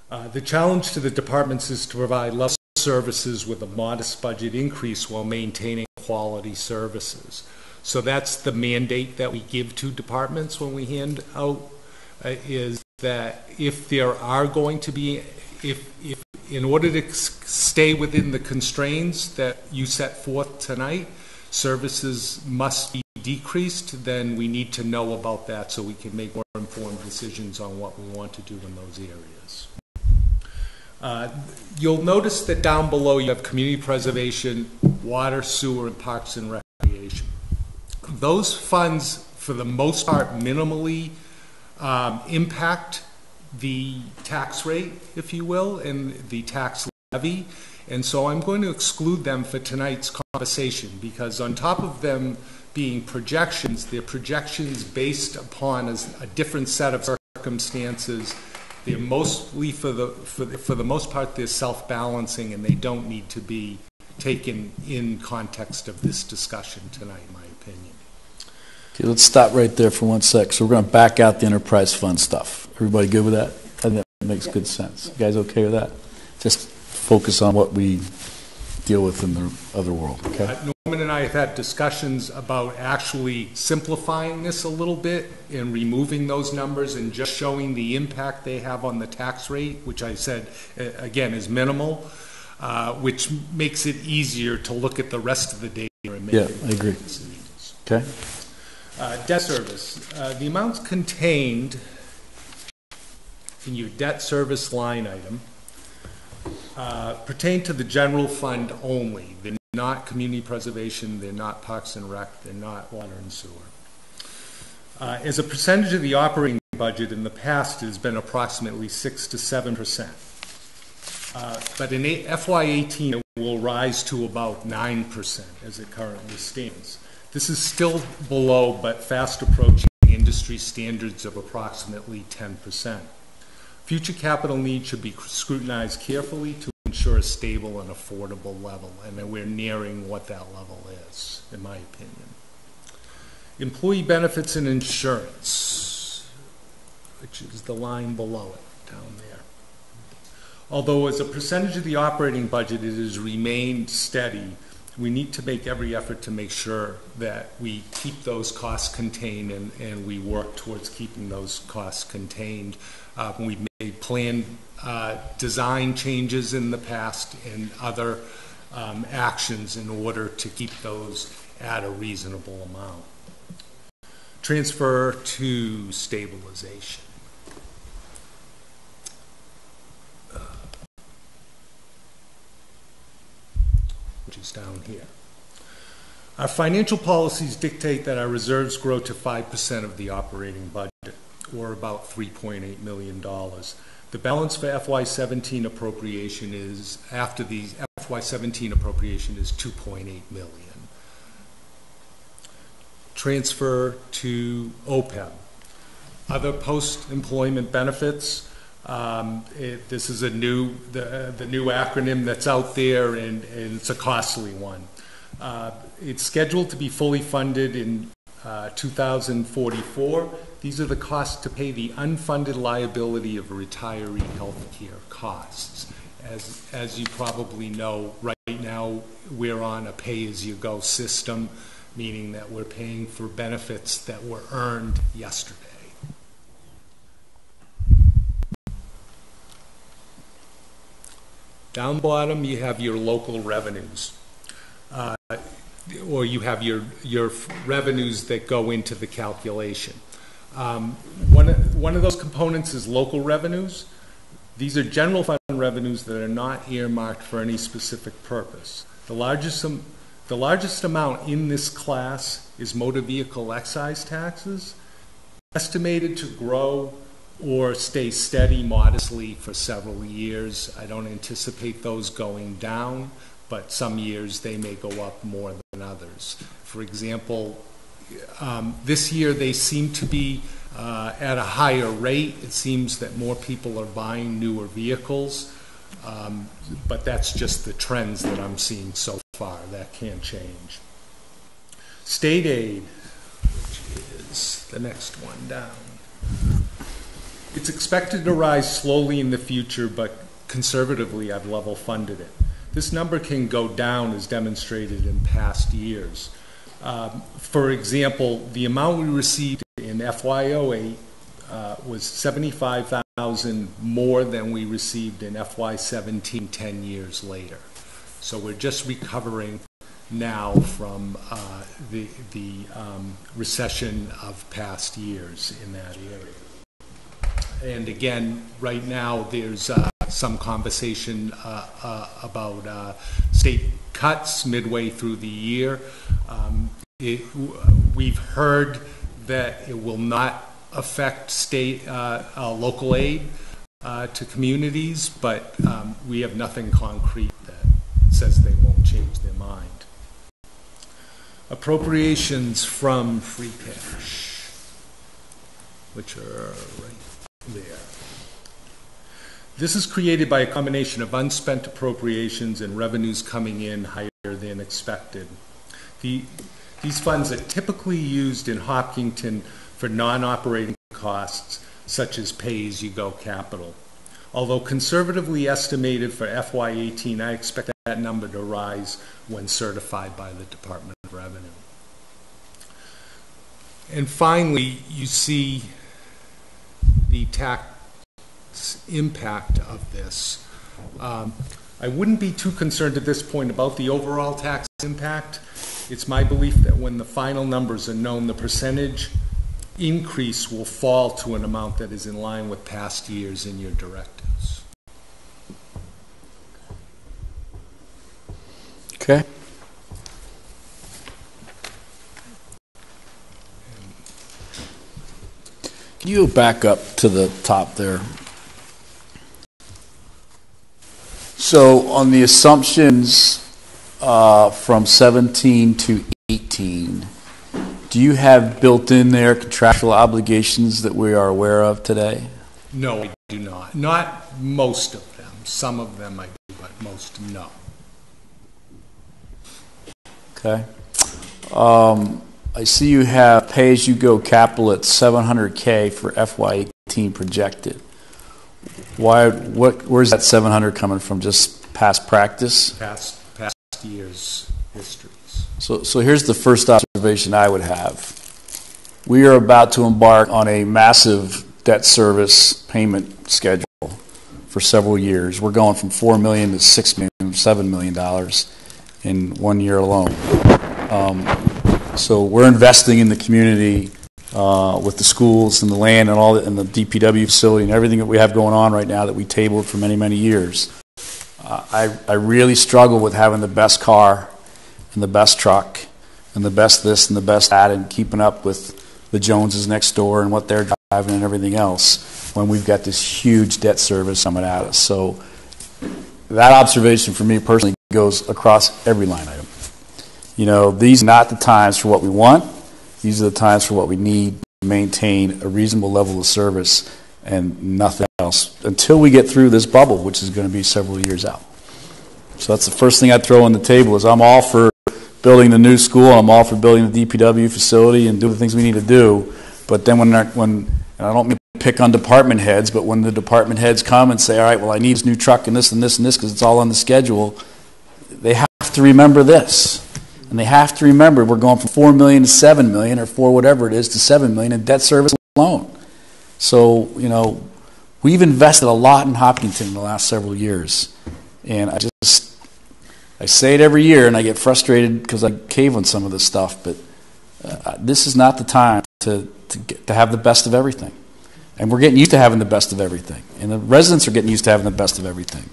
Uh, The challenge to the departments is to provide less services with a modest budget increase while maintaining quality services. So that's the mandate that we give to departments when we hand out, uh, is that if there are going to be, if, if, in order to stay within the constraints that you set forth tonight, services must be decreased, then we need to know about that so we can make more informed decisions on what we want to do in those areas. Uh, You'll notice that down below you have community preservation, water, sewer, and parks and recreation. Those funds, for the most part, minimally um, impact the tax rate, if you will, and the tax levy. And so I'm going to exclude them for tonight's conversation because on top of them being projections, they're projections based upon a, a different set of circumstances. They're mostly, for the, for the, for the most part, they're self-balancing and they don't need to be taken in context of this discussion tonight, in my opinion. Okay, let's stop right there for one sec. So we're going to back out the enterprise fund stuff. Everybody good with that? I think that makes good sense. You guys okay with that? Just focus on what we deal with in the other world, okay? Uh, Norman and I have had discussions about actually simplifying this a little bit and removing those numbers and just showing the impact they have on the tax rate, which I said, uh, again, is minimal, uh, which makes it easier to look at the rest of the data and make Yeah, I agree. Okay? Uh, Debt service, Uh, the amounts contained in your debt service line item uh, pertain to the general fund only. They're not community preservation, they're not parks and rec, they're not water and sewer. Uh, As a percentage of the operating budget in the past, it has been approximately six to seven percent. Uh, But in A- FY eighteen, it will rise to about nine percent as it currently stands. This is still below, but fast approaching industry standards of approximately ten percent. Future capital needs should be scrutinized carefully to ensure a stable and affordable level, and that we're nearing what that level is, in my opinion. Employee benefits and insurance, which is the line below it, down there. Although as a percentage of the operating budget, it has remained steady, we need to make every effort to make sure that we keep those costs contained and, and we work towards keeping those costs contained. Uh, we've made plan uh, design changes in the past and other um, actions in order to keep those at a reasonable amount. Transfer to stabilization. which is down here. Our financial policies dictate that our reserves grow to 5% of the operating budget, or about $3.8 million. The balance for FY17 appropriation is, after the FY17 appropriation is 2.8 million. Transfer to OPEB. Other post-employment benefits, um, it, this is a new, the, the new acronym that's out there, and, and it's a costly one. Uh, it's scheduled to be fully funded in uh, 2044. These are the costs to pay the unfunded liability of retiree health care costs. As, as you probably know, right now we're on a pay-as-you-go system, meaning that we're paying for benefits that were earned yesterday. Down bottom, you have your local revenues. Uh, or you have your, your revenues that go into the calculation. Um, one, one of those components is local revenues. These are general fund revenues that are not earmarked for any specific purpose. The largest, um, the largest amount in this class is motor vehicle excise taxes, estimated to grow or stay steady modestly for several years. I don't anticipate those going down, but some years they may go up more than others. For example, um, this year they seem to be uh, at a higher rate. It seems that more people are buying newer vehicles, um, but that's just the trends that I'm seeing so far. That can change. State aid, which is the next one down. It's expected to rise slowly in the future, but conservatively, I've level funded it. This number can go down as demonstrated in past years. Um, for example, the amount we received in FY08 uh, was 75,000 more than we received in FY17 10 years later. So we're just recovering now from uh, the, the um, recession of past years in that area. And again, right now, there's uh, some conversation uh, uh, about uh, state cuts midway through the year. Um, it, we've heard that it will not affect state uh, uh, local aid to communities, but um, we have nothing concrete that says they won't change their mind. Appropriations from free cash, which are right there. This is created by a combination of unspent appropriations and revenues coming in higher than expected. The, these funds are typically used in Hopkinton for non-operating costs, such as pay-as-you-go capital. Although conservatively estimated for FY18, I expect that number to rise when certified by the Department of Revenue. And finally, you see the tax impact of this. Um, I wouldn't be too concerned at this point about the overall tax impact. It's my belief that when the final numbers are known, the percentage increase will fall to an amount that is in line with past years in your directives. Okay. Can you back up to the top there? So on the assumptions uh, from 17 to 18, do you have built in there contractual obligations that we are aware of today? No, I do not. Not most of them. Some of them I do, but most no. Okay. Um, I see you have pay-as-you-go capital at 700K for FY18 projected. Why, what, where's that 700 coming from? Just past practice? Past, past year's histories. So, so here's the first observation I would have. We are about to embark on a massive debt service payment schedule for several years. We're going from four million to six million, seven million dollars in one year alone. Um, so we're investing in the community uh, with the schools and the land and all the, and the DPW facility and everything that we have going on right now that we tabled for many many years. Uh, I I really struggle with having the best car and the best truck and the best this and the best that and keeping up with the Joneses next door and what they're driving and everything else when we've got this huge debt service coming at us. So that observation for me personally goes across every line item. You know, these are not the times for what we want. These are the times for what we need to maintain a reasonable level of service and nothing else until we get through this bubble, which is going to be several years out. So that's the first thing I'd throw on the table is I'm all for building the new school, I'm all for building the DPW facility and doing the things we need to do. But then when, when and I don't mean to pick on department heads, but when the department heads come and say, all right, well, I need this new truck and this and this and this because it's all on the schedule, they have to remember this. And they have to remember we're going from 4 million to 7 million or 4 whatever it is to 7 million in debt service alone. So, you know, we've invested a lot in Hopkinton in the last several years. And I just, I say it every year and I get frustrated because I cave on some of this stuff, but uh, this is not the time to, to, get, to have the best of everything. And we're getting used to having the best of everything. And the residents are getting used to having the best of everything.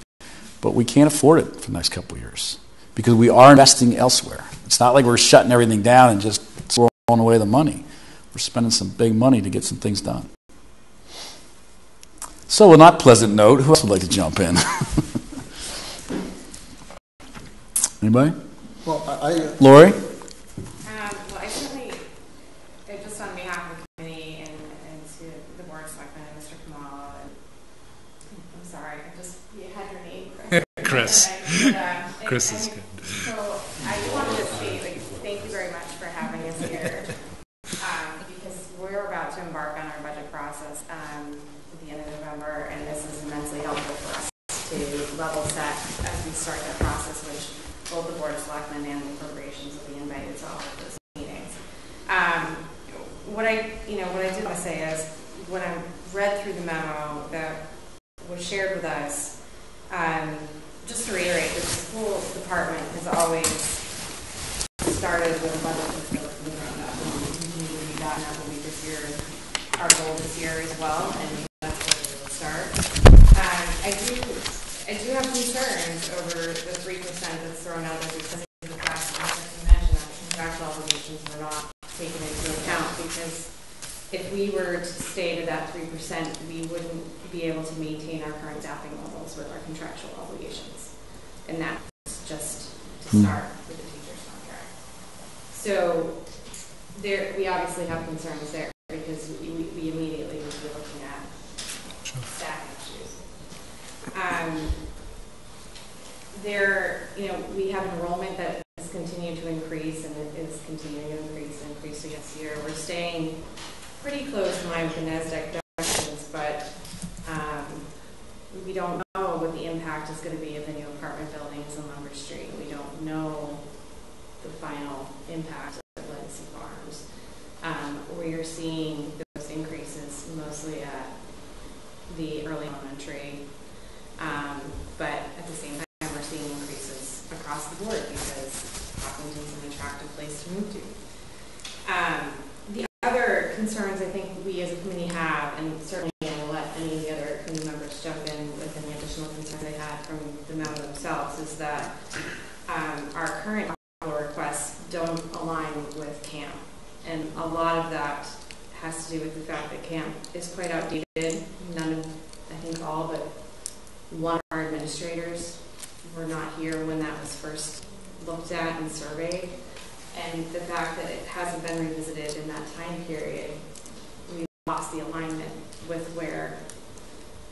But we can't afford it for the next couple of years because we are investing elsewhere. It's not like we're shutting everything down and just throwing away the money. We're spending some big money to get some things done. So, on that pleasant note, who else would like to jump in? Anybody? Well, I, I Lori? Um, well, I certainly, just on behalf of the committee and, and to the board of selectmen and Mr. Khumalo, and I'm sorry, I just, you had your name, Chris. Chris. And, uh, Chris is good. So I just wanted to say, like, thank you very much for having us here. Um, because we're about to embark on our budget process, um, at the end of November, and this is immensely helpful for us to level set as we start that process, which both the Board of Selectmen and the appropriations will be invited to all of those meetings. Um, what I, you know, what I do want to say is, when I read through the memo that was shared with us, um, just to reiterate, the school department has always started with a budget that's built from the ground up, and we continue to do that, and that will be this year, our goal this year as well, and that's where we will start. Um, I do, I do have concerns over the three percent that's thrown out there because of the fact that mentioned that contractual obligations were not taken into account, because if we were to stay to that three percent, we wouldn't be able to maintain our current staffing levels with our contractual obligations. And that's just to Hmm. start with the teacher's contract. So there, we obviously have concerns there because we, we we immediately would be looking at staffing issues. Um, there, you know, we have enrollment that has continued to increase and it is continuing to increase and increase this year. We're staying pretty close in line with the NESDEC projections, but um, we don't know what the impact is going to be of the new apartment buildings on Lumber Street. We don't know the final impact of Legacy Farms. Um, we are seeing those increases mostly at the early elementary, um, but at the same time, we're seeing increases across the board because Hopkinton's an attractive place to move to. Um, the other concerns I think we as a committee have, and certainly I will let any of the other committee members jump in with any additional concerns they had from the memo themselves, is that um, our current capital requests don't align with CAMP. And a lot of that has to do with the fact that CAMP is quite outdated. None of, I think all but one of our administrators were not here when that was first looked at and surveyed. And the fact that it hasn't been revisited in that time period, we lost the alignment with where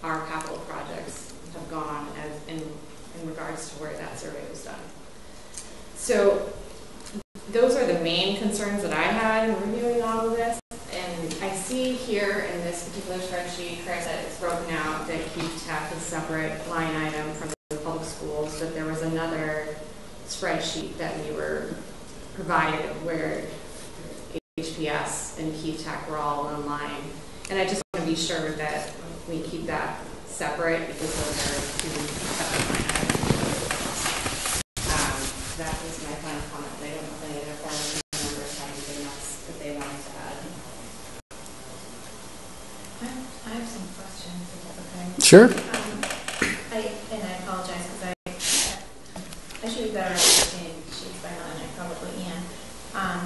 our capital projects have gone as in, in regards to where that survey was done. So those are the main concerns that I had in reviewing all of this. And I see here in this particular spreadsheet, Chris, that it's broken out that Keefe Tech is a separate line item from the public schools, that there was another spreadsheet that we were provided where HPS and Keefe Tech were all online. And I just want to be sure that we keep that separate because those are two separate line items. Um, That was my final comment. I don't know if any other board members have anything else that they wanted to add. I I have some questions, if that's okay. Sure. Um, I, and I apologize, because I, I should be better at understanding sheets by now than I probably am. Um,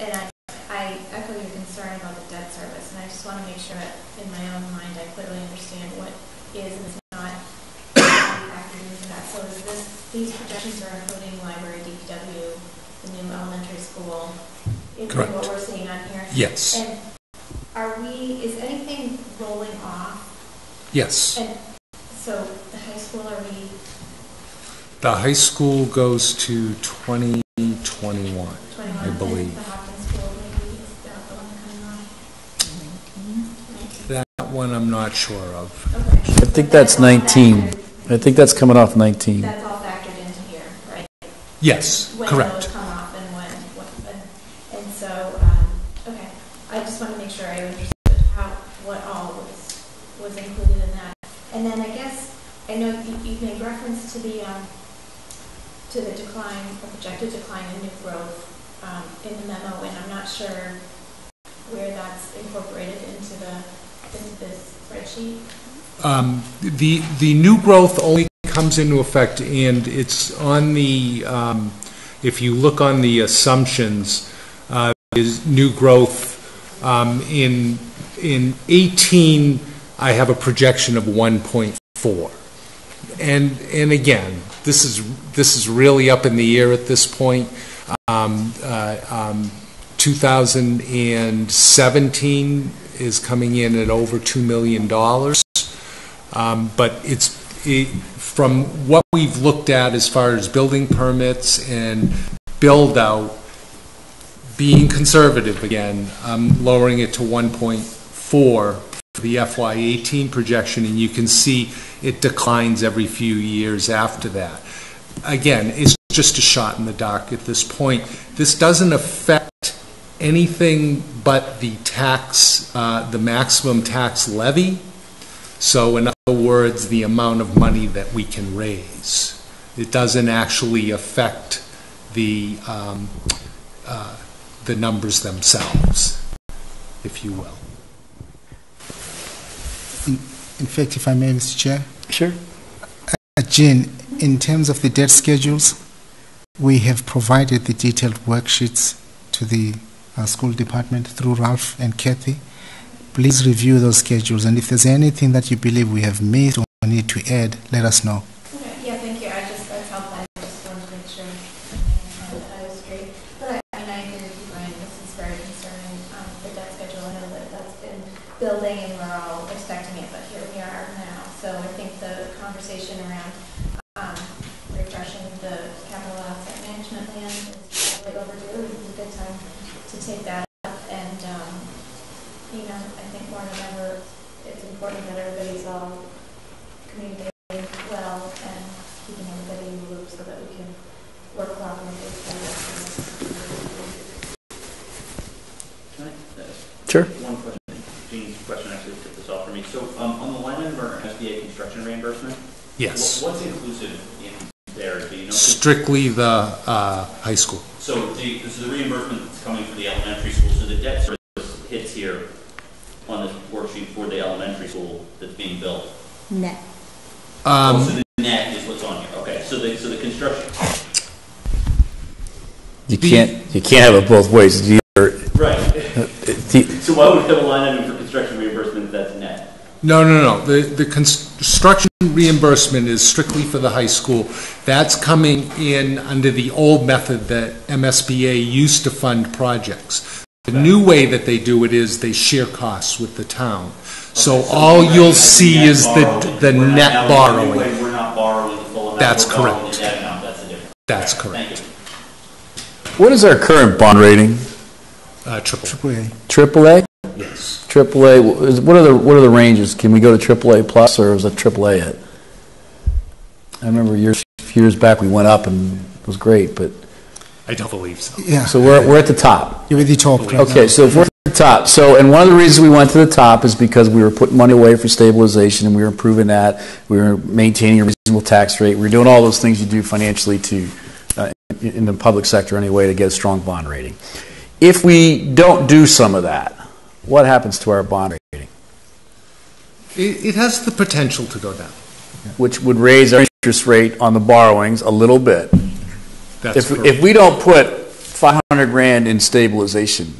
and I, I echo your concern about the debt service, and I just want to make sure that in my own mind, I clearly understand what is and is not factored into that. So is this, these projections are including library, DPW, the new elementary school, in Correct. what we're seeing on here? Yes. And are we, is anything rolling off? Yes. And so the high school, are we, The high school goes to 2021, I believe. the Hopkins school, maybe, is that the one coming on? That one I'm not sure of. Okay. I think that's 19. I think that's coming off 19. That's all factored into here, right? Yes, When correct. those come off and when, what, and, and so, um, okay. I just want to make sure I understood how, what all was, was included in that. And then I guess, I know you, you made reference to the, um, to the decline, or projected decline in new growth, um, in the memo, and I'm not sure where that's incorporated into the, into this spreadsheet. Um, The, the new growth only comes into effect, and it's on the, um, if you look on the assumptions, uh, is new growth um, in, in 18, I have a projection of 1.4. And, and again, this is, this is really up in the air at this point. Um, uh, um, 2017 is coming in at over $2 million. Um, But it's, it- from what we've looked at as far as building permits and build-out, being conservative again, I'm lowering it to 1.4 for the FY18 projection, and you can see it declines every few years after that. Again, it's just a shot in the dark at this point. This doesn't affect anything but the tax, uh, the maximum tax levy. So in other words, the amount of money that we can raise. It doesn't actually affect the, um, uh, the numbers themselves, if you will. In, fact, if I may, Mr. Chair. Sure. Uh, Jean, in terms of the debt schedules, we have provided the detailed worksheets to the uh, school department through Ralph and Kathy. Please review those schedules, and if there's anything that you believe we have missed or need to add, let us know. Okay, yeah, thank you. I just, that's helpful. I just wanted to make sure uh, that I was straight. But I, I mean, I agree with you, Brian. This is very concerning. Um, the debt schedule, I know that that's been building and we're all expecting it, but here we are now. So I think the conversation around, um, refreshing the capital asset management plan is probably overdue. It's a good time to take that up. And, um, you know, I think more than ever, it's important that everybody's all communicating well and keeping everybody in the loop so that we can work collaboratively together. Can I ask Sure. One question, Jean's question actually took this off for me. So um, on the line item for SBA construction reimbursement? Yes. What's inclusive in there, do you know? Strictly the uh, high school. So the, this is the reimbursement that's coming for the elementary school, so the debt service hits here on this worksheet for the elementary school that's being built. Net. Um, Oh, so the net is what's on here, okay, so the, so the construction, You can't, you can't have it both ways. It's either- right. the- So why would we have a line item for construction reimbursement if that's net? No, no, no. The, the construction reimbursement is strictly for the high school. That's coming in under the old method that MSBA used to fund projects. The new way that they do it is they share costs with the town. So all you'll see is the, the We're net now, borrowing. way, We're not borrowing the full amount. That's we're correct. the net amount, that's the. That's correct. Thank you. What is our current bond rating? Uh, triple. Triple A. Triple A? Yes. Triple A, is- what are the, what are the ranges? Can we go to triple A plus, or is it triple A it? I remember years, few years back, we went up and it was great, but, I don't believe so. Yeah. so we're, we're at the top. You already talked right now. Okay, so if we're at the top, so, and one of the reasons we went to the top is because we were putting money away for stabilization, and we were improving that, we were maintaining a reasonable tax rate, we were doing all those things you do financially to, uh, in in the public sector anyway, to get a strong bond rating. If we don't do some of that, what happens to our bond rating? It, it has the potential to go down. Which would raise our interest rate on the borrowings a little bit. That's If, correct. if we don't put 500 grand in stabilization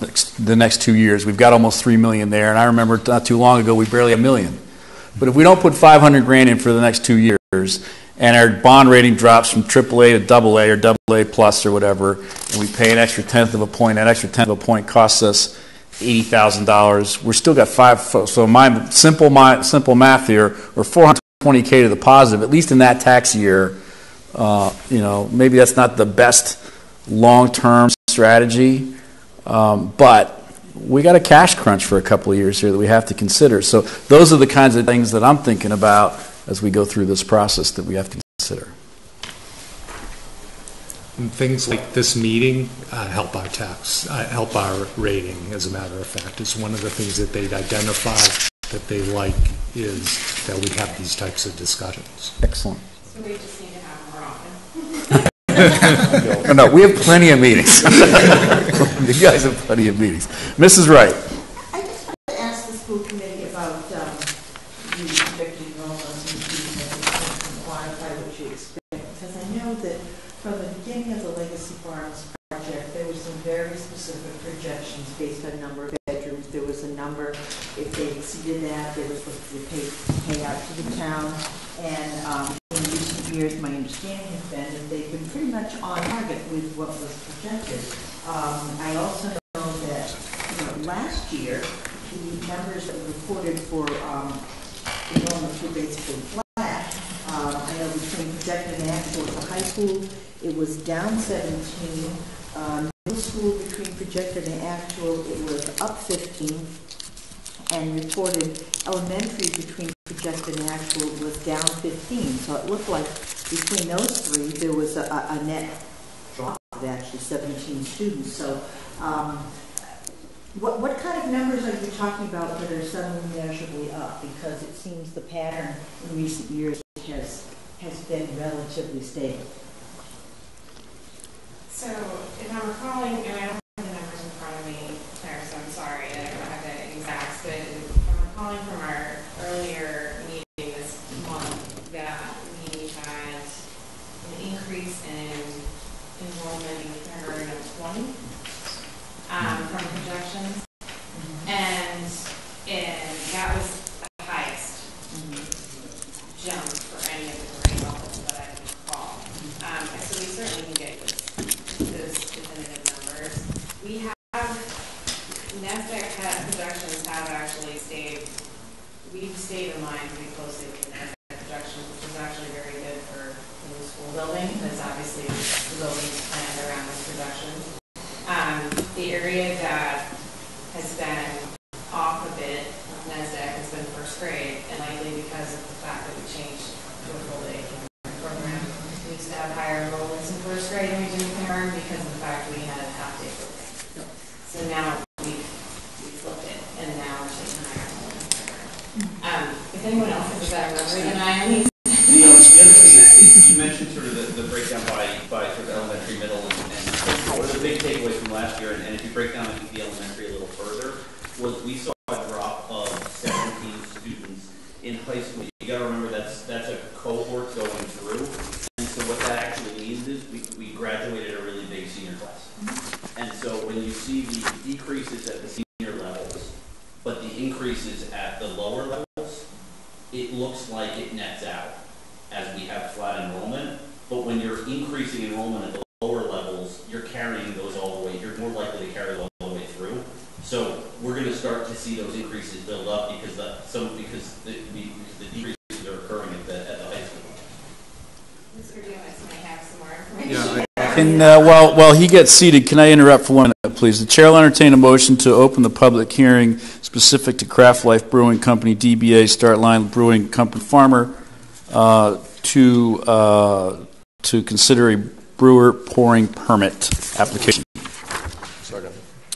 next, the next two years, we've got almost 3 million there, and I remember not too long ago, we barely had a million. But if we don't put 500 grand in for the next two years, and our bond rating drops from AAA to AA or AA plus or whatever, and we pay an extra tenth of a point, that extra tenth of a point costs us $80,000, we're still got five, so my simple, my, simple math here, we're 420K to the positive, at least in that tax year, uh, you know, maybe that's not the best long-term strategy, um, but we got a cash crunch for a couple of years here that we have to consider. So those are the kinds of things that I'm thinking about as we go through this process that we have to consider. And things like this meeting uh, help our tax, uh, help our rating, as a matter of fact. It's one of the things that they'd identify that they like is that we have these types of discussions. Excellent. So we just need to have more often. Oh, no, we have plenty of meetings. you guys have plenty of meetings. Mrs. Wright. I just want to ask the school committee about um, the projected enrollments and fees and everything, and quantify what you expect. Because I know that from the beginning of the Legacy Farms project, there were some very specific projections based on number of bedrooms. There was a number, if they exceeded they were supposed to pay, out to the town. And um, in recent years, my understanding has been that they've been pretty much on target with what was projected. Um, I also know that, you know, last year, the numbers that were reported for um, enrollments were basically flat. Um, I know between projected and actual for high school, it was down 17. Um, Middle school, between projected and actual, it was up 15. And reported elementary, between projected and actual, was down 15. So it looked like between those three, there was a- a net drop of actually 17 students. So um, what, what kind of numbers are you talking about that are suddenly measurably up? Because it seems the pattern in recent years has, has been relatively stable. So if I'm recalling, and I don't uh, while, while he gets seated, can I interrupt for one minute, please? The chair will entertain a motion to open the public hearing specific to Craftlife Brewing Company, DBA Startline Brewing Company Farmer, uh, to, uh, to consider a brewer pouring permit application. Second.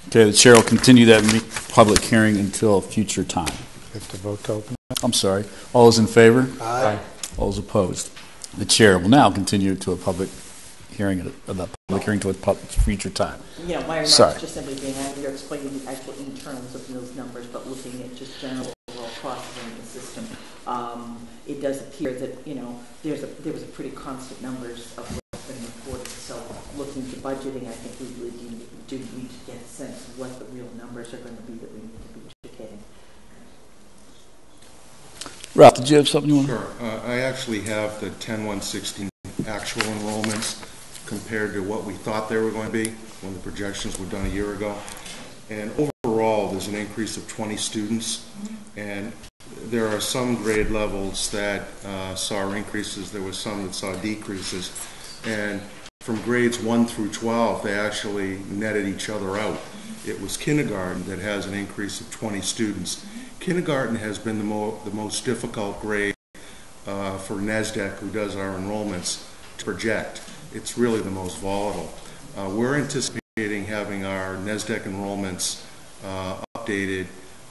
Okay, the chair will continue that public hearing until a future time. Have to vote to open. I'm sorry. All those in favor? Aye. All those opposed? The chair will now continue to a public hearing, at the public hearing to a pub- future time. You know, my Sorry. just simply being, I you're explaining the actual in terms of those numbers, but looking at just general overall costs in the system, um, it does appear that, you know, there's a, there was a pretty constant numbers of what's been reported. So looking to budgeting, I think we really do, do need to get a sense of what the real numbers are going to be that we need to be educating. Ralph, did you have something you want? Sure. Uh, I actually have the 10-116 actual enrollments compared to what we thought they were going to be when the projections were done a year ago. And overall, there's an increase of 20 students, and there are some grade levels that uh, saw increases, there was some that saw decreases. And from grades 1 through 12, they actually netted each other out. It was kindergarten that has an increase of 20 students. Kindergarten has been the, mo- the most difficult grade uh, for NESDEC, who does our enrollments, to project. It's really the most volatile. Uh, we're anticipating having our NESDEC enrollments uh, updated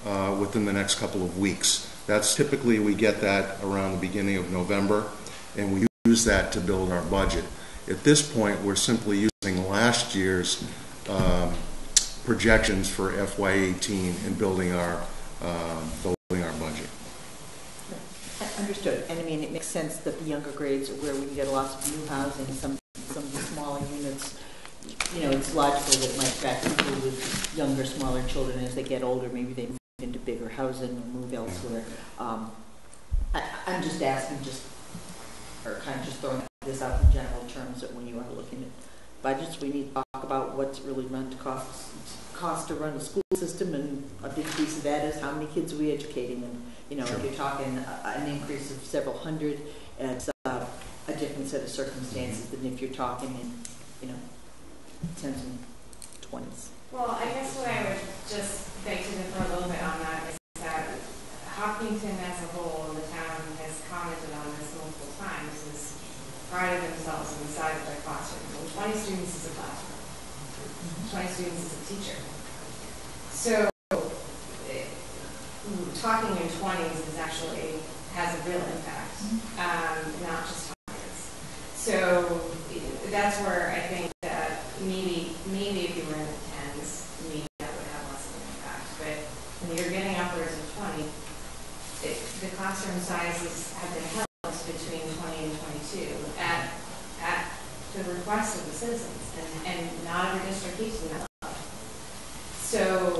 uh, within the next couple of weeks. That's typically, we get that around the beginning of November, and we use that to build our budget. At this point, we're simply using last year's um, projections for FY18 and building our, um, building our budget. Understood. And I mean, it makes sense that the younger grades are where we can get lots of new housing, some, some of the smaller units. You know, it's logical that it might attract people with younger, smaller children as they get older. Maybe they move into bigger housing or move elsewhere. Um, I, I'm just asking, just, or kind of just throwing this out in general terms that when you are looking at budgets, we need to talk about what's really run to cost, cost to run a school system, and a big piece of that is how many kids are we educating? And, you know, if you're talking a- an increase of several hundred, it's uh, a different set of circumstances than if you're talking in, you know, tens and twenties. Well, I guess what I would just beg to differ a little bit on that is that Hopkinton as a whole, the town has commented on this multiple times, is prided themselves on the size of their classroom. Well, twenty students is a classroom. Twenty students is a teacher. So, eh, talking in twenties is actually, has a real impact, um, not just. So, that's where I think that maybe, maybe if you were in the tens, maybe that would have less of an impact. But when you're getting upwards of twenty, it, the classroom sizes have been held between twenty and twenty-two at, at the request of the citizens, and, and not every district keeps them that. So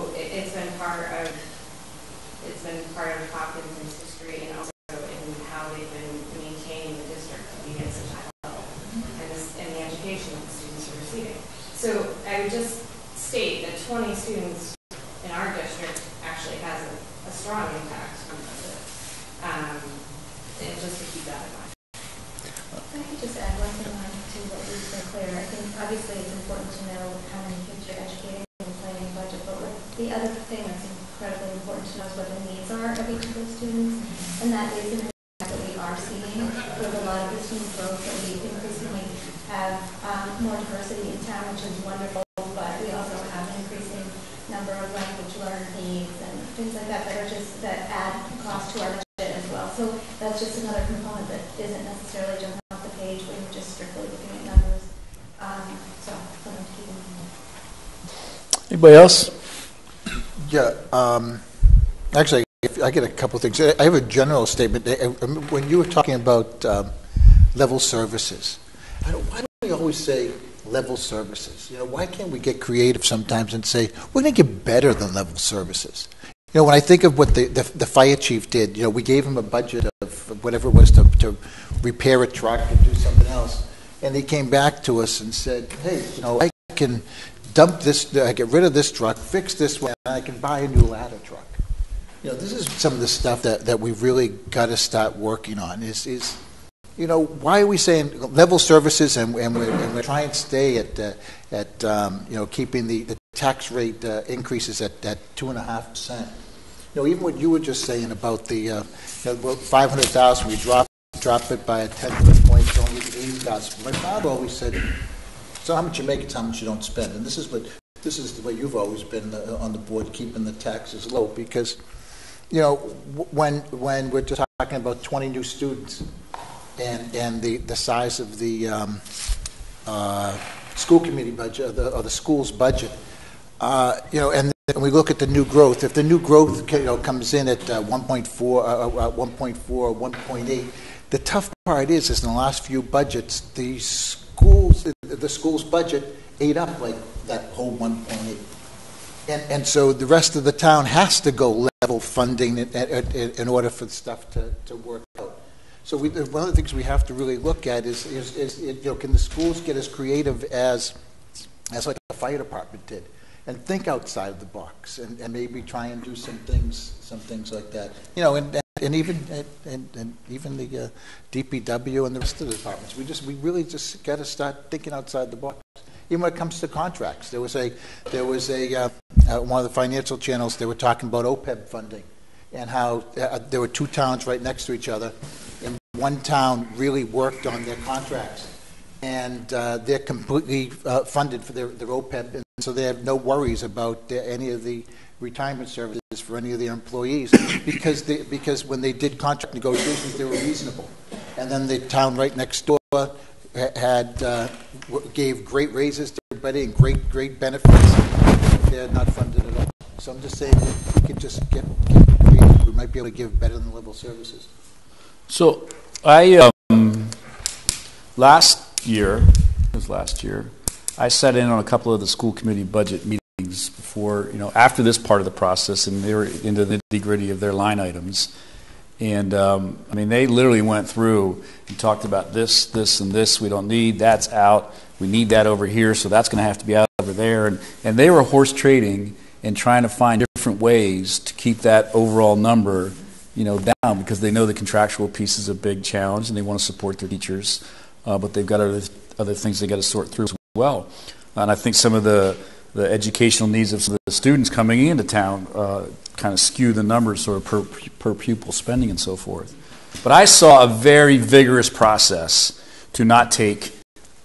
20 students in our district actually has a, a strong impact on. Um, and just to keep that in mind. I could just add one thing on to what we've been. I think obviously it's important to know how many kids you're educating and planning budget, but the other thing that's incredibly important to know is what the needs are of each of those students, and that is an Anybody else? Yeah, um, actually, I get a couple of things. I have a general statement. When you were talking about um, level services, why do we always say level services? You know, why can't we get creative sometimes and say, we're going to get better than level services? You know, when I think of what the, the, the fire chief did, you know, we gave him a budget of whatever it was to, to repair a truck and do something else. And he came back to us and said, hey, you know, I can dump this, I get rid of this truck, fix this one, and I can buy a new ladder truck. You know, this is some of the stuff that, that we've really got to start working on is, is you know, why are we saying level services and, and, we're, and we're trying to stay at, uh, at um, you know, keeping the, the tax rate uh, increases at, at 2.5%? You know, even what you were just saying about the, uh, you know, 500,000, we drop, drop it by a tenth of a point, it's only 80,000. My father always said, so how much you make, it's how much you don't spend. And this is what, this is the way you've always been uh, on the board, keeping the taxes low, because, you know, when, when we're talking about 20 new students, and, and the, the size of the um, uh, school committee budget, or the, or the school's budget. Uh, you know, and then we look at the new growth. If the new growth you know, comes in at uh, 1.4, uh, 1.4, 1.8, the tough part is, is in the last few budgets, the schools, the school's budget ate up like that whole 1.8. And, and so the rest of the town has to go level funding in, in, in order for the stuff to, to work out. So we, one of the things we have to really look at is, is, is you know, can the schools get as creative as, as like the fire department did, and think outside the box, and, and maybe try and do some things, some things like that. You know, and, and even and, and even the uh, DPW and the rest of the departments. We just we really just got to start thinking outside the box. Even when it comes to contracts, there was a there was a uh, uh, one of the financial channels. They were talking about OPEB funding and how uh, there were two towns right next to each other and one town really worked on their contracts, and uh, they're completely uh, funded for their, their OPEB, and so they have no worries about uh, any of the retirement services for any of their employees because they, because when they did contract negotiations, they were reasonable. And then the town right next door had uh, gave great raises to everybody and great great benefits. They're not funded at all. So I'm just saying, we could just get, get we might be able to give better than the level services. So I um, last year, it was last year, I sat in on a couple of the school committee budget meetings before, you know, after this part of the process, and they were into the nitty gritty of their line items. And um, I mean, they literally went through and talked about this, this, and this we don't need, that's out, we need that over here, so that's going to have to be out over there. And, and they were horse trading and trying to find different ways to keep that overall number you know, down because they know the contractual piece is a big challenge and they want to support their teachers, uh, but they've got other, other things they got to sort through as well. And I think some of the, the educational needs of the students coming into town uh, kind of skew the numbers sort of per, per pupil spending and so forth. But I saw a very vigorous process to not take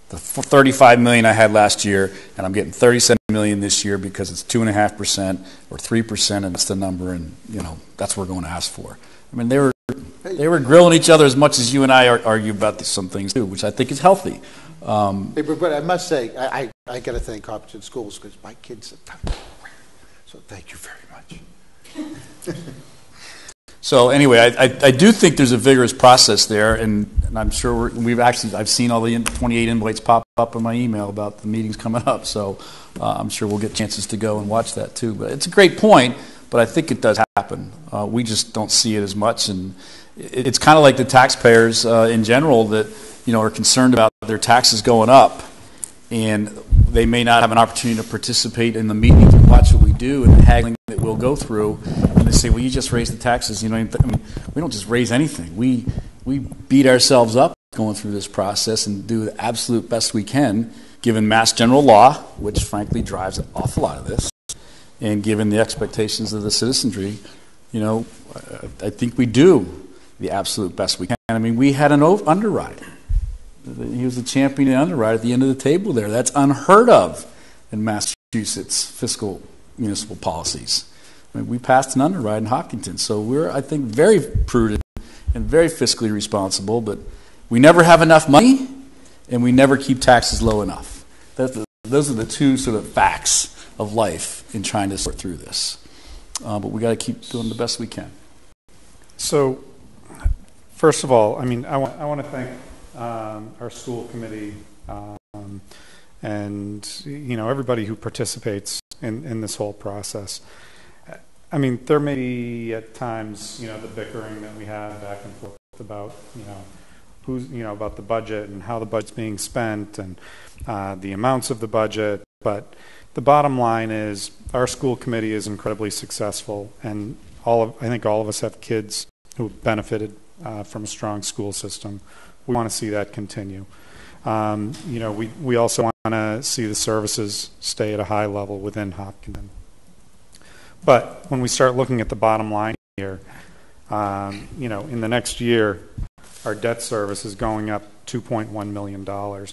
the 35 million I had last year, and I'm getting 37 million this year because it's two and a half percent or three percent, and that's the number, and you know that's what we're going to ask for. I mean, they were they were grilling each other as much as you and I argue about some things too, which I think is healthy. Um, hey, but, I must say, I, I, I got to thank Hopkinton Schools because my kids are so thank you very much. So anyway, I, I, I, do think there's a vigorous process there, and, and I'm sure we have actually I've seen all the 28 invites pop up in my email about the meetings coming up. So uh, I'm sure we'll get chances to go and watch that too. But it's a great point, but I think it does happen. Uh, we just don't see it as much, and it's kind of like the taxpayers uh, in general that you know are concerned about their taxes going up, and they may not have an opportunity to participate in the meetings and watch what we do and the haggling that we'll go through and they say, well, you just raised the taxes. You know, I mean, we don't just raise anything. We we beat ourselves up going through this process and do the absolute best we can, given mass general law, which frankly drives an awful lot of this, and given the expectations of the citizenry. You know, I think we do the absolute best we can. I mean, we had an underride. He was the champion in underride at the end of the table there. That's unheard of in Massachusetts fiscal municipal policies. I mean, we passed an underride in Hopkinton, so we're, I think, very prudent and very fiscally responsible, but we never have enough money and we never keep taxes low enough. The, those are the two sort of facts of life in trying to sort through this. Uh, but we got to keep doing the best we can. So, first of all, I mean, I want, I want to thank um, our school committee um, and you know everybody who participates in, in this whole process. I mean, there may be at times, you know, the bickering that we have back and forth about, you know, who's, you know, about the budget and how the budget's being spent and uh, the amounts of the budget. But the bottom line is our school committee is incredibly successful, and all of, I think all of us have kids who benefited uh, from a strong school system we want to see that continue. Um, you know, we, we also want to see the services stay at a high level within Hopkinton. But when we start looking at the bottom line here, um, you know, in the next year, our debt service is going up $2.1 million.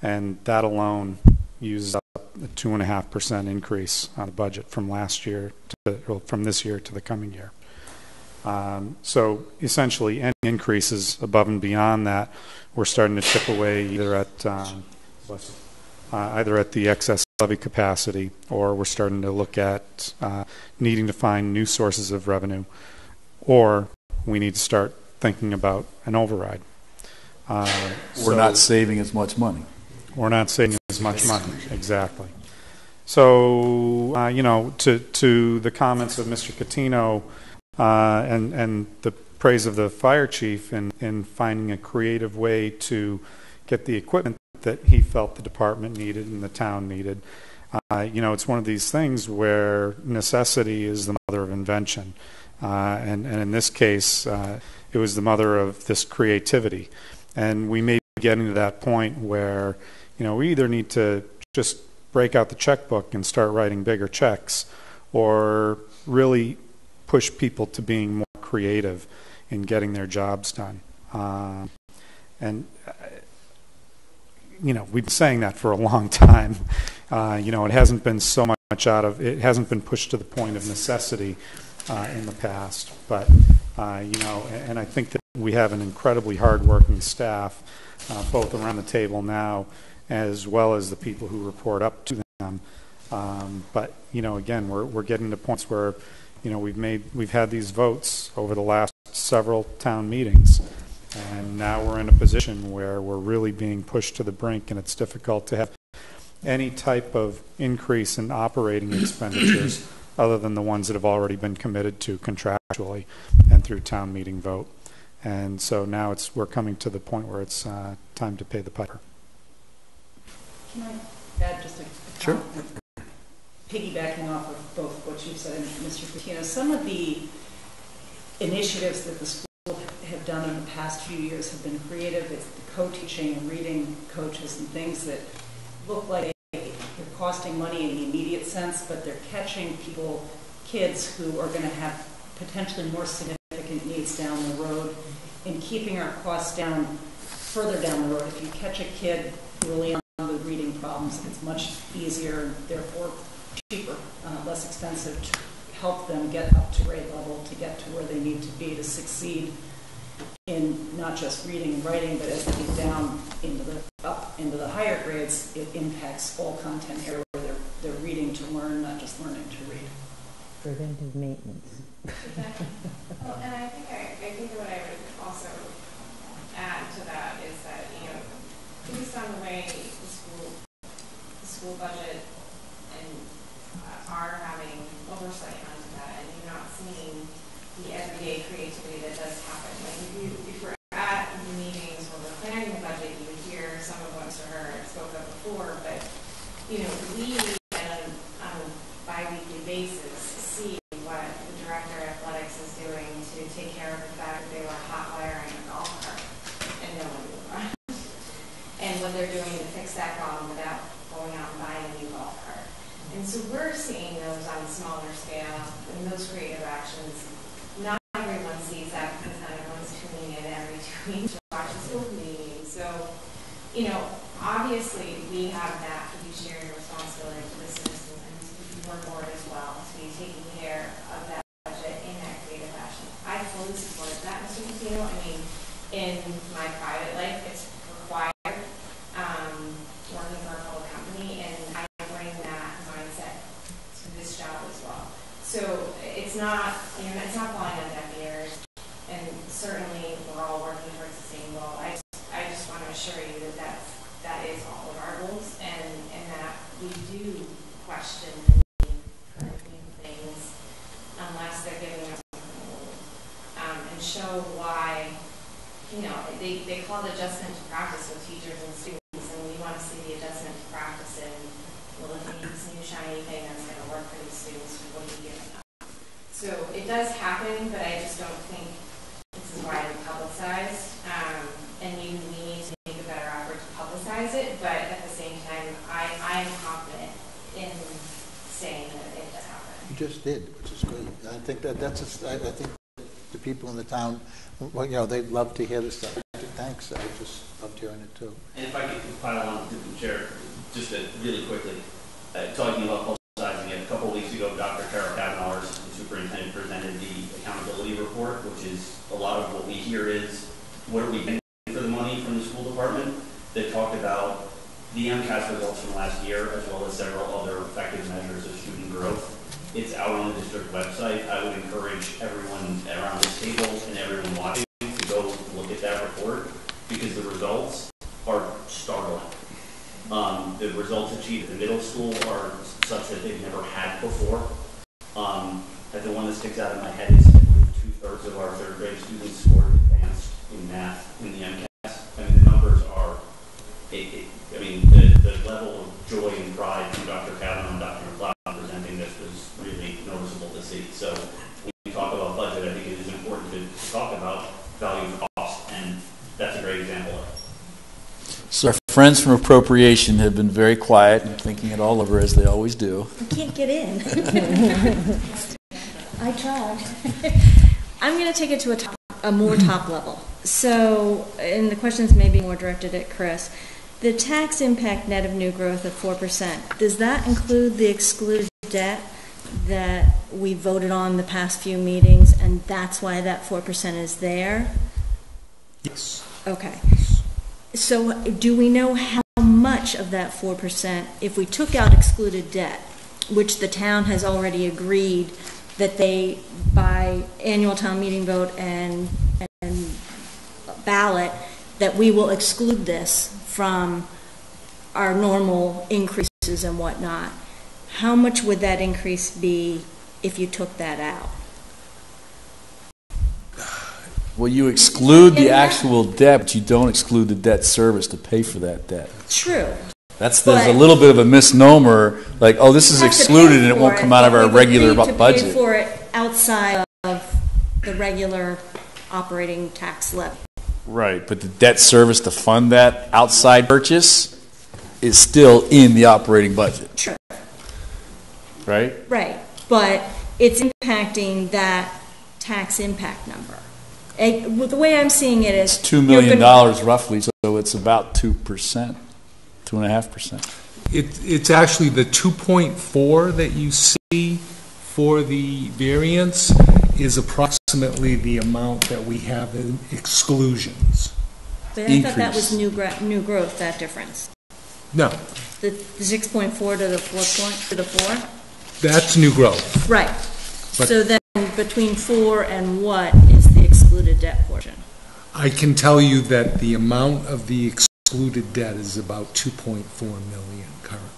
And that alone uses up a 2.5% increase on the budget from last year, to, from this year to the coming year. Um, so essentially, any increases above and beyond that, we're starting to chip away either at um, uh, either at the excess levy capacity, or we're starting to look at uh, needing to find new sources of revenue, or we need to start thinking about an override. Uh, We're so not saving as much money. We're not saving as much money, exactly. So, uh, you know, to, to the comments of Mr. Coutinho uh, and, and the praise of the fire chief in, in finding a creative way to get the equipment that he felt the department needed and the town needed. Uh, you know, it's one of these things where necessity is the mother of invention. Uh, and, and in this case, uh, it was the mother of this creativity. And we may be getting to that point where, you know, we either need to just break out the checkbook and start writing bigger checks or really push people to being more creative in getting their jobs done. Uh, and, uh, you know, we've been saying that for a long time. Uh, you know, it hasn't been so much out of, it hasn't been pushed to the point of necessity uh, in the past. But, uh, you know, and, and I think that we have an incredibly hardworking staff, uh, both around the table now as well as the people who report up to them. Um, but, you know, again, we're, we're getting to points where, you know, we've made, we've had these votes over the last several town meetings. And now we're in a position where we're really being pushed to the brink and it's difficult to have any type of increase in operating expenditures other than the ones that have already been committed to contractually and through town meeting vote. And so now it's we're coming to the point where it's uh, time to pay the piper. Can I add just a, a Sure. Piggybacking off of both what you said and Mr. Coutinho, some of the initiatives that the school have done in the past few years have been creative. It's the co-teaching and reading coaches and things that look like they're costing money in the immediate sense, but they're catching people, kids who are going to have potentially more significant needs down the road and keeping our costs down further down the road. If you catch a kid early on with reading problems, it's much easier therefore cheaper, uh, less expensive to help them get up to grade level to get to where they need to be to succeed in not just reading and writing, but as they get down into the up into the higher grades, it impacts all content area where they're, they're reading to learn, not just learning to read. Preventive maintenance. Exactly. Well, and I think I, I think what I would also add to that is that, you know, based on the way the school, the school budget well, you know, they'd love to hear this stuff. Thanks, I just loved hearing it too. And if I could pile on to the chair, just really quickly, uh, talking about publicizing it, a couple of weeks ago, Dr. Carol Kavanaugh, assistant superintendent, presented the accountability report, which is, a lot of what we hear is, what are we getting for the money from the school department? They talked about the MCAS results from last year, as well as several other effective measures. It's out on the district website. I would encourage everyone around this table and everyone watching to go look at that report, because the results are startling. Um, the results achieved at the middle school are such that they've never had before. Um, the one that sticks out in my head is two-thirds of our third grade students scored advanced in math in the MCAS. I mean, the numbers are, it, it, I mean, the, the level of joy and pride from Dr. Kavanaugh and Dr. McLeod presenting this was really noticeable to see. So when we talk about budget, I think it is important to, to talk about value of cost, and that's a great example of it. So our friends from appropriation have been very quiet and thinking it all over as they always do. I can't get in. I tried. I'm going to take it to a, top, a more top level. So, and the questions may be more directed at Chris. The tax impact net of new growth of 4%, does that include the excluded debt that we voted on the past few meetings, and that's why that 4% is there? Yes. Okay. So do we know how much of that 4%, if we took out excluded debt, which the town has already agreed that they, by annual town meeting vote and, and ballot, that we will exclude this from our normal increases and whatnot, how much would that increase be if you took that out? Well, you exclude the actual debt, but you don't exclude the debt service to pay for that debt. True. That's there's a little bit of a misnomer, like, oh, this is have to excluded and it won't for come out of but our would regular need to pay budget. for it outside of the regular operating tax levy. Right, but the debt service to fund that outside purchase is still in the operating budget, True. Right? Right, but it's impacting that tax impact number. Well, the way I'm seeing it is. Two you're million gonna- dollars roughly, so it's about two percent, two and a half percent. It, it's actually the 2.4 that you see for the variance is approximately the amount that we have in exclusions. But I thought that was new gra, new growth, that difference. No, The the 6.4 to the 4 point, to the 4? That's new growth. Right. But- So then, between 4 and what is the excluded debt portion? I can tell you that the amount of the excluded debt is about 2.4 million currently.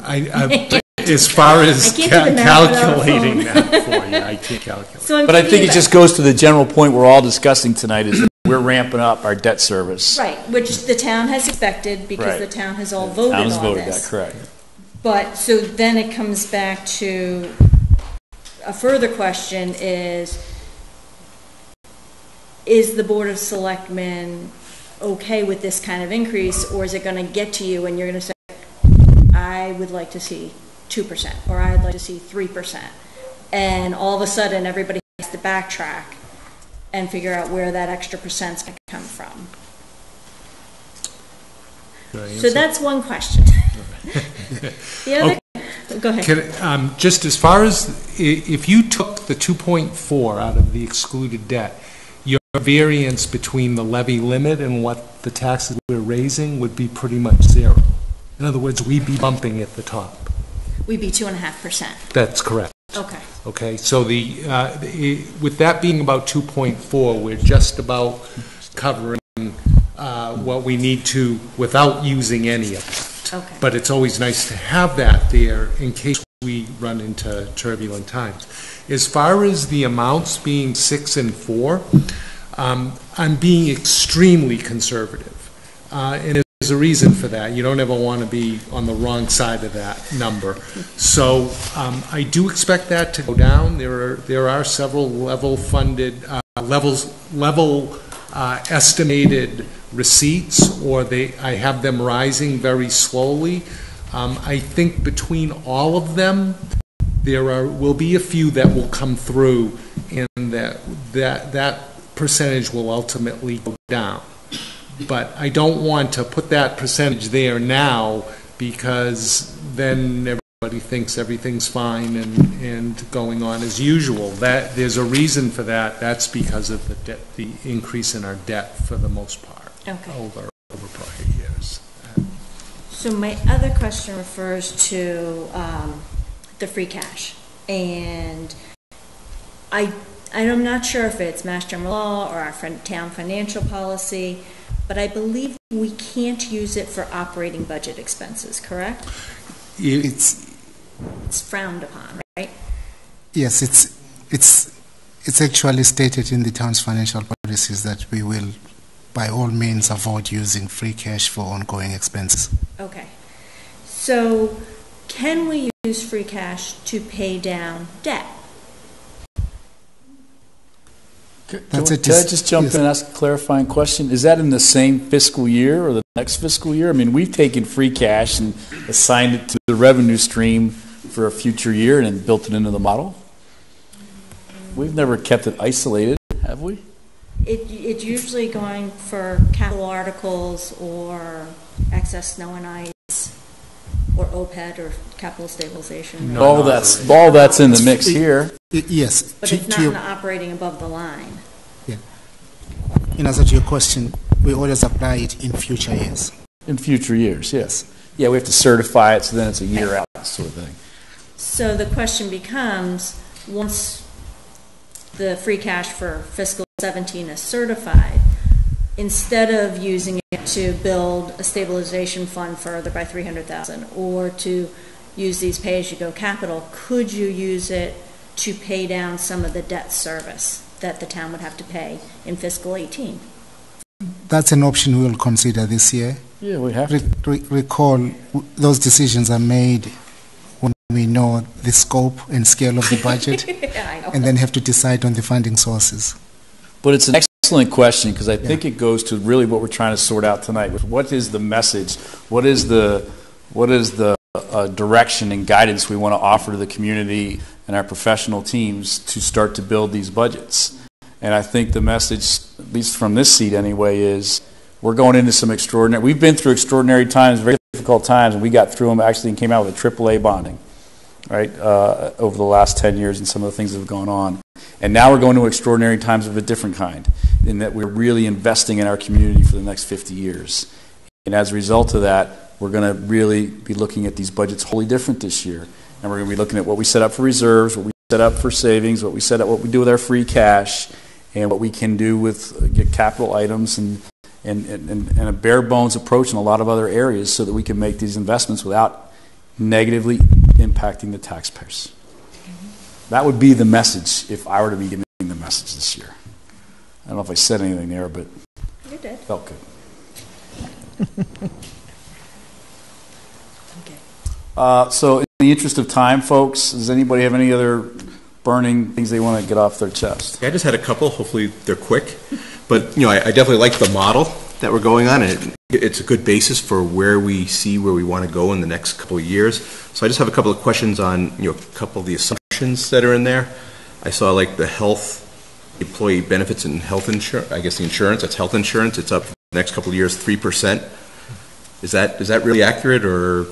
I, I, as far as I can't do ca- math without a calculating that for you, I can't calculate. So I'm But I thinking think it about- just goes to the general point we're all discussing tonight is that we're ramping up our debt service. Right, which the town has expected because Right. the town has all voted Town's on voted this. that, correct. But, so then it comes back to, a further question is, is the Board of Selectmen okay with this kind of increase, or is it gonna get to you and you're gonna say, I would like to see two percent, or I'd like to see three percent? And all of a sudden, everybody has to backtrack and figure out where that extra percent's gonna come from. So that's one question. The other, go ahead. Can, um, just as far as, i- if you took the 2.4 out of the excluded debt, your variance between the levy limit and what the taxes we're raising would be pretty much zero. In other words, we'd be bumping at the top. We'd be two and a half percent. That's correct. Okay. Okay, so the, uh, the- with that being about 2.4, we're just about covering uh, what we need to without using any of it. But it's always nice to have that there in case we run into turbulent times. As far as the amounts being six and four, um, I'm being extremely conservative. Uh, And there's a reason for that. You don't ever want to be on the wrong side of that number. So um, I do expect that to go down. There are, there are several level-funded, uh, levels, level uh, estimated receipts, or they, I have them rising very slowly. Um, I think between all of them, there are, will be a few that will come through and that, that, that percentage will ultimately go down. But I don't want to put that percentage there now because then everybody thinks everything's fine and, and going on as usual. That, there's a reason for that. That's because of the the increase in our debt for the most part. Okay. Over, over prior years. So my other question refers to um, the free cash. And I, I'm not sure if it's Mass General Law or our town financial policy, but I believe we can't use it for operating budget expenses, correct? It's It's frowned upon, right? yes, it's it's it's actually stated in the town's financial policies that we will, by all means, avoid using free cash for ongoing expenses. Okay. So can we use free cash to pay down debt? That's Can it, can I just- just jump yes. in and ask a clarifying question? Is that in the same fiscal year or the next fiscal year? I mean, we've taken free cash and assigned it to the revenue stream for a future year and then built it into the model? We've never kept it isolated, have we? It, it's usually going for capital articles or excess snow and ice or OPEB or capital stabilization. All that's, all that's in the mix here. Y- Yes. But to- it's to not your- in the operating above the line. Yeah. In answer to your question, we always apply it in future years. In future years, yes. Yeah, we have to certify it, so then it's a year out, sort of thing. So the question becomes, once the free cash for fiscal 17 is certified, instead of using it to build a stabilization fund further by 300,000 or to use these pay-as-you-go capital, could you use it to pay down some of the debt service that the town would have to pay in fiscal 18? That's an option we will consider this year. Yeah, we have Re- re- recall, those decisions are made when we know the scope and scale of the budget, I know. and then have to decide on the funding sources. But it's an excellent question because I think it goes to really what we're trying to sort out tonight. What is the message? What is the what is the uh, direction and guidance we want to offer to the community and our professional teams to start to build these budgets? And I think the message, at least from this seat anyway, is we're going into some extraordinary. We've been through extraordinary times, very difficult times, and we got through them actually and came out with a AAA bonding, right? Uh, over the last ten years and some of the things that have gone on. And now we're going to extraordinary times of a different kind, in that we're really investing in our community for the next 50 years. And as a result of that, we're going to really be looking at these budgets wholly different this year. And we're going to be looking at what we set up for reserves, what we set up for savings, what we set up, what we do with our free cash, and what we can do with uh, capital items and, and, and, and a bare bones approach in a lot of other areas so that we can make these investments without negatively impacting the taxpayers. That would be the message if I were to be giving the message this year. I don't know if I said anything there, but You did. felt good. Uh, so, in the interest of time, folks, does anybody have any other burning things they want to get off their chest? Yeah, I just had a couple. Hopefully, they're quick. But you know, I, I definitely like the model that we're going on, and it, it's a good basis for where we see where we want to go in the next couple of years. So I just have a couple of questions on you know a couple of the assumptions that are in there. I saw like the health, employee benefits, and health insurance. I guess the insurance. That's health insurance. It's up the next couple of years, three percent. Is that is that really accurate, or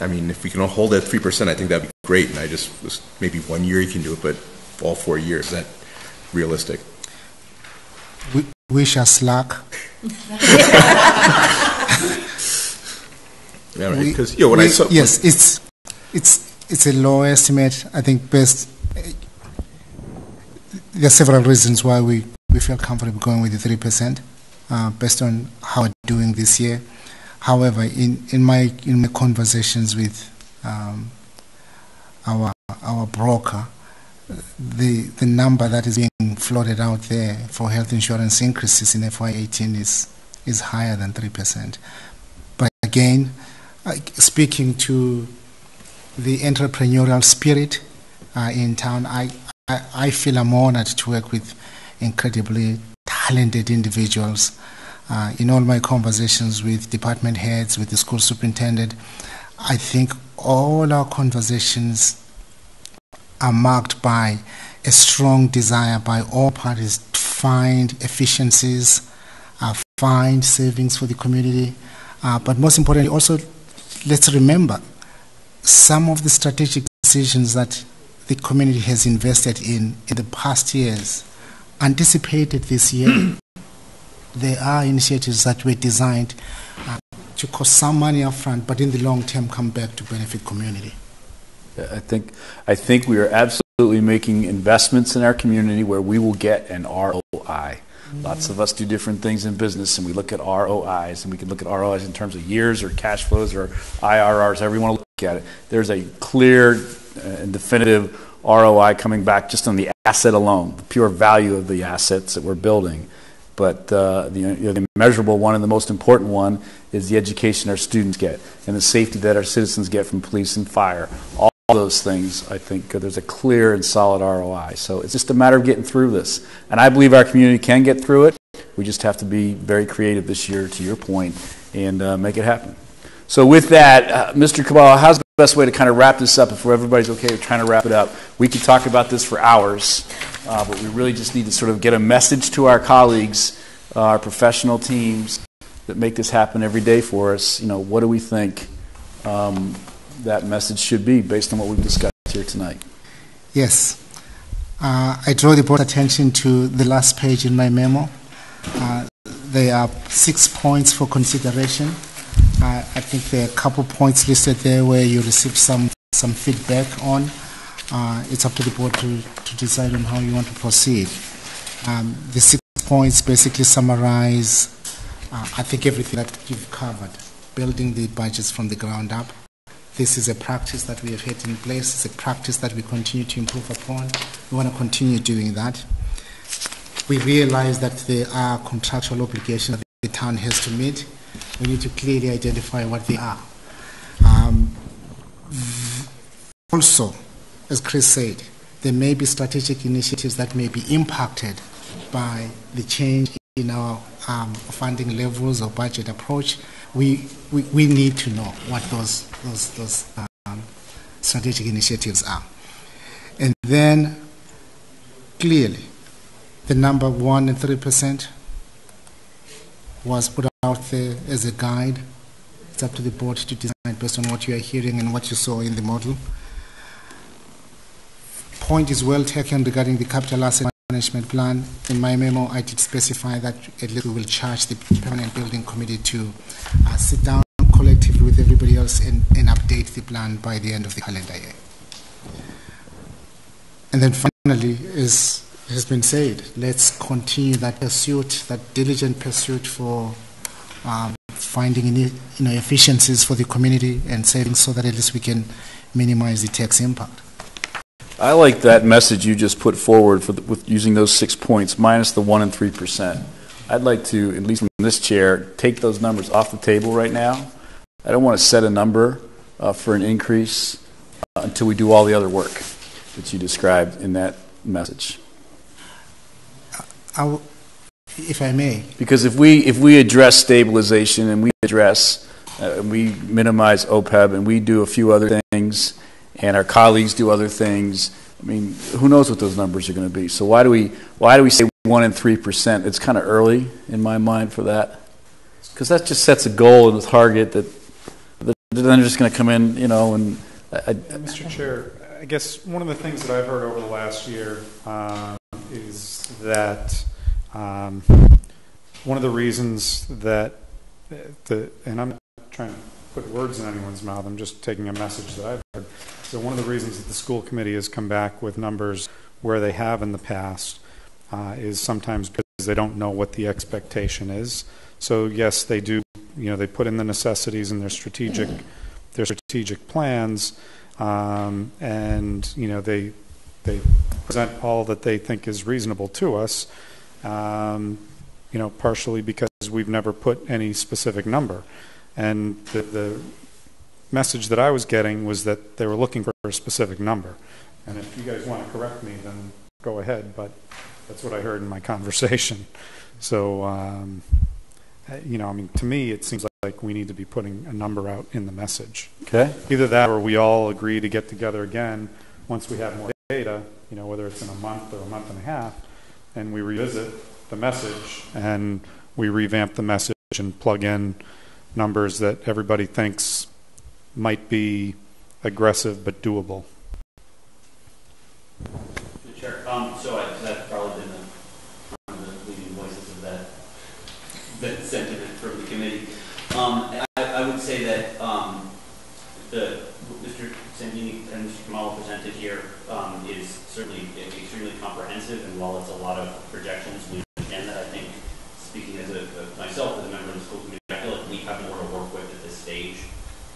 I mean, if we can hold at three percent, I think that'd be great. And I just was maybe one year you can do it, but all four years is that realistic? We, wish us luck. Yeah, right. We- Because you know, when I saw yes, it's it's it's a low estimate. I think based there are several reasons why we, we feel comfortable going with the three percent, uh, based on how we're doing this year. However, in, in my in my conversations with um, our our broker, the the number that is being floated out there for health insurance increases in FY18 is is higher than three percent. But again, speaking to the entrepreneurial spirit uh, in town, I, I I feel I'm honored to work with incredibly talented individuals. Uh, in all my conversations with department heads, with the school superintendent, I think all our conversations are marked by a strong desire by all parties to find efficiencies, uh, find savings for the community. Uh, but most importantly, also, let's remember some of the strategic decisions that the community has invested in in the past years, anticipated this year. there are initiatives that were designed uh, to cost some money upfront, but in the long term come back to benefit community. I think I think we are absolutely making investments in our community where we will get an ROI. Lots of us do different things in business, and we look at ROIs, and we can look at ROIs in terms of years or cash flows or IRRs, however you want to look at it. There's a clear and definitive ROI coming back just on the asset alone, the pure value of the assets that we're building. But uh, the, you know, the measurable one and the most important one is the education our students get and the safety that our citizens get from police and fire. All those things, I think uh, there's a clear and solid ROI. So it's just a matter of getting through this. And I believe our community can get through it. We just have to be very creative this year, to your point, and uh, make it happen. So with that, uh, Mr. Khumalo, how's the best way to kind of wrap this up if everybody's okay with trying to wrap it up? We could talk about this for hours, uh, but we really just need to sort of get a message to our colleagues, uh, our professional teams that make this happen every day for us. You know, what do we think? Um, that message should be based on what we've discussed here tonight. Yes. Uh, I draw the board's attention to the last page in my memo. Uh, there are six points for consideration. Uh, I think there are a couple points listed there where you received some, some feedback on. Uh, it's up to the board to, to decide on how you want to proceed. Um, the six points basically summarize, uh, I think, everything that you've covered building the budgets from the ground up, this is a practice that we have had in place. It's a practice that we continue to improve upon. We want to continue doing that. We realize that there are contractual obligations that the town has to meet. We need to clearly identify what they are. Um, also, as Chris said, there may be strategic initiatives that may be impacted by the change in our um, funding levels or budget approach. We, we, we need to know what those those, those um, strategic initiatives are. And then, clearly, the number one and three percent was put out there as a guide. It's up to the board to decide based on what you are hearing and what you saw in the model. Point is well taken regarding the capital asset management plan. In my memo, I did specify that at least we will charge the permanent building committee to uh, sit down with everybody else and, and update the plan by the end of the calendar year. And then finally, as has been said, let's continue that pursuit, that diligent pursuit for um, finding you know, efficiencies for the community and savings so that at least we can minimize the tax impact. I like that message you just put forward for the, with using those six points minus the one and three percent. I'd like to, at least from this chair, take those numbers off the table right now. I don't want to set a number uh, for an increase uh, until we do all the other work that you described in that message. I w- if I may. Because if we if we address stabilization and we address uh, we minimize OPEB and we do a few other things and our colleagues do other things, I mean, who knows what those numbers are going to be? So why do we why do we say one and three percent? It's kind of early in my mind for that, because that just sets a goal and a target that, that they're just going to come in, you know, and. I, Mr. Chair, I guess one of the things that I've heard over the last year uh, is that um, one of the reasons that the and I'm not trying to put words in anyone's mouth. I'm just taking a message that I've heard. So one of the reasons that the school committee has come back with numbers where they have in the past uh, is sometimes because they don't know what the expectation is. So yes, they do. You know, they put in the necessities in their strategic their strategic plans, um, and you know they they present all that they think is reasonable to us. Um, you know, partially because we've never put any specific number. And the, the message that I was getting was that they were looking for a specific number. And if you guys want to correct me, then go ahead. But that's what I heard in my conversation. So, um, you know, I mean, to me, it seems like we need to be putting a number out in the message. Okay. Either that or we all agree to get together again once we have more data, you know, whether it's in a month or a month and a half, and we revisit the message and we revamp the message and plug in numbers that everybody thinks might be aggressive but doable. Chair, um, so I, that's probably been the, one of the leading voices of that, that sentiment from the committee. Um, I, I would say um, the, Mr. Sandini and Mr. Khumalo presented here, um, is certainly extremely comprehensive, and while it's a lot of projections, we understand that, I think, speaking as a, a- myself as a member of the school committee, I feel like we have more to work with at this stage,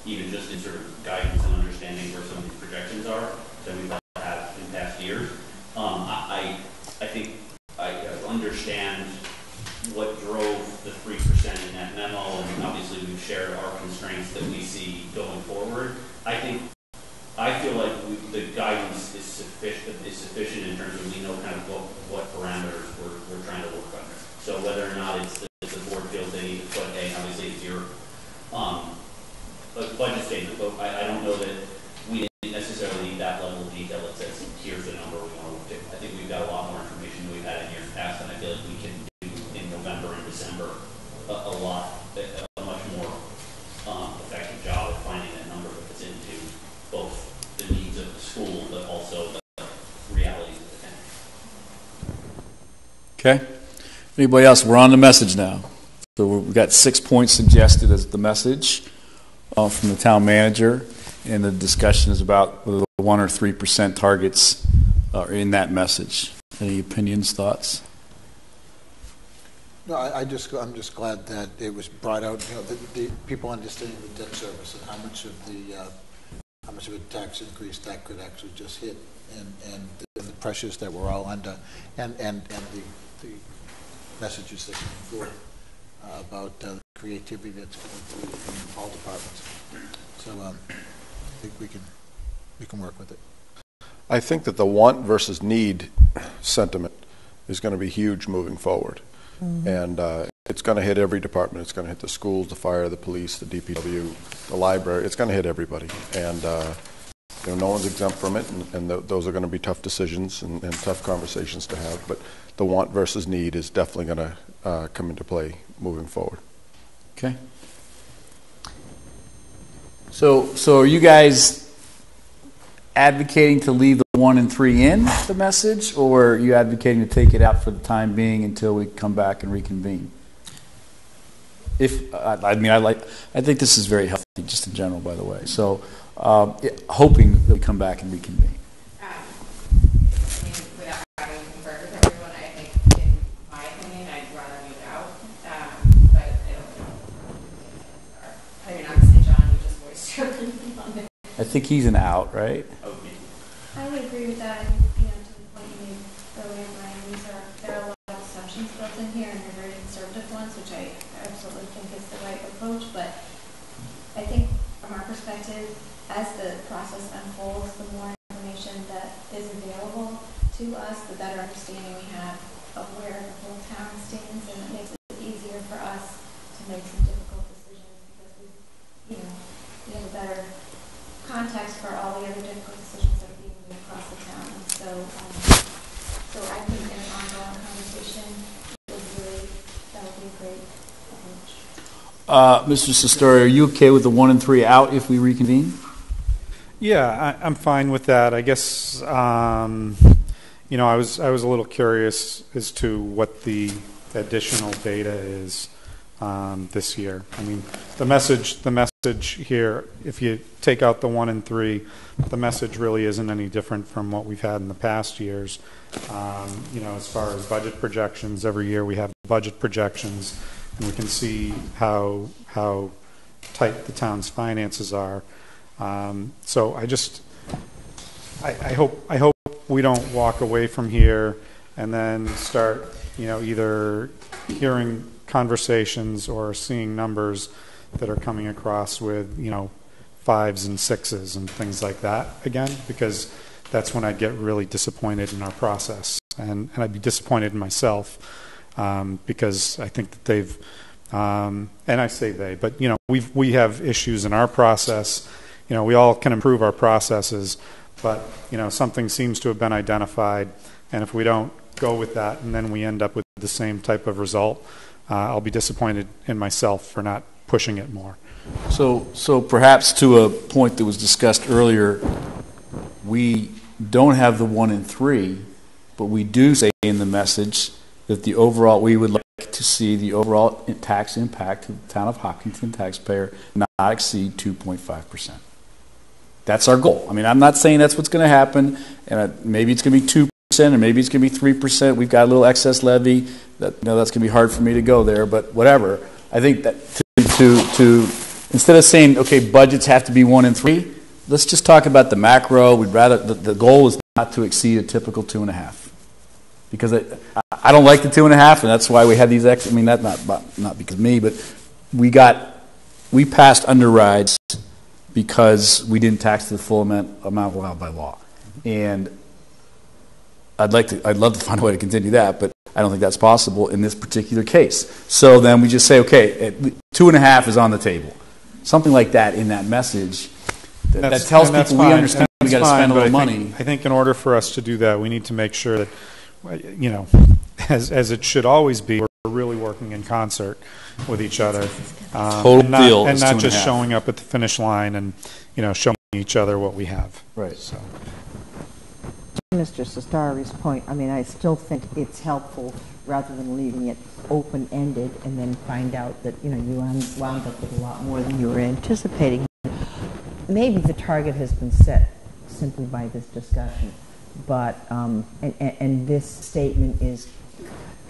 even just in sort of guidance and understanding where some of these projections are, than we've had in past years. Um, I, I, I think I uh, understand what drove the three percent in that memo, and obviously we've shared our constraints that we see going forward. I think, I feel like we, the guidance is sufficient, is sufficient in terms of we know kind of what, what parameters we're, we're trying to work under. So whether or not it's the, the board feels they need to put, hey, obviously it's your, um, a budget statement, but I, I don't know that we didn't necessarily need that level of detail that says, here's the number we want to look at. I think we've got a lot more information than we've had in years past, and I feel like we can do in November and December a, a lot, a, a much more, um, effective job of finding that number that fits into both the needs of the school, but also the realities of the town. Okay. Anybody else? We're on the message now. So we've got six points suggested as the message uh, from the town manager, and the discussion is about whether the one or three percent targets are in that message. Any opinions, thoughts? No, I, I just, I'm just glad that it was brought out, you know, the, the people understanding the debt service and how much of the, uh, how much of a tax increase that could actually just hit and, and the, the pressures that we're all under and, and, and the messages that come forth uh, about uh, the creativity that's coming through from all departments. So, um, I think we can, we can work with it. I think that the want versus need sentiment is going to be huge moving forward. And uh, it's going to hit every department. It's going to hit the schools, the fire, the police, the DPW, the library. It's going to hit everybody. And uh, you know, no one's exempt from it, and, and th- those are going to be tough decisions and, and tough conversations to have. But the want versus need is definitely going to uh, come into play moving forward. Okay. So, so are you guys advocating to leave the one and three in the message, or are you advocating to take it out for the time being until we come back and reconvene? If I, I mean, I like, I think this is very healthy, just in general, by the way. So, um, yeah, hoping that we come back and reconvene. Um, I mean, without having conferred with everyone, I think, in my opinion, I'd rather move out. Um, but I don't know. I mean, obviously, John, you just voiced your opinion on it. I think he's an out, right? I would agree with that, and, you know, to the point you made earlier, Brian, these are, there are a lot of assumptions built in here, and they're very conservative ones, which I absolutely think is the right approach, but I think from our perspective, as the process unfolds, the more information that is available to us, the better understanding we have of where the whole town stands, and it makes it easier for us to make some difficult decisions, because we, you know, we have a better context for all the other difficult decisions that are being made across the town. And so, um, so I think in an ongoing conversation, it would really, that would be a great approach. Uh, Mr. Cestari, are you okay with the one and three out if we reconvene? Yeah, I, I'm fine with that. I guess um, you know I was I was a little curious as to what the additional data is um, this year. I mean, the message the message here, if you take out the one and three, the message really isn't any different from what we've had in the past years. Um, you know, as far as budget projections, every year we have budget projections, and we can see how how tight the town's finances are. Um, so I just, I, I hope, I hope we don't walk away from here and then start, you know, either hearing conversations or seeing numbers that are coming across with, you know, fives and sixes and things like that again, because that's when I'd get really disappointed in our process. And, and I'd be disappointed in myself um, because I think that they've Um, and I say they, but you know, we we have issues in our process. You know, we all can improve our processes, but you know, something seems to have been identified, and if we don't go with that, and then we end up with the same type of result, uh, I'll be disappointed in myself for not pushing it more. So, so perhaps to a point that was discussed earlier, we don't have the one in three, but we do say in the message that the overall, we would like to see the overall tax impact to the town of Hopkinton taxpayer not exceed 2.5%. That's our goal. I mean, I'm not saying that's what's going to happen, and maybe it's going to be 2%, or maybe it's going to be 3%. We've got a little excess levy. That, you know, that's going to be hard for me to go there, but whatever. I think that to, to, to instead of saying, okay, budgets have to be one and three, let's just talk about the macro. We'd rather, the, the goal is not to exceed a typical two and a half. Because I, I don't like the two and a half, and that's why we had these ex, I mean, that not, not because me, but we got, we passed underrides because we didn't tax the full amount, amount allowed by law. And I'd like to, I'd love to find a way to continue that, but I don't think that's possible in this particular case. So then we just say, okay, two and a half is on the table. Something like that in that message that, that tells people we understand we got to spend a little I money. Think, I think in order for us to do that, we need to make sure that, you know, as, as it should always be, we're really working in concert with each other. Um, Total and not, deal And is not two and a just half. showing up at the finish line and, you know, showing each other what we have. Right. So. Mr. Cestari's point, I mean, I still think it's helpful rather than leaving it open-ended and then find out that, you know, you wound wound up with a lot more than you were anticipating. Maybe the target has been set simply by this discussion, but, um, and, and, and this statement is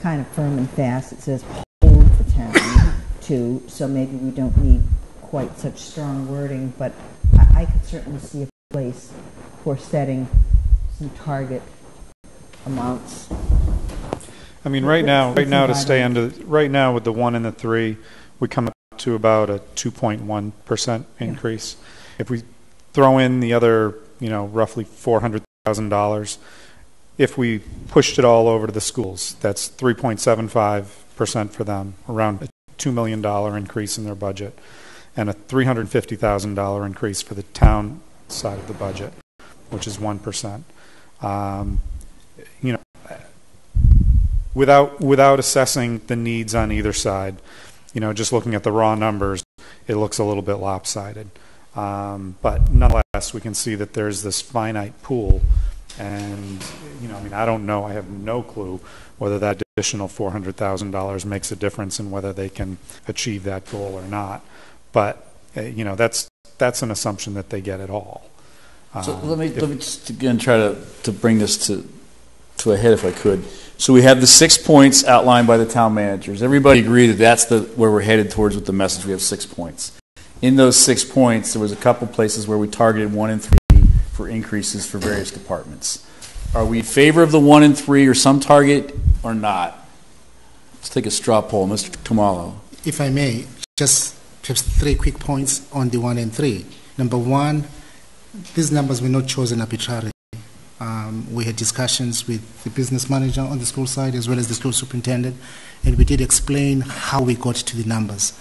kind of firm and fast. It says hold the town to, so maybe we don't need quite such strong wording, but I, I could certainly see a place for setting some target amounts. I mean, right now, right now to stay under, right now with the one and the three, we come up to about a 2.1% increase. If we throw in the other, you know, roughly $400,000, if we pushed it all over to the schools, that's 3.75% for them, around a $2 million increase in their budget, and a $350,000 increase for the town side of the budget, which is 1%. Um, you know, without without assessing the needs on either side, you know, just looking at the raw numbers, it looks a little bit lopsided. Um, but nonetheless, we can see that there's this finite pool, and you know, I mean, I don't know, I have no clue whether that additional four hundred thousand dollars makes a difference in whether they can achieve that goal or not. But uh, you know, that's that's an assumption that they get at all. So Um, let me, if- let me just again try to, to bring this to, to a head if I could. So we have the six points outlined by the town managers. Everybody agree that that's the, where we're headed towards with the message. We have six points. In those six points, there was a couple places where we targeted one and three for increases for various departments. Are we in favor of the one and three or some target or not? Let's take a straw poll. Mr. Khumalo. If I may, just three quick points on the one and three. Number one, these numbers were not chosen arbitrarily. Um, we had discussions with the business manager on the school side as well as the school superintendent, and we did explain how we got to the numbers.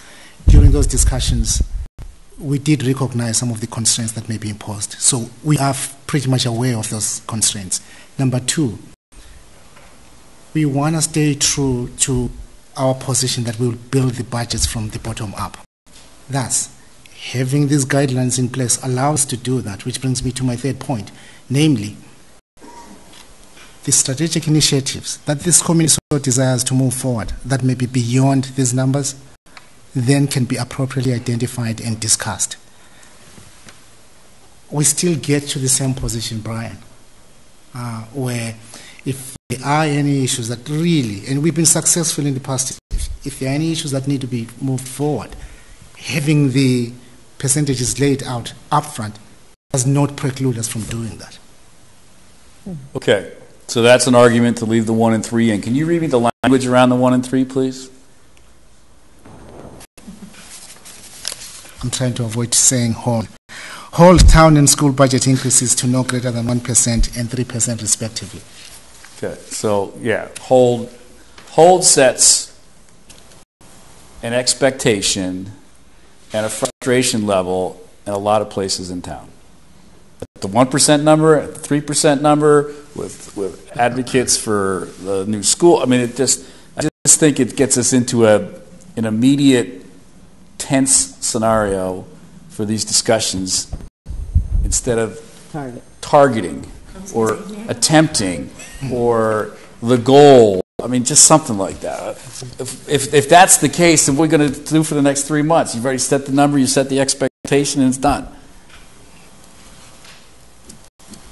During those discussions, we did recognize some of the constraints that may be imposed. So we are pretty much aware of those constraints. Number two, we want to stay true to our position that we will build the budgets from the bottom up. Thus, having these guidelines in place allows us to do that, which brings me to my third point, namely, the strategic initiatives that this community so desires to move forward that may be beyond these numbers then can be appropriately identified and discussed. We still get to the same position, Brian, uh, where if there are any issues that really, and we've been successful in the past, if, if there are any issues that need to be moved forward, having the percentages laid out upfront does not preclude us from doing that. Okay, so that's an argument to leave the one and three in. Can you read me the language around the one and three, please? I'm trying to avoid saying whole. Whole town and school budget increases to no greater than 1% and 3% respectively. Okay, so yeah, hold, hold sets an expectation and a frustration level in a lot of places in town. The 1% number, the 3% number, with, with advocates for the new school. I mean, it just, I just think it gets us into a, an immediate tense scenario for these discussions instead of Target. targeting or attempting or the goal. I mean, just something like that. If, if, if that's the case, then what are we going to do for the next three months? You've already set the number, you set the expectation, and it's done.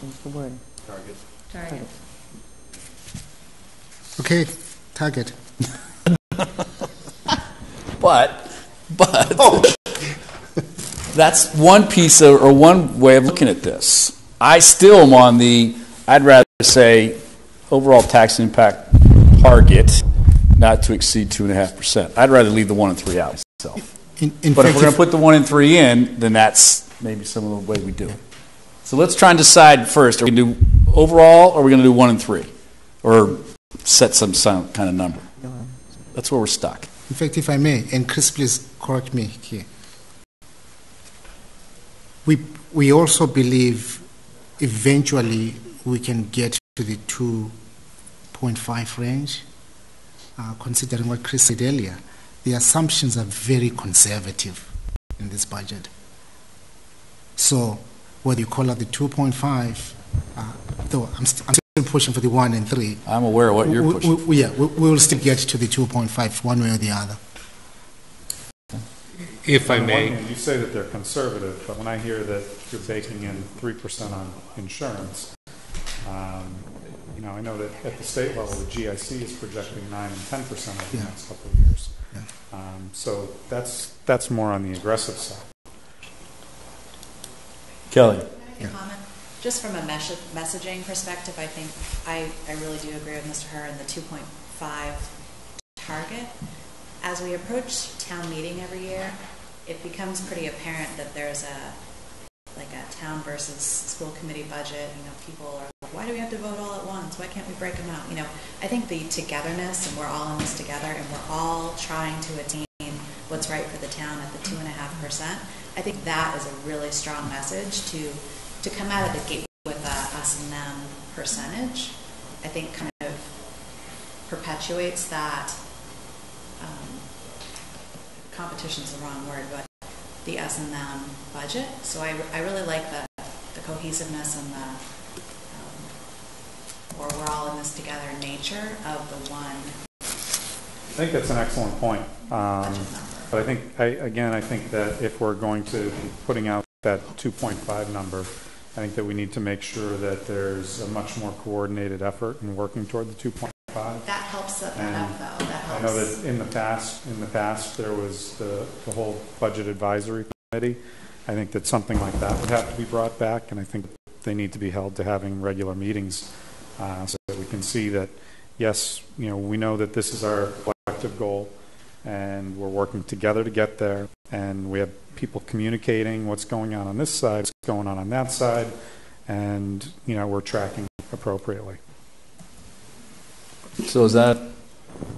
What's the word? Target. Target. Okay, target. But, but, oh. That's one piece of, or one way of looking at this. I still am on the, I'd rather say, overall tax impact target not to exceed two and a half percent. I'd rather leave the one and three out myself. In, in But if we're going to put the one and three in, then that's maybe some of the way we do it. So let's try and decide first, are we going to do overall, or are we going to do one and three? Or set some some kind of number? That's where we're stuck. In fact, if I may, and Chris, please correct me here. We, we also believe eventually we can get to the 2.5 range, uh, considering what Chris said earlier. The assumptions are very conservative in this budget. So whether you call it the 2.5, uh, though I'm, st- I'm still pushing for the 1 and 3. I'm aware of what you're we- pushing. we- yeah, we, we will still get to the 2.5 one way or the other. If I On the may. one hand, you say that they're conservative, but when I hear that you're baking in three percent on insurance, um, you know, I know that at the state level, the GIC is projecting nine and ten percent over the Yeah. next couple of years. Um, so that's that's more on the aggressive side. Kelly? Can I comment? Just from a mes- messaging perspective, I think, I, I really do agree with Mr. Herr and the 2.5 target. As we approach town meeting every year, it becomes pretty apparent that there's a, like a town versus school committee budget. You know, people are like, why do we have to vote all at once? Why can't we break them out? You know, I think the togetherness, and we're all in this together, and we're all trying to attain what's right for the town at the two and a half percent. I think that is a really strong message to, to come out of the gate with a us and them percentage. I think kind of perpetuates that, competition's the wrong word, but the us and them budget. So I, I really like the, the cohesiveness and the, um, or we're all in this together nature of the one I think that's an excellent point. Um, but I think, I, again, I think that if we're going to be putting out that 2.5 number, I think that we need to make sure that there's a much more coordinated effort in working toward the 2.5. That helps set that up, though. Know that in the past, in the past, there was the, the whole budget advisory committee. I think that something like that would have to be brought back, and I think they need to be held to having regular meetings uh, so that we can see that, yes, you know, we know that this is our collective goal, and we're working together to get there, and we have people communicating what's going on on this side, what's going on on that side, and, you know, we're tracking appropriately. So is that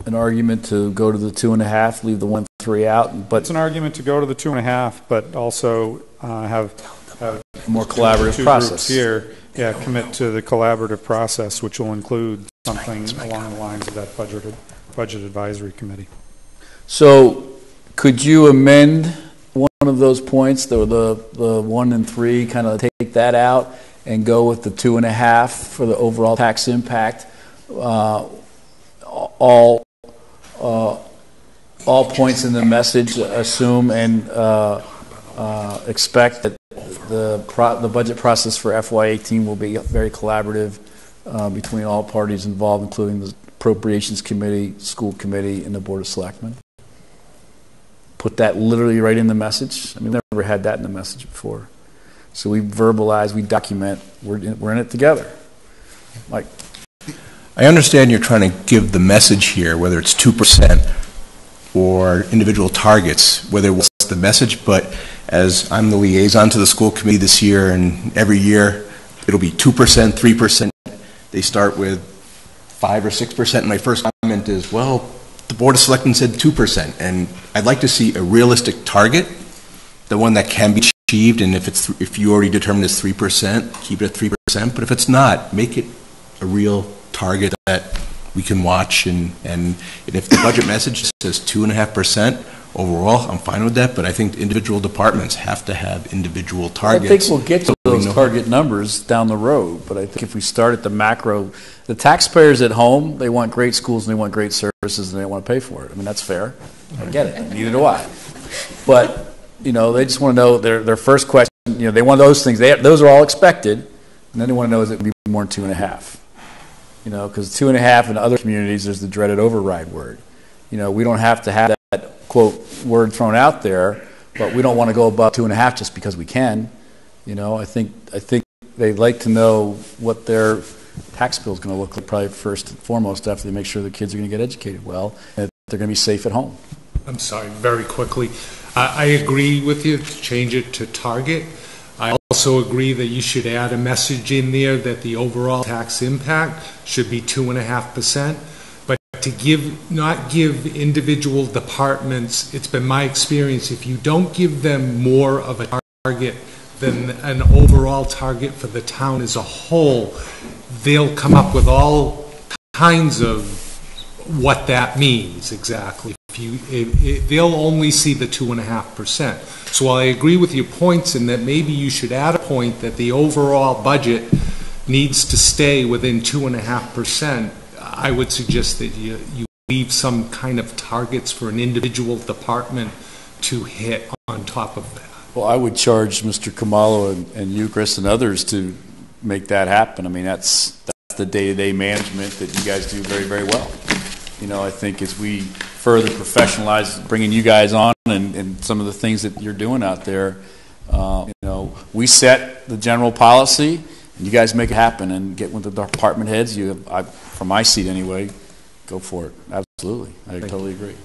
an argument to go to the two and a half, leave the one, three out, but It's an argument to go to the two and a half, but also uh, have, have More collaborative two process. groups here, yeah, commit to the collaborative process, which will include something along the lines of that budget, budget advisory committee. So could you amend one of those points, the, the, the one and three, kind of take that out and go with the two and a half for the overall tax impact? Uh, All, uh, all points in the message assume and uh, uh, expect that the, pro- the budget process for FY18 will be very collaborative between all parties involved, including the Appropriations Committee, School Committee, and the Board of Selectmen put that literally right in the message. I mean, we've never had that in the message before. So we verbalize, we document, we're in, we're in it together. Mike, I understand you're trying to give the message here, whether it's 2% or individual targets, whether it's the message, but as I'm the liaison to the school committee this year, and every year, it'll be 2%, 3%. They start with 5 or 6%. My first comment is, well, the Board of Selectmen said 2%, and I'd like to see a realistic target, the one that can be achieved, and if it's, if you already determined it's 3%, keep it at 3%, but if it's not, make it a real target that we can watch, and, and and if the budget message says 2.5% overall, I'm fine with that, but I think individual departments have to have individual targets. I think we'll get to so those target numbers down the road, but I think if we start at the macro, the taxpayers at home, they want great schools and they want great services and they want to pay for it. I mean, that's fair. I get it. Neither do I. But, you know, they just want to know their, their first question, you know, they want those things. They, those are all expected. And then they want to know is it going to be more than two and a half? You know, because two and a half in other communities, there's the dreaded override word. You know, we don't have to have that quote word thrown out there, but we don't want to go above two and a half just because we can. You know, I think I think they'd like to know what their tax bill is going to look like probably first and foremost after they make sure the kids are going to get educated well and they're going to be safe at home. I'm sorry, very quickly. I, I agree with you to change it to target. I also agree that you should add a message in there that the overall tax impact should be two and a half percent. But to give, not give individual departments, it's been my experience, if you don't give them more of a target than an overall target for the town as a whole, they'll come up with all kinds of what that means exactly. If you, they'll only see the two and a half percent. So while I agree with your points in that maybe you should add a point that the overall budget needs to stay within two and a half percent, I would suggest that you, you leave some kind of targets for an individual department to hit on top of that. Well, I would charge Mr. Khumalo and, and you, Chris, and others to make that happen. I mean, that's that's the day-to-day management that you guys do very, very well. You know, I think as we further professionalize bringing you guys on and, and some of the things that you're doing out there, uh, you know, we set the general policy, and you guys make it happen and get with the department heads. You, have, I, from my seat anyway, go for it. Absolutely, I totally agree.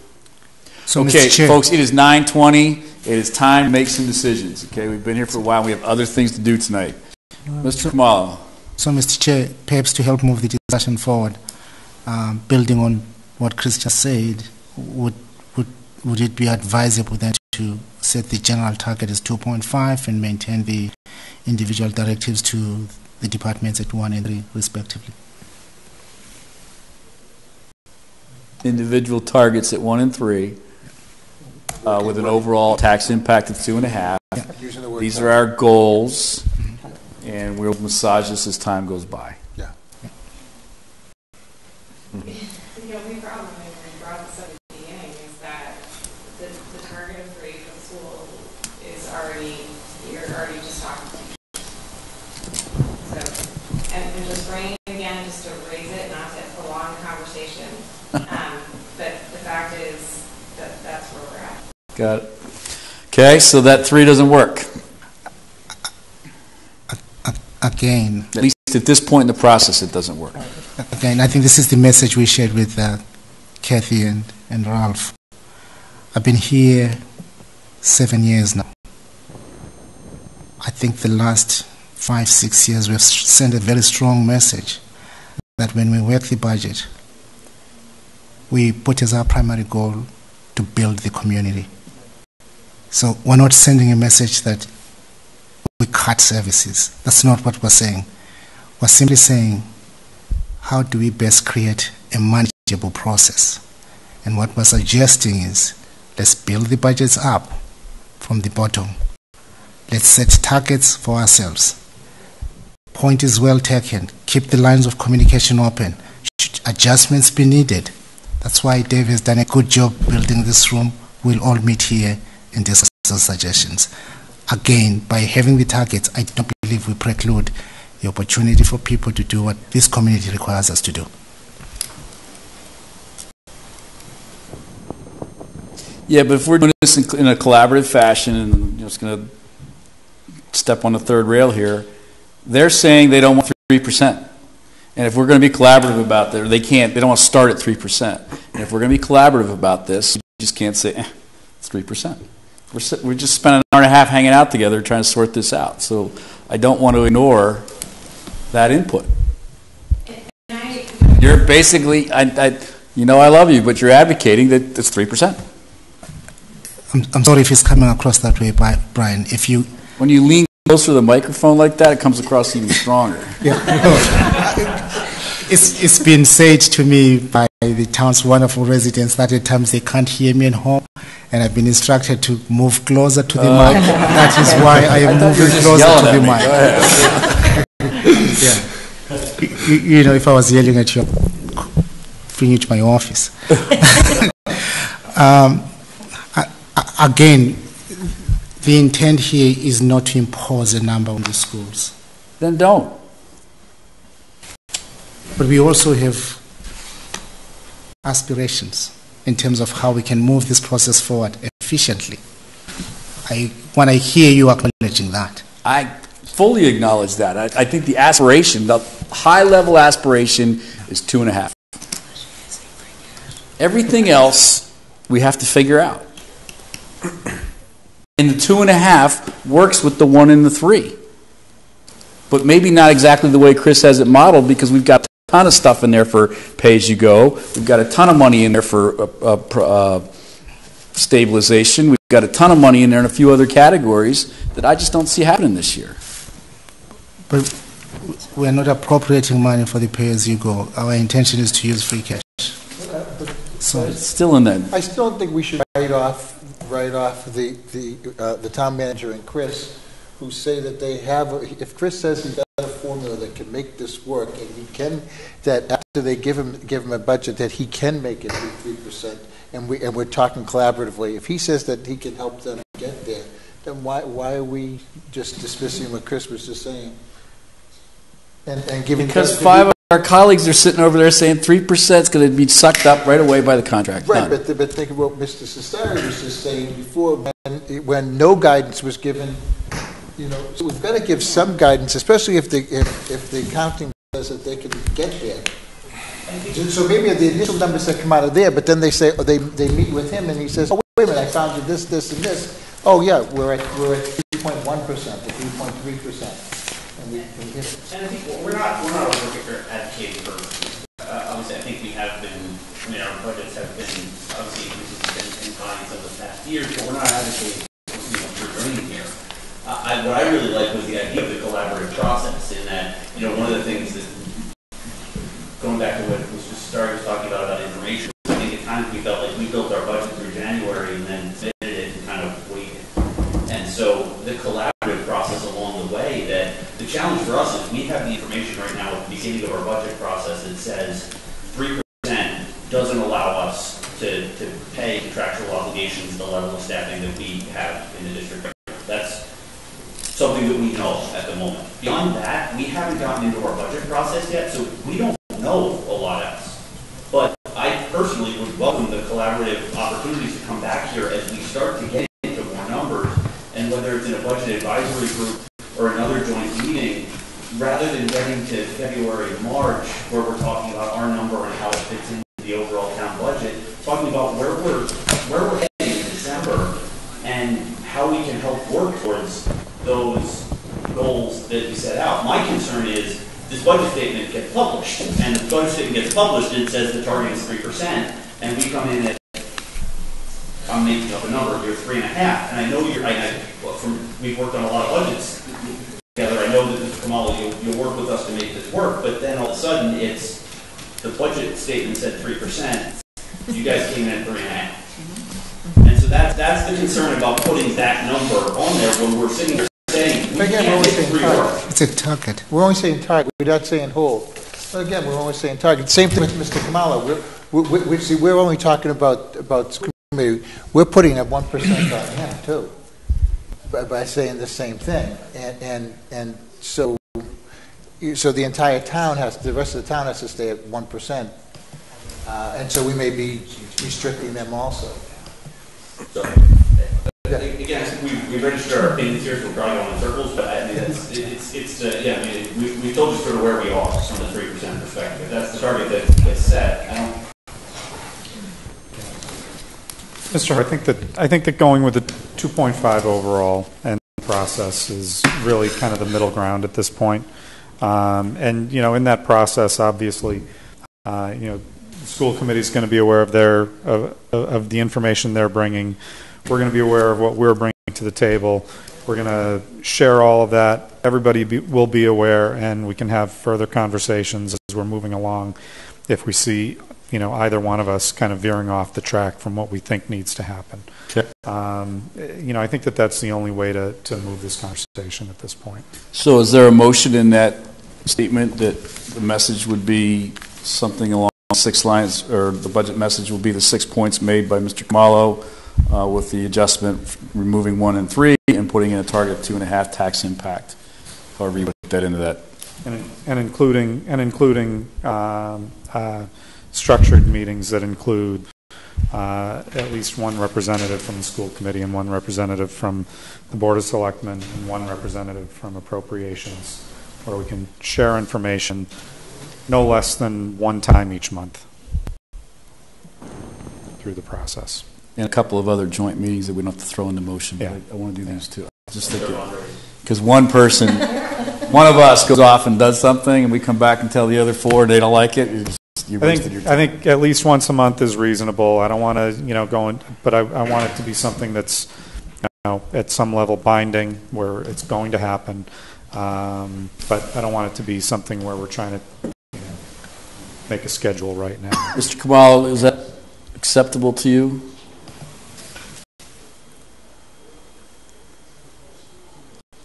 So, okay, Mr. Chair- folks, it is 9:20. It is time to make some decisions. Okay, we've been here for a while. We have other things to do tonight. Mr. Khumalo. So, Mr. Chair, perhaps to help move the discussion forward, um, building on what Chris just said, would, would, would it be advisable then to set the general target as 2.5 and maintain the individual directives to the departments at 1 and 3, respectively? individual targets at one and three, uh, with an overall tax impact of two and a half. Using the word These are our goals, and we'll massage this as time goes by. Yeah. The only problem, and we brought this up at the beginning, is that the, the target of three for the school is already, you're already just talking. So, and, and just bringing it again, just to raise it, not to prolong the conversation. Um, but the fact is that that's where we're at. Got it. Okay, so that three doesn't work. Again, At least at this point in the process, it doesn't work. Again, I think this is the message we shared with uh, Kathy and, and Ralph. I've been here seven years now. I think the last five, six years we've sent a very strong message that when we work the budget, we put as our primary goal to build the community. So we're not sending a message that we cut services. That's not what we're saying. We're simply saying how do we best create a manageable process? And what we're suggesting is let's build the budgets up from the bottom. Let's set targets for ourselves. Point is well taken. Keep the lines of communication open. Should adjustments be needed? That's why Dave has done a good job building this room. We'll all meet here and discuss those suggestions. Again, by having the targets, I don't believe we preclude the opportunity for people to do what this community requires us to do. Yeah, but if we're doing this in, in a collaborative fashion and I'm just going to step on the third rail here, they're saying they don't want 3%. And if we're going to be collaborative about this, they can't, they don't want to start at 3%. And if we're going to be collaborative about this, you just can't say, eh, it's 3%. We're, we just spent an hour and a half hanging out together trying to sort this out. So I don't want to ignore that input. You're basically, I, I, You know I love you, but you're advocating that it's 3%. I'm, I'm sorry if it's coming across that way, Bri- Brian. If you When you lean closer to the microphone like that, it comes across even stronger. It's, it's been said to me by the town's wonderful residents that at times they can't hear me at home, and I've been instructed to move closer to the Uh, mic. That is why I am I moving closer to the mic. yeah. You, you know, if I was yelling at you, I'd bring you to my office. um, I, I, again, the intent here is not to impose a number on the schools. Then don't. But we also have aspirations in terms of how we can move this process forward efficiently. I, when I hear you acknowledging that, I fully acknowledge that. I, I think the aspiration, the high level aspiration, is two and a half. Everything else we have to figure out. And the two and a half works with the one and the three. But maybe not exactly the way Chris has it modeled because we've got a ton of stuff in there for pay as you go. We've got a ton of money in there for uh, uh, uh, stabilization. We've got a ton of money in there in a few other categories that I just don't see happening this year. but we are not appropriating money for the pay-as-you-go. Our intention is to use free cash. So It's still in there. I still don't think we should write off, write off the, the, uh, the town manager and Chris, who say that they have, if Chris says he's got a formula that can make this work, and he can, that after they give him, give him a budget, that he can make it three percent, and we, and we're talking collaboratively, if he says that he can help them get there, then why, why are we just dismissing what Chris was just saying? And, and giving. Because five of our colleagues are sitting over there saying 3% is going to be sucked up right away by the contract. Right, but, but think of what Mr. Cestari was just saying before, when, when no guidance was given, you know, so we've got to give some guidance, especially if the, if, if the accounting says that they can get there. So maybe the initial numbers that come out of there, but then they say, or they, they meet with him and he says, oh, wait a minute, I found you this, this, and this. Oh, yeah, we're at, we're at three point one percent, or three point three percent. And I think we're not, we're not working for advocating for, uh, obviously, I think we have been, I mean, our budgets have been, obviously, increases in line some of the past years, but we're not advocating, you know, for draining here. Uh, I, what I really like was the idea of the collaborative process, in that, you know, one of the things that, going back to what Mr. Starr was talking about, about information, I think at times we felt like we built our budget through January and then submitted it and kind of waited. And so the collaborative process along the way, that the challenge for us is we have the information right now at the beginning of our budget process that says three percent doesn't allow us to, to pay contractual obligations, the level of staffing that we have in the district. That's something that we know at the moment. Beyond that, we haven't gotten into our budget process yet, so we don't know a lot else. But I personally would welcome the collaborative opportunities to come back here as we start to get into more numbers, and whether it's in a budget advisory group or another joint meeting, rather than getting to February, March, where we're talking about our number and how it fits into the overall town budget, talking about where we're, where we're heading in December, and how we can help work towards those goals that we set out. My concern is this budget statement gets published, and the budget statement gets published, and it says the target is three percent, and we come in at, I'm making up a number, you're three and a half, and I know you're, I, I, from, we've worked on a lot of budgets together, I know that Mr. Khumalo, you'll, you'll work with us to make this work, but then all of a sudden, it's, the budget statement said three percent, you guys came in at three and a half. And so that, that's the concern about putting that number on there when we're sitting there saying, we again, we're can't only make saying three target. it's a target. We're only saying target, we're not saying whole. But again, we're only saying target. Same thing with Mr. Khumalo. We're, we, we, see, we're only talking about, about school committee. We're putting a one percent on him too, by, by saying the same thing. And, and, and so, you- so the entire town has, the rest of the town has to stay at one percent. Uh, and so we may be restricting them also. So, again, we, we registered our opinions here, so we're probably going in circles, but I mean, it's, it's, it's, uh, yeah, I mean, we, we told you sort of where we are from the three percent perspective. That's the target that gets set. I don't, Mr. Hart, I think that, I think that going with the 2.5 overall and process is really kind of the middle ground at this point. Um, And, you know, in that process, obviously, uh, you know, the school committee is going to be aware of their, of, of the information they're bringing. We're going to be aware of what we're bringing to the table. We're going to share all of that. Everybody be, will be aware, and we can have further conversations as we're moving along if we see, you know, either one of us kind of veering off the track from what we think needs to happen. Okay. Um, you know, I think that that's the only way to, to move this conversation at this point. So is there a motion in that statement that the message would be something along six lines, or the budget message will be the six points made by Mr. Khumalo uh, with the adjustment, removing one and three and putting in a target of two and a half tax impact, however you put that into that. And, and including, and including um, uh, structured meetings that include uh, at least one representative from the school committee and one representative from the Board of Selectmen and one representative from appropriations, where we can share information no less than one time each month through the process. And a couple of other joint meetings that we don't have to throw into motion, but I, I want to do these too. I Just think because one person, one of us goes off and does something, and we come back and tell the other four they don't like it. You I think, your I think at least once a month is reasonable. I don't want to, you know, go in, but I, I want it to be something that's, you know, at some level binding where it's going to happen. Um, but I don't want it to be something where we're trying to you know, make a schedule right now. Mr. Khumalo, is that acceptable to you?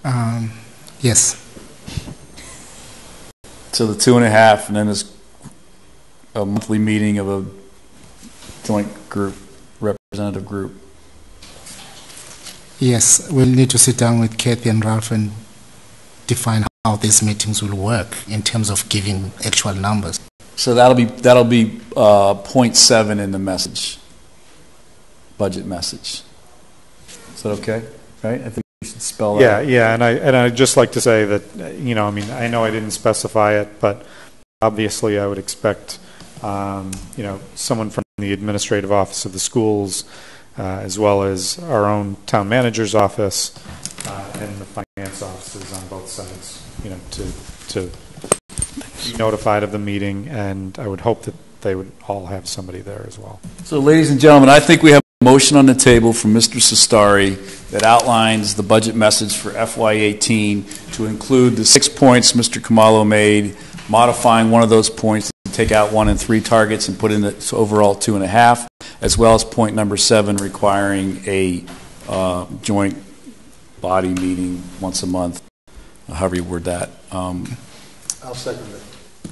Um, yes. So the two and a half, and then there's a monthly meeting of a joint group, representative group. Yes, we'll need to sit down with Kathy and Ralph and define how these meetings will work in terms of giving actual numbers. So that'll be, that'll be uh, point seven in the message, budget message. Is that okay? Right? I think we should spell that. Yeah, out. yeah, and I and I'd just like to say that you know, I mean, I know I didn't specify it, but obviously, I would expect um, you know someone from the administrative office of the schools, uh, as well as our own town manager's office uh, and the finance offices on both sides, you know, to to be notified of the meeting, and I would hope that they would all have somebody there as well. So, ladies and gentlemen, I think we have a motion on the table from Mr. Cestari that outlines the budget message for FY18 to include the six points Mr. Khumalo made, modifying one of those points take out one and three targets and put in the overall two and a half, as well as point number seven requiring a uh, joint body meeting once a month, however you word that. Um, I'll second it.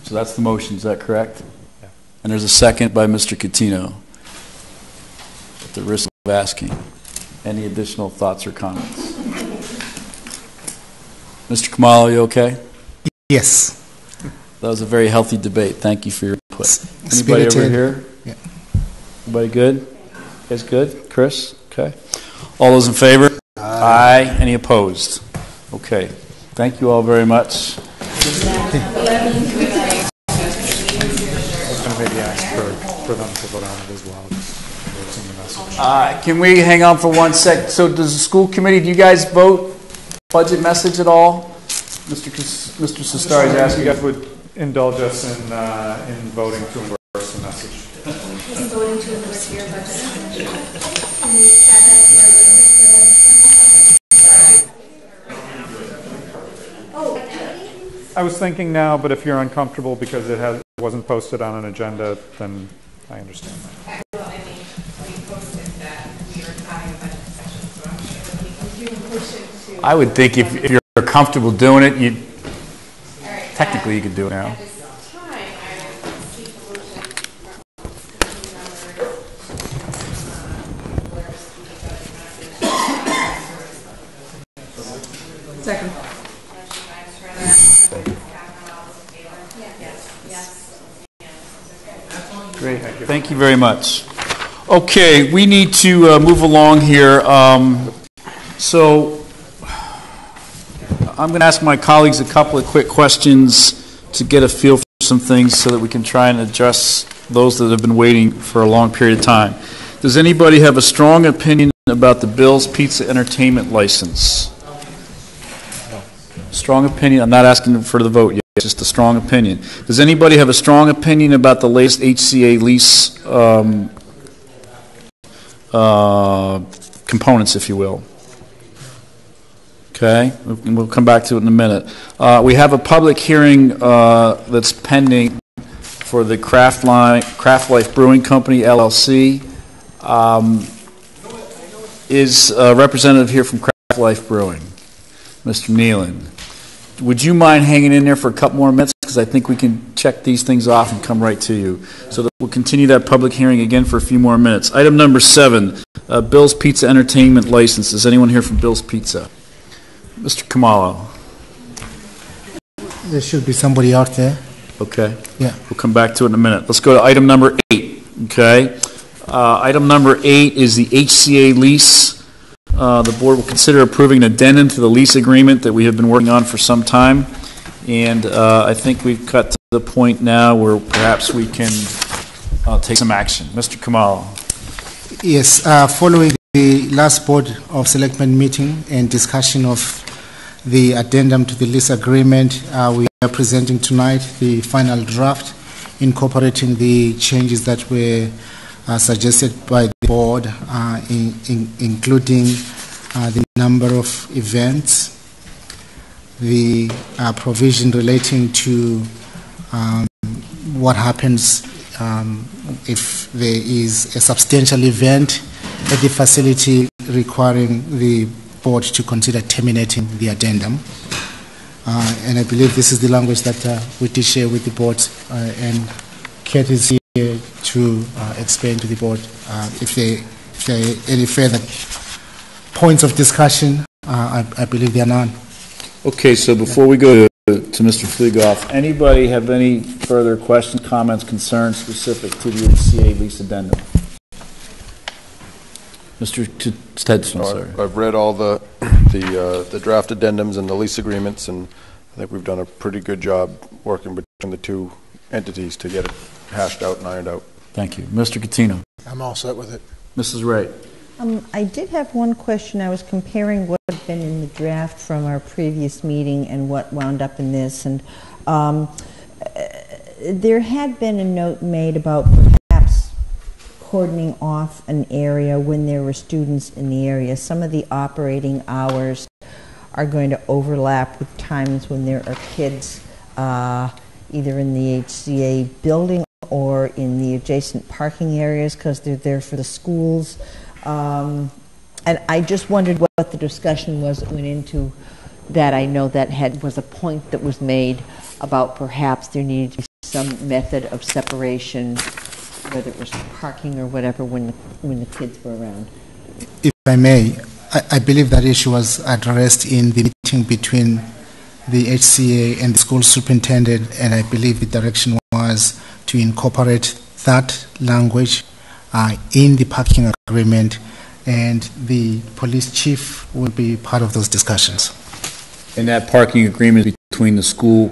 so that's the motion, is that correct? Yeah. And there's a second by Mr. Coutinho. At the risk of asking, any additional thoughts or comments? Mr. Khumalo, are you okay? Yes. That was a very healthy debate. Thank you for your input. Anybody over here? Yeah. Everybody good? You guys good? Chris? Okay. All those in favor? Aye. Any opposed? Okay. Thank you all very much. I was going to maybe ask for, for them to vote on it as well. It's in the message. Uh, Can we hang on for one sec? So does the school committee, do you guys vote budget message at all? Mr. Cas- Mr. Cestari is asking. You guys would indulge us in, uh, in voting to endorse the message. Is voting to endorse your budget? Can we add that to our agenda Oh, I was thinking now, but if you're uncomfortable because it has, wasn't posted on an agenda, then I understand that. Well, I mean, we posted that we were having a budget session, so I'm sure we can do a motion to. I would think if if you're comfortable doing it, you, All right, technically you could do it now. At this time, I would seek a motion from committee members. where is the budget message? Second. Great, thank you very much. Okay, we need to uh, move along here. Um, So I'm going to ask my colleagues a couple of quick questions to get a feel for some things so that we can try and address those that have been waiting for a long period of time. Does anybody have a strong opinion about the Bill's Pizza Entertainment license? Strong opinion, I'm not asking for the vote yet, just a strong opinion. Does anybody have a strong opinion about the latest HCA lease um, uh, components, if you will? Okay, we'll come back to it in a minute. Uh, We have a public hearing uh, that's pending for the Craft Line, Craftlife Brewing Company LLC. Um, Is a representative here from Craftlife Brewing, Mr. Nealon. Would you mind hanging in there for a couple more minutes? Because I think we can check these things off and come right to you. So that we'll continue that public hearing again for a few more minutes. Item number seven, uh, Bill's Pizza Entertainment License. Is anyone here from Bill's Pizza? Mr. Khumalo. There should be somebody out there. Okay. Yeah. We'll come back to it in a minute. Let's go to item number eight, okay? Uh, Item number eight is the HCA lease. Uh, The board will consider approving an addendum to the lease agreement that we have been working on for some time. And uh, I think we've got to the point now where perhaps we can uh, take some action. Mr. Khumalo. Yes, uh, following the last Board of Selectmen meeting and discussion of the addendum to the lease agreement, uh, we are presenting tonight the final draft incorporating the changes that were uh, suggested by the board, uh, in, in, including uh, the number of events, the uh, provision relating to um, what happens um, if there is a substantial event at the facility requiring the board to consider terminating the addendum. Uh, and I believe this is the language that uh, we did share with the board, uh, and Kate is here to uh, explain to the board uh, if, there, if there are any further points of discussion. I, I believe there are none. Okay, so before we go to to Mr. Fleegoff, anybody have any further questions, comments, concerns specific to the HCA lease addendum? Mr. T- Stetson, No, sorry. I've- I've read all the, the, uh, the draft addendums and the lease agreements, and I think we've done a pretty good job working between the two entities to get it hashed out and ironed out. Thank you. Mr. Coutinho. I'm all set with it. Mrs. Wright. Um, I did have one question. I was comparing what had been in the draft from our previous meeting and what wound up in this. And um, uh, there had been a note made about perhaps cordoning off an area when there were students in the area. Some of the operating hours are going to overlap with times when there are kids uh, either in the HCA building or in the adjacent parking areas because they're there for the schools. Um, and I just wondered what the discussion was that went into that. I know that had was a point that was made about perhaps there needed to be some method of separation, whether it was parking or whatever, when the, when the kids were around. If I may, I, I believe that issue was addressed in the meeting between the HCA and the school superintendent, and I believe the direction was to incorporate that language uh, in the parking agreement, and the police chief will be part of those discussions. And that parking agreement between the school,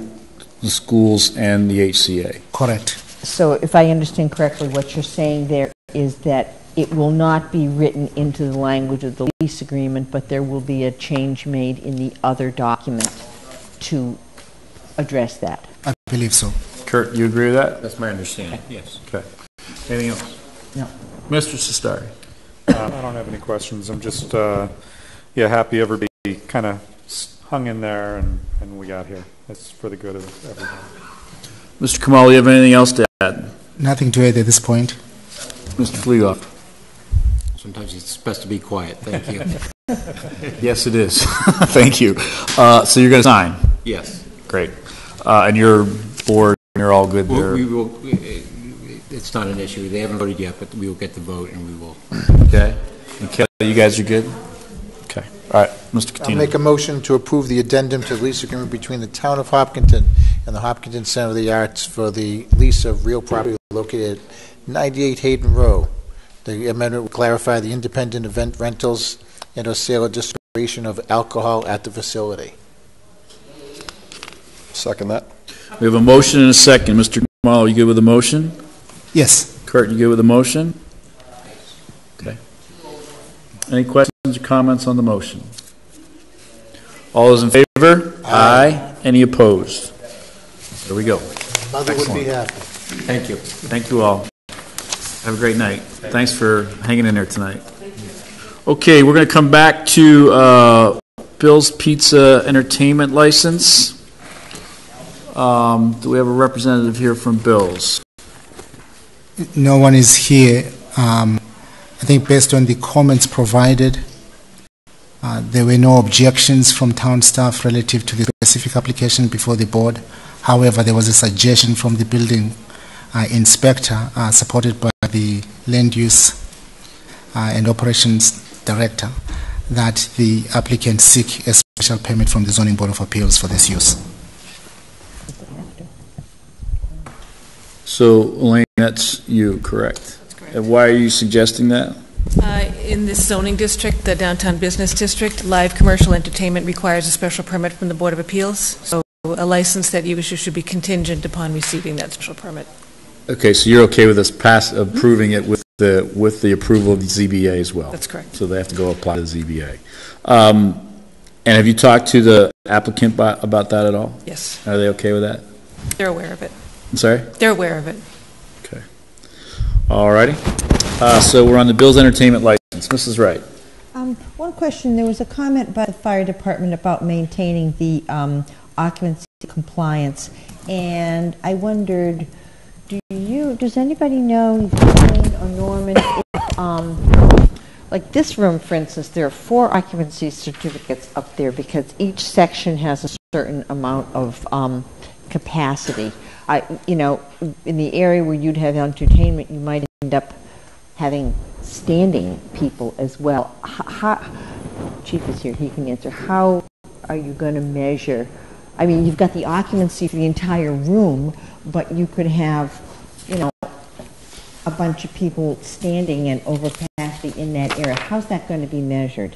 the schools and the HCA? Correct. So if I understand correctly, what you're saying there is that it will not be written into the language of the lease agreement, but there will be a change made in the other document to address that. I believe so. Kurt, you agree with that? That's my understanding, yes. Okay. Anything else? No. Mr. Cestari. Um, I don't have any questions. I'm just, uh, yeah, happy everybody kind of hung in there and, and we got here. It's for the good of everyone. Mr. Kamal, you have anything else to add? Nothing to add at this point. Mr. Fleegoff. Sometimes it's best to be quiet, thank you. Yes, it is. Thank you. Uh, So you're going to sign? Yes. Great. Uh, And your board, you're all good Well, there? We will, it's not an issue, they haven't voted yet, but we will get the vote and we will. Okay. Okay. Kelly, you guys are good? Okay. All right, Mr. I'll make a motion to approve the addendum to the lease agreement between the town of Hopkinton and the Hopkinton Center of the Arts for the lease of real property located at 98 Hayden Rowe. The amendment would clarify the independent event rentals and or sale or distribution of alcohol at the facility. Second that. We have a motion and a second. Mr. Kamal, you good with the motion? Yes. Kurt, you good with the motion? Okay. Any questions or comments on the motion? All those in favor? Aye. Any opposed? There we go. Mother would be Excellent. happy. Thank you. Thank you all. Have a great night. Thanks for hanging in there tonight. Okay, we're going to come back to uh, Bill's Pizza Entertainment License. Um, Do we have a representative here from Bill's? No one is here. Um, I think based on the comments provided, uh, there were no objections from town staff relative to the specific application before the board. However, there was a suggestion from the building uh, inspector, uh, supported by the land use uh, and operations director, that the applicant seek a special permit from the zoning board of appeals for this use. So Elaine, that's you, correct? And why are you suggesting that? Uh, In this zoning district, the downtown business district, live commercial entertainment requires a special permit from the Board of Appeals. So a license that you issue should be contingent upon receiving that special permit. Okay, so you're okay with us pass, approving it with the, with the approval of the ZBA as well? That's correct. So they have to go apply to the ZBA. Um, And have you talked to the applicant ba- about that at all? Yes. Are they okay with that? They're aware of it. I'm sorry? They're aware of it. Okay. All righty. Uh, So we're on the Bill's Entertainment license. Mrs. Wright? Um, One question, there was a comment by the fire department about maintaining the um, occupancy compliance, and I wondered, do you, does anybody know, Jane or Norman, if, um, like this room, for instance, there are four occupancy certificates up there because each section has a certain amount of um, capacity. I, you know, in the area where you'd have entertainment, you might end up having standing people as well. H- How, Chief is here, he can answer. How are you going to measure? I mean, you've got the occupancy for the entire room, but you could have, you know, a bunch of people standing and over capacity in that area. How's that going to be measured?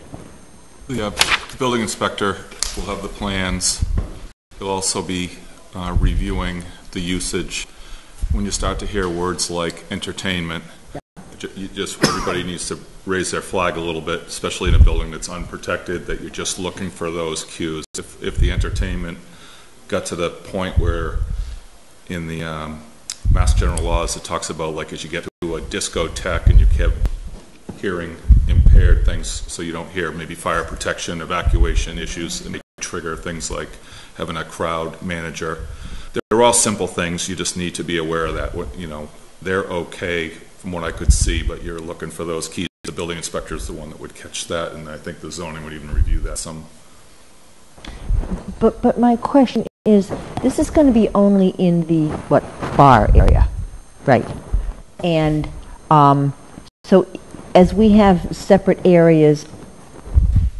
The uh, the building inspector will have the plans. He'll also be uh, reviewing the usage. When you start to hear words like entertainment, just, everybody needs to raise their flag a little bit, especially in a building that's unprotected, that you're just looking for those cues. If, if the entertainment got to the point where in the um, Mass General laws, it talks about like as you get to a discotheque and you kept hearing impaired things, so you don't hear maybe fire protection, evacuation issues, and they trigger things like having a crowd manager. They're all simple things, you just need to be aware of that, you know, they're okay from what I could see, but you're looking for those keys. The building inspector is the one that would catch that, and I think the zoning would even review that some. But, but my question is, this is going to be only in the, what, bar area, right? And um, so as we have separate areas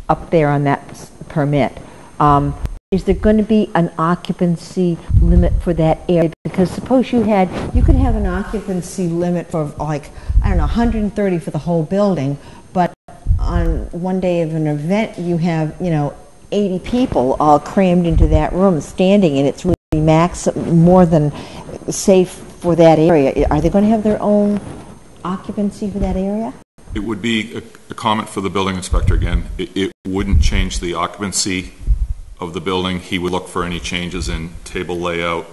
up there on that permit, um, is there going to be an occupancy limit for that area? Because suppose you had, you could have an occupancy limit for like, I don't know, 130 for the whole building, but on one day of an event, you have, you know, 80 people all crammed into that room, standing, and it's really max, more than safe for that area. Are they going to have their own occupancy for that area? It would be a, a comment for the building inspector again. It, it wouldn't change the occupancy of the building. He would look for any changes in table layout.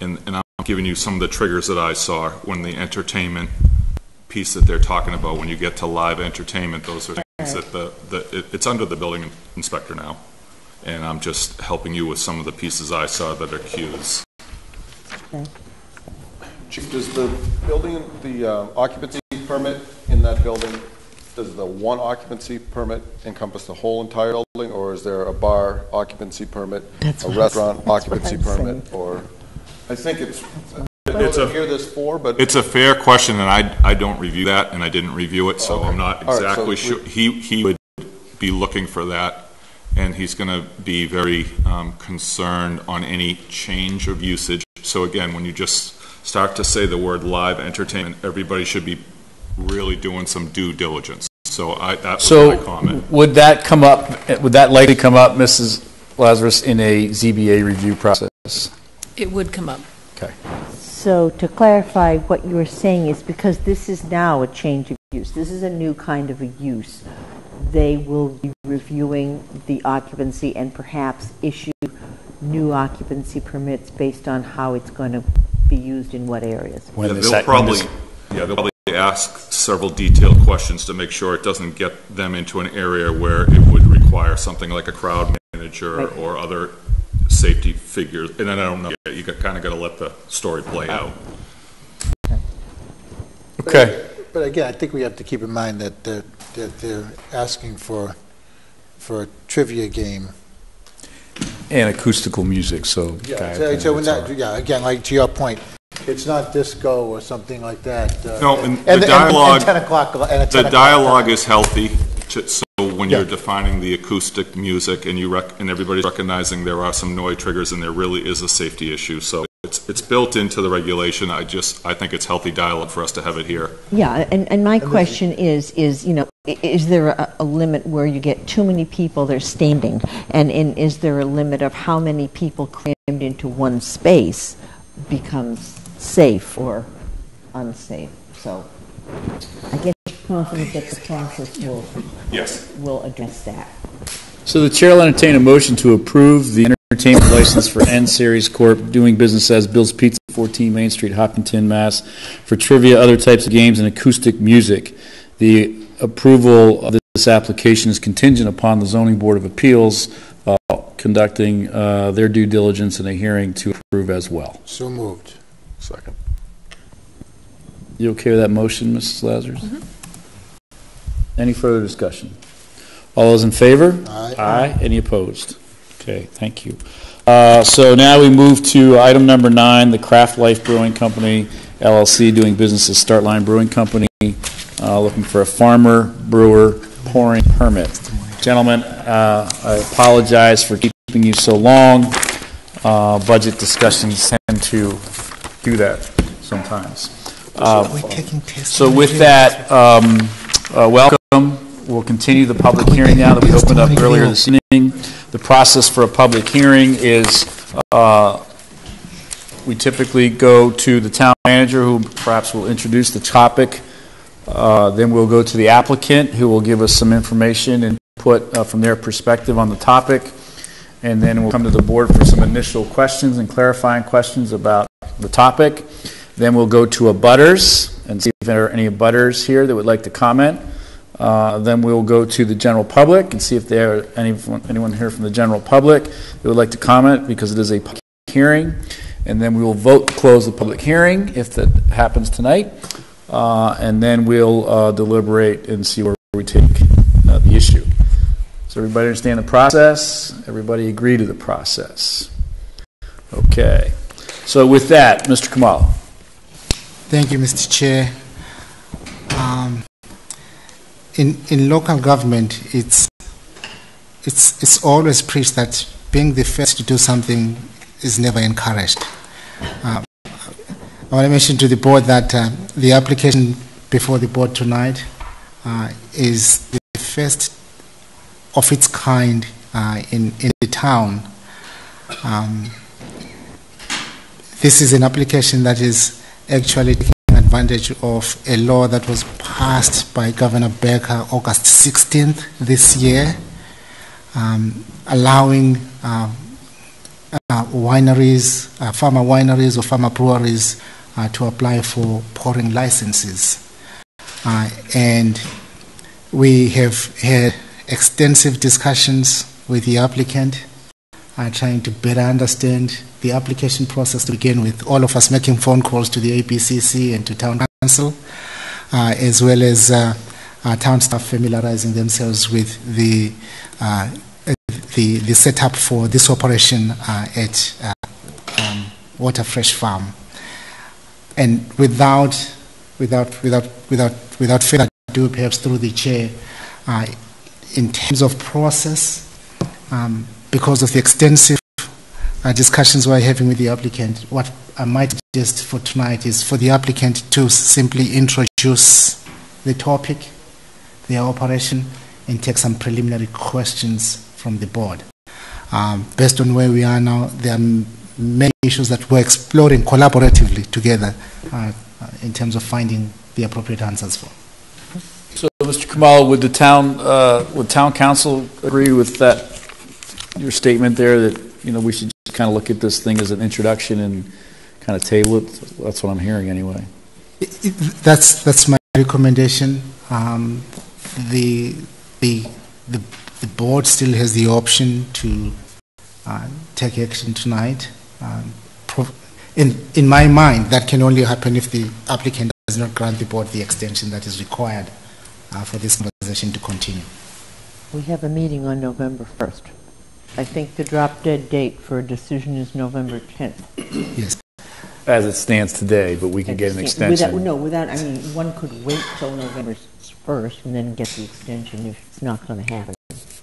And, and I'm giving you some of the triggers that I saw when the entertainment piece that they're talking about, when you get to live entertainment, those are things that the, the, it- it's under the building inspector now. And I'm just helping you with some of the pieces I saw that are cues. Chief, does the building, the uh, occupancy permit in that building, does the one occupancy permit encompass the whole entire building, or is there a bar occupancy permit, That's a what I was- restaurant that's what occupancy I'm permit, or, I think it's, I It's a- don't hear this for, but. It's a fair question, and I, I don't review that, and I didn't review it, so I'm not All right, so exactly we- sure. He, he would be looking for that, and he's going to be very um, concerned on any change of usage. So again, when you just start to say the word live entertainment, everybody should be really doing some due diligence. So I, that was my So comment. would that come up, would that likely come up, Mrs. Lazarus, in a ZBA review process? It would come up. Okay. So to clarify, what you were saying is because this is now a change of use, this is a new kind of a use, they will be reviewing the occupancy and perhaps issue new occupancy permits based on how it's going to be used in what areas? Yeah, They'll probably, yeah, they'll probably ask several detailed questions to make sure it doesn't get them into an area where it would require something like a crowd manager Right. or other safety figures. And then I don't know, you kind of got to let the story play out. Okay. But again, I think we have to keep in mind that they're, that they're asking for, for a trivia game. And acoustical music, so. Yeah, so, so when that, yeah, again, like to your point, it's not disco or something like that. uh, No, and and- the dialogue. And 10 o'clock, and a 10 The o'clock- dialogue is healthy, to- so when you're Yeah. defining the acoustic music and you rec, and everybody's recognizing there are some noise triggers and there really is a safety issue, so it's, it's built into the regulation, I just, I think it's healthy dialogue for us to have it here. Yeah, and, and my question is, is, you know, i- is there a, a limit where you get too many people, they're standing? And, and is there a limit of how many people crammed into one space becomes safe or unsafe? So I guess you're confident that the process will, Yes. will address that. So the chair will entertain a motion to approve the entertainment license for N Serres Corp. doing business as Bill's Pizza, 14 Main Street, Hopkinton, Mass. for trivia, other types of games, and acoustic music. The approval of this application is contingent upon the zoning board of appeals uh, conducting uh, their due diligence in a hearing to approve as well. So moved. Second. You okay with that motion, Mrs. Lazarus? Any further discussion? All those in favor? Aye. Aye. Any opposed? Okay, thank you. Uh, So now we move to item number nine, the Craftlife Brewing Company LLC, doing business as Startline Brewing Company, uh, looking for a farmer brewer pouring permit. Gentlemen, uh, I apologize for keeping you so long. Uh, Budget discussions tend to do that sometimes. Uh, We're taking tests. So with that, um, uh, welcome. We'll continue the public hearing now that we opened up earlier this evening. The process for a public hearing is, uh, we typically go to the town manager, who perhaps will introduce the topic. Uh, Then we'll go to the applicant, who will give us some information and put uh, from their perspective on the topic. And then we'll come to the board for some initial questions and clarifying questions about the topic. Then we'll go to abutters and see if there are any abutters here that would like to comment. Uh, Then we'll go to the general public and see if there are any, anyone here from the general public that would like to comment, because it is a public hearing. And then we will vote to close the public hearing, if that happens tonight. Uh, And then we'll uh, deliberate and see where we take uh, the issue. Does everybody understand the process? Everybody agree to the process? Okay. So with that, Mr. Kamal. Thank you, Mr. Chair. Um, in in local government, it's it's it's always preached that being the first to do something is never encouraged. Uh, I want to mention to the board that uh, the application before the board tonight uh, is the first of its kind uh, in in the town. Um, this is an application that is actually taking advantage of a law that was passed by Governor Baker August 16th this year, um, allowing uh, uh, wineries, uh, farmer wineries or farmer breweries uh, to apply for pouring licenses. Uh, and we have had extensive discussions with the applicant, uh, trying to better understand the application process to begin with, all of us making phone calls to the ABCC and to town counsel, uh, as well as uh, uh, town staff familiarizing themselves with the, uh, the, the setup for this operation uh, at uh, um, Waterfresh Farm. And without, without, without, without, without further ado, perhaps through the chair, in terms of process, um, because of the extensive uh, discussions we're having with the applicant, what I might suggest for tonight is for the applicant to simply introduce the topic, their operation, and take some preliminary questions from the board. Um, based on where we are now, there are many issues that we're exploring collaboratively together uh, uh, in terms of finding the appropriate answers for. So, Mr. Khumalo, would the town, uh, would town counsel agree with that, your statement there, that you know, we should just kind of look at this thing as an introduction and kind of table it. That's what I'm hearing anyway. That's that's my recommendation. Um, the the the the board still has the option to uh, take action tonight. Um, in in my mind, that can only happen if the applicant does not grant the board the extension that is required uh, for this conversation to continue. We have a meeting on November 1st. I think the drop dead date for a decision is November 10th. Yes. As it stands today, but we can get an extension. Without, no, without, I mean, one could wait till November 1st and then get the extension if it's not going to happen.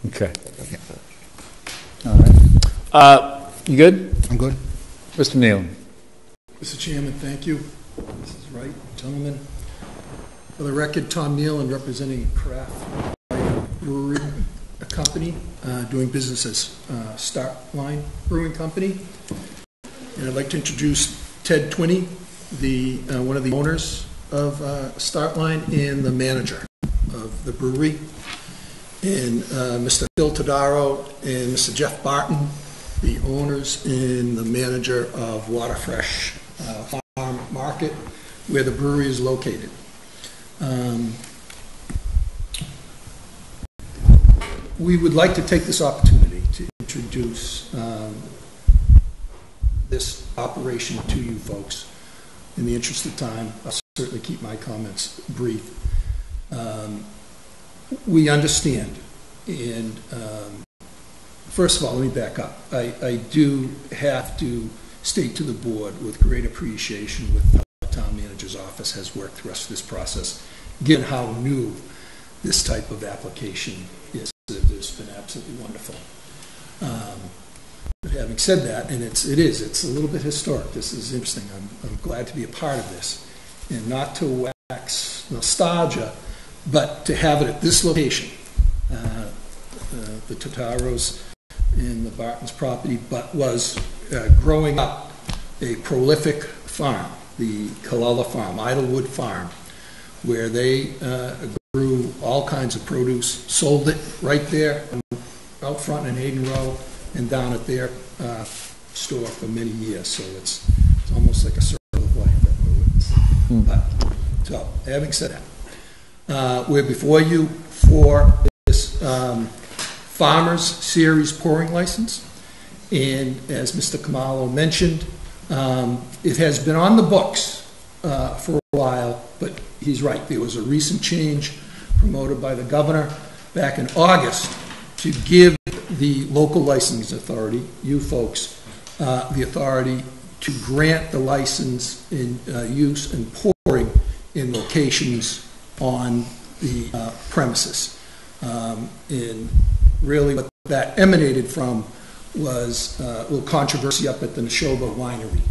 Okay. All right. Uh, you good? I'm good. Mr. Neal. Mr. Chairman, thank you. This is right, gentlemen. For the record, Tom Neal, and representing Craft Brewery Company, uh, doing business as uh, Start Line Brewing Company. And I'd like to introduce Ted Twinney, the, uh, one of the owners of uh, Startline and the manager of the brewery. And uh, Mr. Phil Todaro and Mr. Jeff Barton, the owners and the manager of Waterfresh uh, Farm Market, where the brewery is located. Um, we would like to take this opportunity to introduce um, this operation to you folks. In the interest of time, I'll certainly keep my comments brief. Um, we understand, and um, first of all, let me back up. I, I do have to state to the board with great appreciation with the town manager's office has worked through this process, given how new this type of application. It's been absolutely wonderful. Um, having said that, and it's, it is, it's a little bit historic. This is interesting. I'm, I'm glad to be a part of this. And not to wax nostalgia, but to have it at this location. Uh, uh, the Todaros in the Barton's property, but was uh, growing up a prolific farm, the Kalala Farm, Idlewood Farm, where they uh, grew all kinds of produce, sold it right there out front in Hayden Rowe and down at their uh, store for many years. So it's, it's almost like a circle of life that we're witnessing. But, so, having said that, uh, we're before you for this um, Farmers Series pouring license. And as Mr. Khumalo mentioned, um, it has been on the books uh, for a while, but he's right. There was a recent change promoted by the governor back in August to give the local licensing authority, you folks, uh, the authority to grant the license in uh, use and pouring in locations on the uh, premises. Um, and really what that emanated from was uh, a little controversy up at the Nashoba Winery,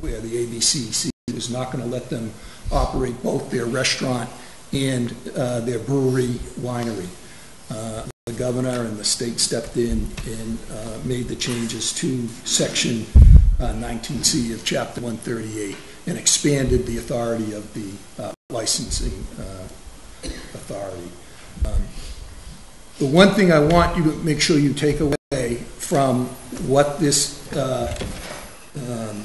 where the ABCC was not going to let them operate both their restaurant and uh, their brewery winery. Uh, the governor and the state stepped in and uh, made the changes to section 19C of chapter 138 and expanded the authority of the uh, licensing uh, authority. Um, the one thing I want you to make sure you take away from what this uh, um,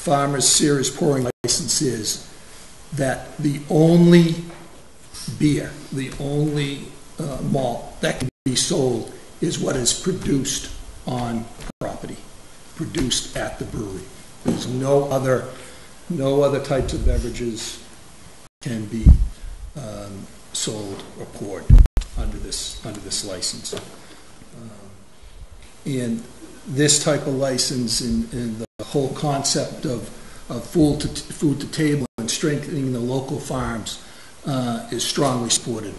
farmer's series pouring license is that the only beer, the only uh, malt that can be sold is what is produced on property, produced at the brewery. There's no other, no other types of beverages can be um, sold or poured under this under this license. Um, and this type of license and, and the whole concept of, of food to food to table and strengthening the local farms uh, is strongly supported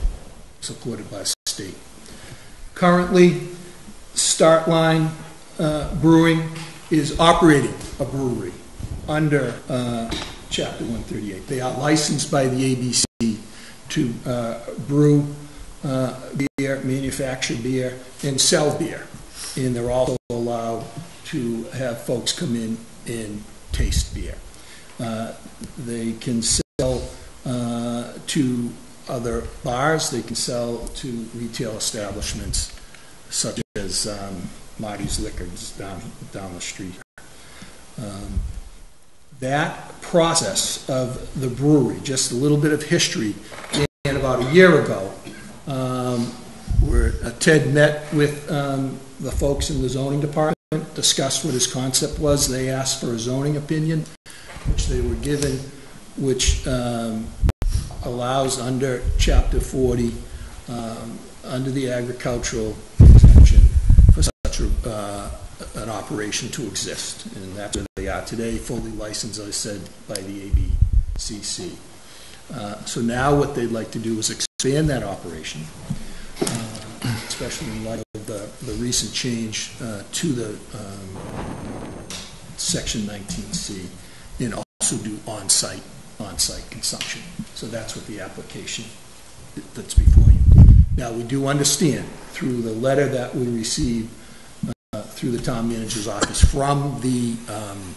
supported by the state. Currently, Startline uh, Brewing is operating a brewery under uh, Chapter 138. They are licensed by the ABC to uh, brew uh, beer, manufacture beer, and sell beer. And they're also allowed to have folks come in and taste beer. Uh, they can sell uh, to other bars, they can sell to retail establishments such as um, Marty's Liquors down, down the street. Um, That process of the brewery, just a little bit of history, and about a year ago, um, where uh, Ted met with um, the folks in the zoning department, discussed what his concept was. They asked for a zoning opinion, which they were given, which um, allows under Chapter 40, um, under the agricultural exemption, for such a, uh, an operation to exist. And that's where they are today, fully licensed, as I said, by the ABCC. Uh, So now what they'd like to do is expand that operation, especially in light of the, the recent change uh, to the um, Section 19C, and also do on-site, on-site consumption. So that's what the application that's before you. Now, we do understand through the letter that we received uh, through the town manager's office from the um,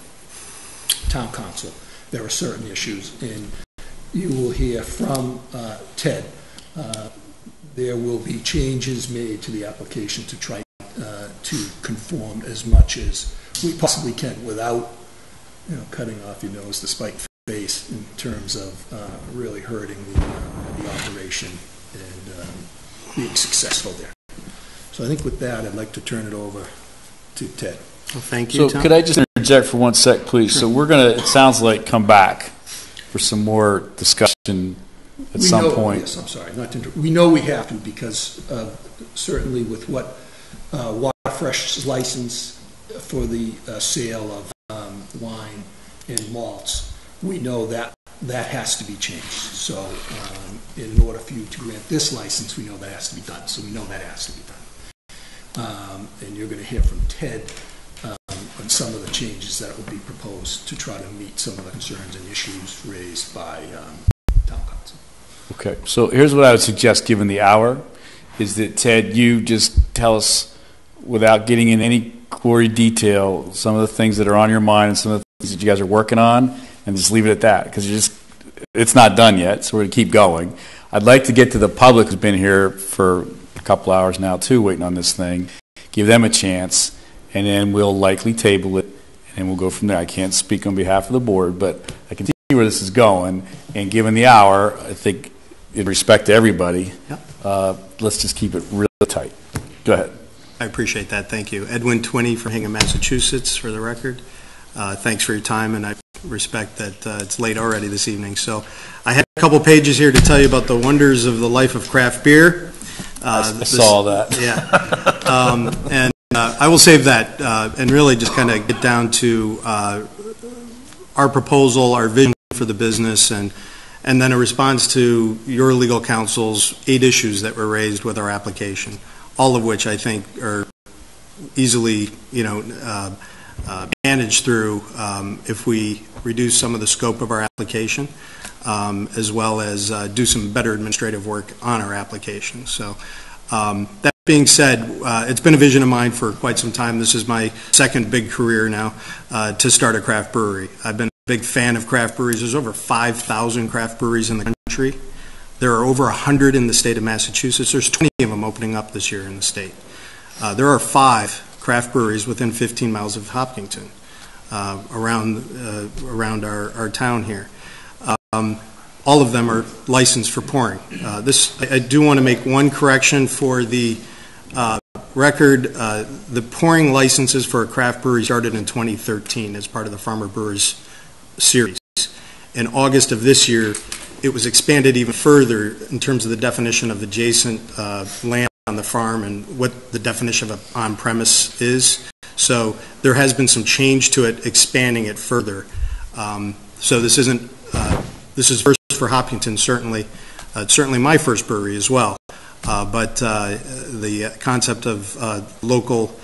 town counsel, there are certain issues, and you will hear from uh, Ted. uh, There will be changes made to the application to try uh, to conform as much as we possibly can without, you know, cutting off your nose to spite your face in terms of uh, really hurting the, uh, the operation and um, being successful there. So I think with that, I'd like to turn it over to Ted. Well, thank you. So could I just interject for one sec, please? So we're going to, it sounds like, come back for some more discussion at We some know- point. Yes, I'm sorry, not to, inter- we know we have to because uh, certainly with what uh, Waterfresh's license for the uh, sale of um, wine and malts, we know that that has to be changed. So um, in order for you to grant this license, we know that has to be done. So we know that has to be done. Um, And you're going to hear from Ted um, on some of the changes that will be proposed to try to meet some of the concerns and issues raised by um. Okay, so here's what I would suggest, given the hour, is that Ted, you just tell us, without getting in any gory detail, some of the things that are on your mind and some of the things that you guys are working on, and just leave it at that, because just, it's not done yet, so we're going to keep going. I'd like to get to the public who's been here for a couple hours now, too, waiting on this thing, give them a chance, and then we'll likely table it, and we'll go from there. I can't speak on behalf of the board, but I can see where this is going, and given the hour, I think, in respect to everybody, uh, let's just keep it real tight. Go ahead. I appreciate that, thank you. Edwin Twinney from Hingham, Massachusetts, for the record. Uh, Thanks for your time, and I respect that uh, it's late already this evening. So I had a couple pages here to tell you about the wonders of the life of craft beer. Uh, I this- saw that. Yeah. Um, And uh, I will save that uh, and really just kind of get down to uh, our proposal, our vision for the business, and, and then a response to your legal counsel's eight issues that were raised with our application, all of which I think are easily, you know, uh, uh, managed through um, if we reduce some of the scope of our application, um, as well as uh, do some better administrative work on our application. So um, that being said, uh, it's been a vision of mine for quite some time. This is my second big career now uh, to start a craft brewery. I've been big fan of craft breweries. There's over 5,000 craft breweries in the country. There are over 100 in the state of Massachusetts. There's 20 of them opening up this year in the state. Uh, there are five craft breweries within 15 miles of Hopkinton uh, around uh, around our, our town here. Um, all of them are licensed for pouring. Uh, this I, I do want to make one correction for the uh, record. Uh, the pouring licenses for a craft brewery started in 2013 as part of the Farmer Brewers series. In August of this year, it was expanded even further in terms of the definition of adjacent uh, land on the farm and what the definition of on-premise is. So there has been some change to it, expanding it further. Um, so this isn't, uh, this is first for Hopkinton, certainly. Uh, certainly my first brewery as well. Uh, but uh, the concept of uh, local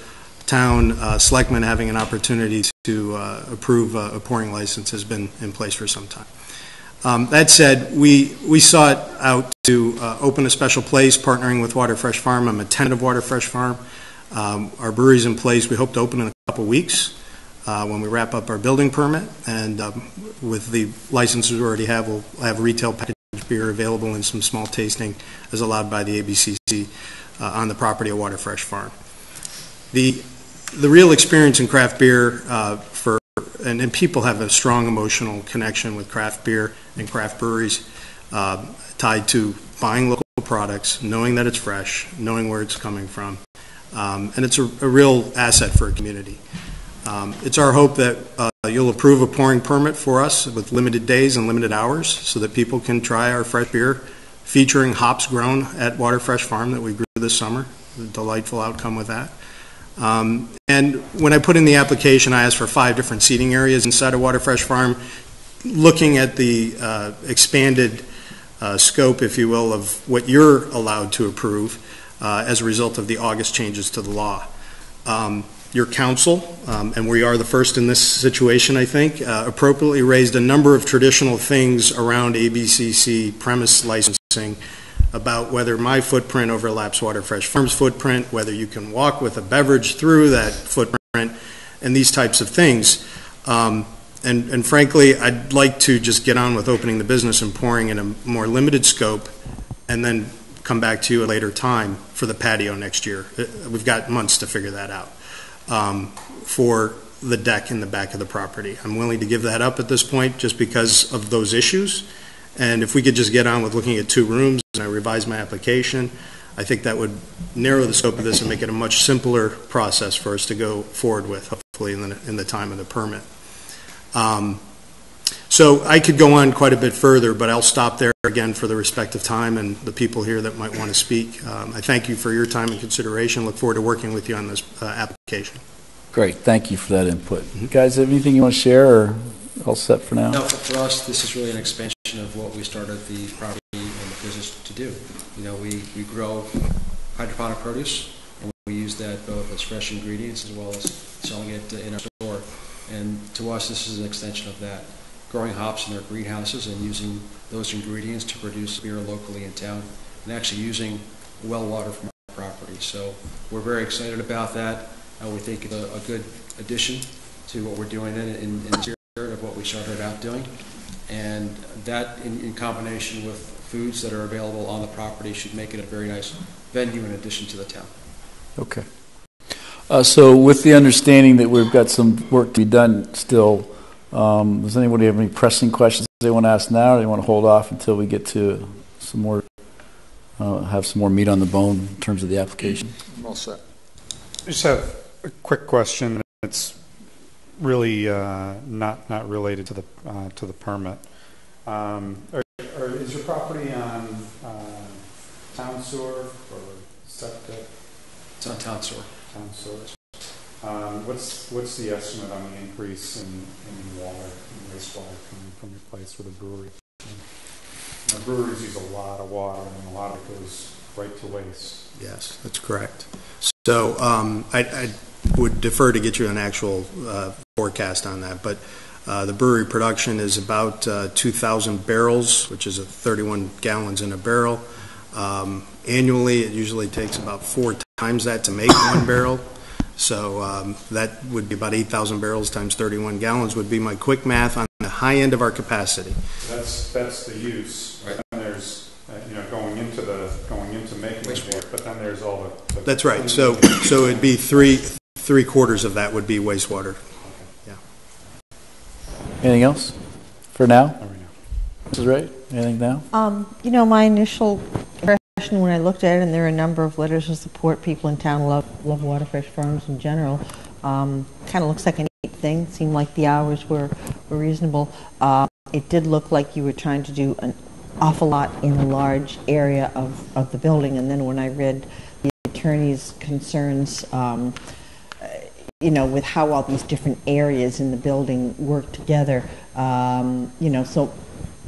town uh, selectmen having an opportunity to uh, approve a pouring license has been in place for some time. Um, That said, we, we sought out to uh, open a special place, partnering with Waterfresh Farm. I'm a tenant of Waterfresh Farm. Um, Our brewery's in place. We hope to open in a couple weeks uh, when we wrap up our building permit. And um, with the licenses we already have, we'll have retail packaged beer available and some small tasting as allowed by the ABCC uh, on the property of Waterfresh Farm. The the real experience in craft beer uh, for, and, and people have a strong emotional connection with craft beer and craft breweries uh, tied to buying local products, knowing that it's fresh, knowing where it's coming from. Um, and it's a, a real asset for a community. Um, It's our hope that uh, you'll approve a pouring permit for us with limited days and limited hours so that people can try our fresh beer featuring hops grown at Waterfresh Farm that we grew this summer. A Delightful outcome with that. Um, And when I put in the application, I asked for five different seating areas inside of Waterfresh Farm, looking at the uh, expanded uh, scope, if you will, of what you're allowed to approve uh, as a result of the August changes to the law. Um, Your counsel, um, and we are the first in this situation, I think, uh, appropriately raised a number of traditional things around ABCC premise licensing about whether my footprint overlaps Waterfresh Farms' footprint, whether you can walk with a beverage through that footprint, and these types of things. Um, and, and frankly, I'd like to just get on with opening the business and pouring in a more limited scope, and then come back to you at a later time for the patio next year. Uh, We've got months to figure that out um, for the deck in the back of the property. I'm willing to give that up at this point just because of those issues. And if we could just get on with looking at two rooms and I revise my application, I think that would narrow the scope of this and make it a much simpler process for us to go forward with, hopefully in the, in the time of the permit. Um, So I could go on quite a bit further, but I'll stop there again for the respect of time and the people here that might want to speak. Um, I thank you for your time and consideration. Look forward to working with you on this uh, application. Great, thank you for that input. You guys have anything you want to share, or all set for now? No, for for us, this is really an expansion of what we started the property and the business to do. You know, we, we grow hydroponic produce, and we use that both as fresh ingredients as well as selling it in our store. And to us, this is an extension of that. Growing hops in our greenhouses and using those ingredients to produce beer locally in town, and actually using well water from our property. So we're very excited about that. Uh, we think it's a, a good addition to what we're doing in, in, in the spirit of what we started out doing. And that, in, in combination with foods that are available on the property, should make it a very nice venue in addition to the town. Okay. Uh, So with the understanding that we've got some work to be done still, um, does anybody have any pressing questions they want to ask now, or they want to hold off until we get to some more, uh, have some more meat on the bone in terms of the application? I'm all set. I just have a quick question. It's really uh, not not related to the uh, to the permit. Um, are, are, is your property on uh, town sewer or septic? It's on town sewer. Town sewer. Um, what's what's the estimate on the increase in, in water and wastewater coming from your place with a brewery? Know, breweries use a lot of water, and a lot of it goes right to waste. Yes, that's correct. So um, I, I would defer to get you an actual uh, forecast on that, but uh, the brewery production is about uh, 2,000 barrels, which is a 31 gallons in a barrel. Um, Annually, it usually takes about four times that to make one barrel. So um, that would be about 8,000 barrels times 31 gallons would be my quick math on the high end of our capacity. That's, that's the use. Right. And there's, uh, you know, going into the, going into making the beer, but then there's all the. the That's right. So, so it'd be three, three quarters of that would be wastewater. Yeah. Anything else for now? This is right. Anything now? Um, you know, my initial impression when I looked at it, and there are a number of letters of support, people in town love, love Waterfresh Farms in general. Um, kind of looks like a neat thing. Seemed like the hours were, were reasonable. Uh, it did look like you were trying to do an awful lot in a large area of, of the building. And then when I read the attorney's concerns, um, uh, you know, with how all these different areas in the building work together, um, you know, so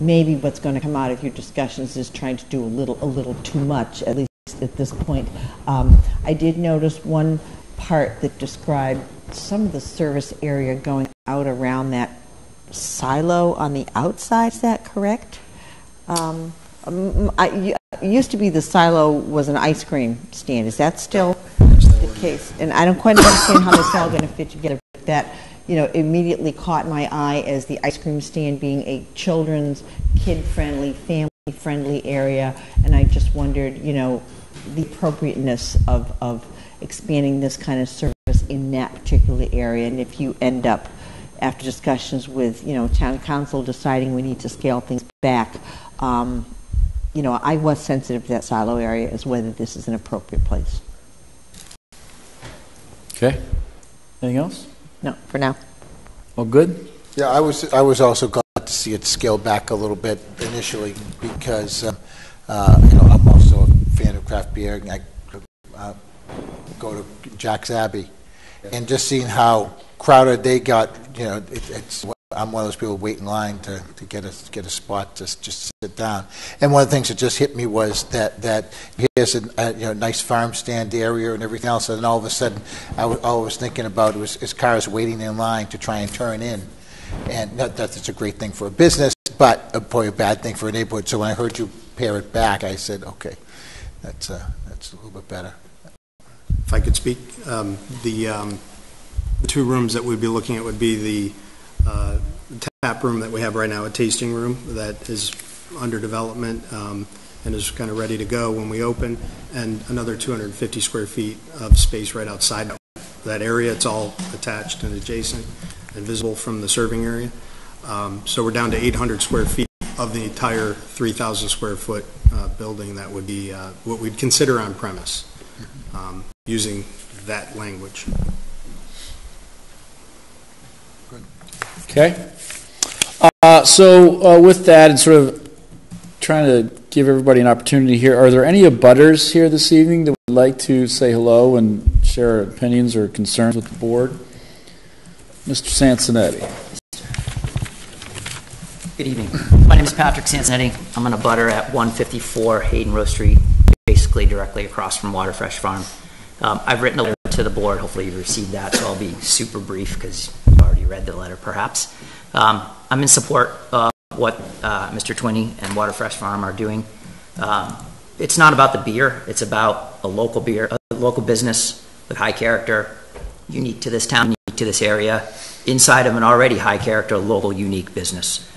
maybe what's going to come out of your discussions is trying to do a little, a little too much, at least at this point. Um, I did notice one part that described some of the service area going out around that silo on the outside. Is that correct? Um, um, I, used to be the silo was an ice cream stand. Is that still the case? And I don't quite understand how this is all going to fit together. But that you know immediately caught my eye as the ice cream stand being a children's, kid-friendly, family-friendly area, and I just wondered, you know, the appropriateness of of expanding this kind of service in that particular area. And if you end up, after discussions with, you know, town counsel deciding we need to scale things back, um, you know, I was sensitive to that silo area as whether this is an appropriate place. Okay. Anything else? No, for now. All good? Yeah, I was, I was also glad to see it scale back a little bit initially because, um, uh, you know, I'm also a fan of craft beer. and I uh, go to Jack's Abbey and just seeing how crowded they got, you know, it, it's, I'm one of those people who wait in line to, to get a get a spot to just sit down. And one of the things that just hit me was that that here's a, a you know nice farm stand area and everything else, and then all of a sudden, I was, all I was thinking about was is cars waiting in line to try and turn in, and that, that's a great thing for a business, but a, probably a bad thing for a neighborhood. So when I heard you pare it back, I said, okay, that's uh, that's a little bit better. If I could speak, um, the, um, the two rooms that we'd be looking at would be the uh, tap room that we have right now, a tasting room that is under development um, and is kind of ready to go when we open, and another 250 square feet of space right outside that area. It's all attached and adjacent and visible from the serving area. Um, So we're down to 800 square feet of the entire 3,000 square foot uh, building that would be uh, what we'd consider on premise, um, using that language. Okay. Uh, so uh, with that, and sort of trying to give everybody an opportunity here, are there any abutters here this evening that would like to say hello and share opinions or concerns with the board? Mr. Sansonetti. Good evening. My name is Patrick Sansonetti. I'm an abutter at 154 Hayden Rowe Street, basically directly across from Waterfresh Farm. Um, I've written a letter to the board. Hopefully you've received that, so I'll be super brief because already read the letter, perhaps. Um, I'm in support of what uh, Mr. Twinney and Waterfresh Farm are doing. Um, it's not about the beer. It's about a local beer, a local business with high character, unique to this town, unique to this area, inside of an already high character, local, unique business.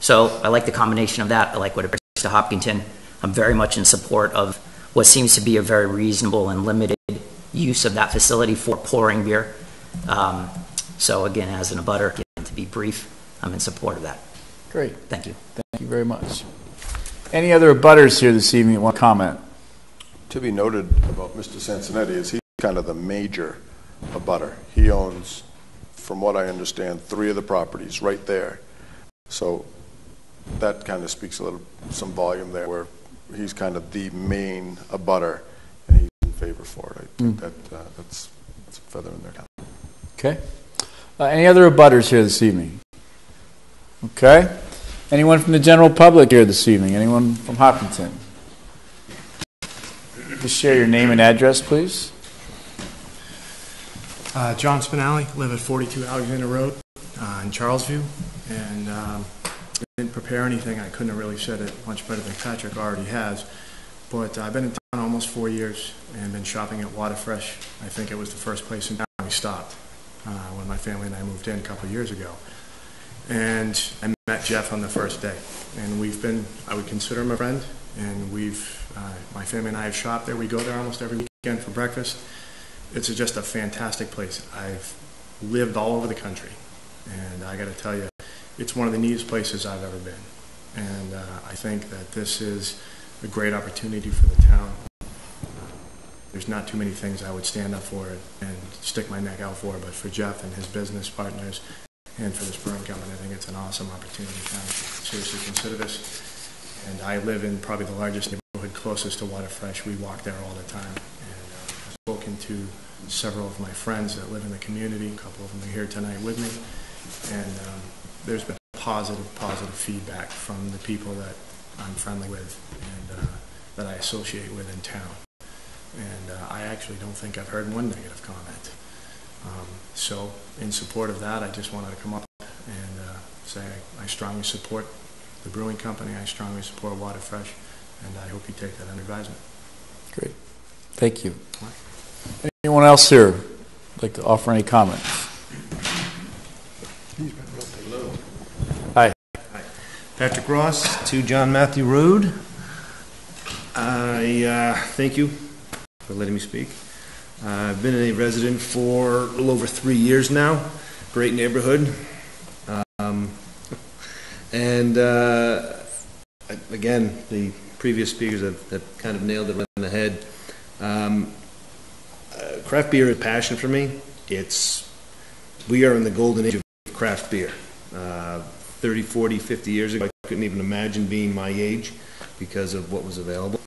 So I like the combination of that. I like what it brings to Hopkinton. I'm very much in support of what seems to be a very reasonable and limited use of that facility for pouring beer. Um, so again, as an abutter, again, to be brief, I'm in support of that. Great. Thank you. Thank you very much. Any other abutters here this evening want to comment? To be noted about Mr. Sansonetti is he's kind of the major abutter. He owns, from what I understand, three of the properties right there. So that kind of speaks a little, some volume there where he's kind of the main abutter and he's in favor for it. I think Mm. that, uh, that's, that's a feather in their cap. Okay. Uh, any other abutters here this evening? Okay. Anyone from the general public here this evening? Anyone from Hopkinton? Just share your name and address, please. Uh, John Spinelli, live at 42 Alexander Road uh, in Charlesview, and um, didn't prepare anything. I couldn't have really said it much better than Patrick already has. But uh, I've been in town almost four years and been shopping at Waterfresh. I think it was the first place in town we stopped uh, when my family and I moved in a couple years ago. And I met Jeff on the first day, and we've been, I would consider him a friend, and we've, uh, my family and I have shopped there. We go there almost every weekend for breakfast. It's just a fantastic place. I've lived all over the country, and I got to tell you, it's one of the neatest places I've ever been. And uh, I think that this is a great opportunity for the town. There's not too many things I would stand up for and stick my neck out for, but for Jeff and his business partners and for this brewing company, I think it's an awesome opportunity. Should seriously consider this. And I live in probably the largest neighborhood closest to Waterfresh. We walk there all the time. And uh, I've spoken to several of my friends that live in the community. A couple of them are here tonight with me. And um, there's been positive, positive feedback from the people that I'm friendly with and uh, that I associate with in town. And uh, I actually don't think I've heard one negative comment. Um, so, in support of that, I just wanted to come up and uh, say I, I strongly support the brewing company. I strongly support Waterfresh, and I hope you take that under advisement. Great. Thank you. Anyone else here like to offer any comments? Hi. Patrick Ross, to John Matthew Road. I uh, thank you for letting me speak. Uh, I've been a resident for a little over three years now. Great neighborhood. Um, And uh, again, the previous speakers have have kind of nailed it right on the head. Um, uh, Craft beer is a passion for me. It's, we are in the golden age of craft beer. Uh, 30, 40, 50 years ago, I couldn't even imagine being my age because of what was available.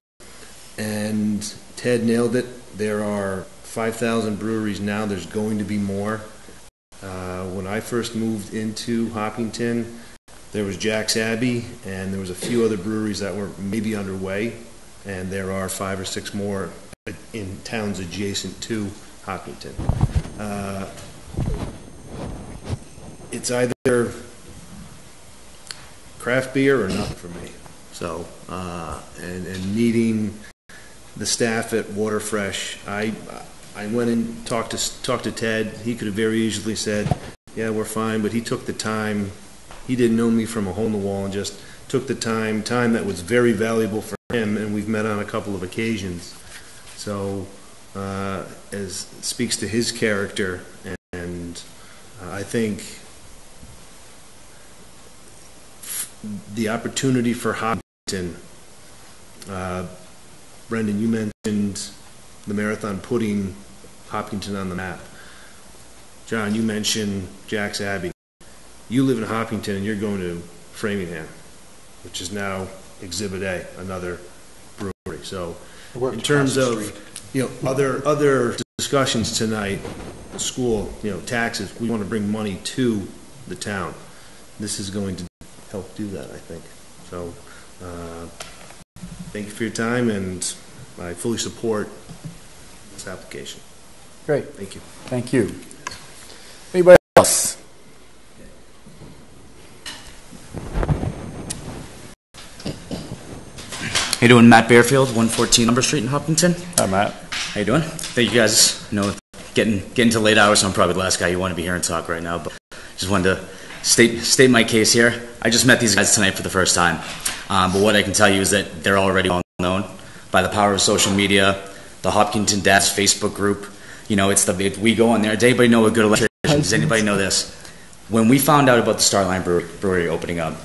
And Ted nailed it. There are 5,000 breweries now. There's going to be more. Uh, when I first moved into Hopkinton, there was Jack's Abbey, and there was a few other breweries that were maybe underway, and there are five or six more in towns adjacent to Hopkinton. Uh, it's either craft beer or nothing for me. So, uh, and, and meeting the staff at Waterfresh, I, I went and talked to, talked to Ted. He could have very easily said, yeah, we're fine, but he took the time. He didn't know me from a hole in the wall and just took the time, time that was very valuable for him, and we've met on a couple of occasions. So, uh, as speaks to his character, and uh, I think the opportunity for Hopkinton. Uh, Brendan, you mentioned the marathon putting Hopkinton on the map. John, you mentioned Jack's Abbey. You live in Hopkinton and you're going to Framingham, which is now Exhibit A, another brewery. So, in terms of you know other other discussions tonight, school, you know, taxes, we want to bring money to the town. This is going to help do that, I think. So, uh, thank you for your time, and I fully support this application. Great. Thank you. Thank you. Anybody else? How you doing? Matt Bearfield, 114 Lumber Street in Hopkinton. Hi, Matt. How you doing? Thank you guys. You know, getting getting to late hours, so I'm probably the last guy you want to be here and talk right now. But just wanted to state state my case here. I just met these guys tonight for the first time, um, but what I can tell you is that they're already well known by the power of social media, the Hopkinton Dads Facebook group. You know, it's the it, we go on there. Does anybody know a good electrician? Does anybody know this? When we found out about the Startline Brewery, brewery opening up,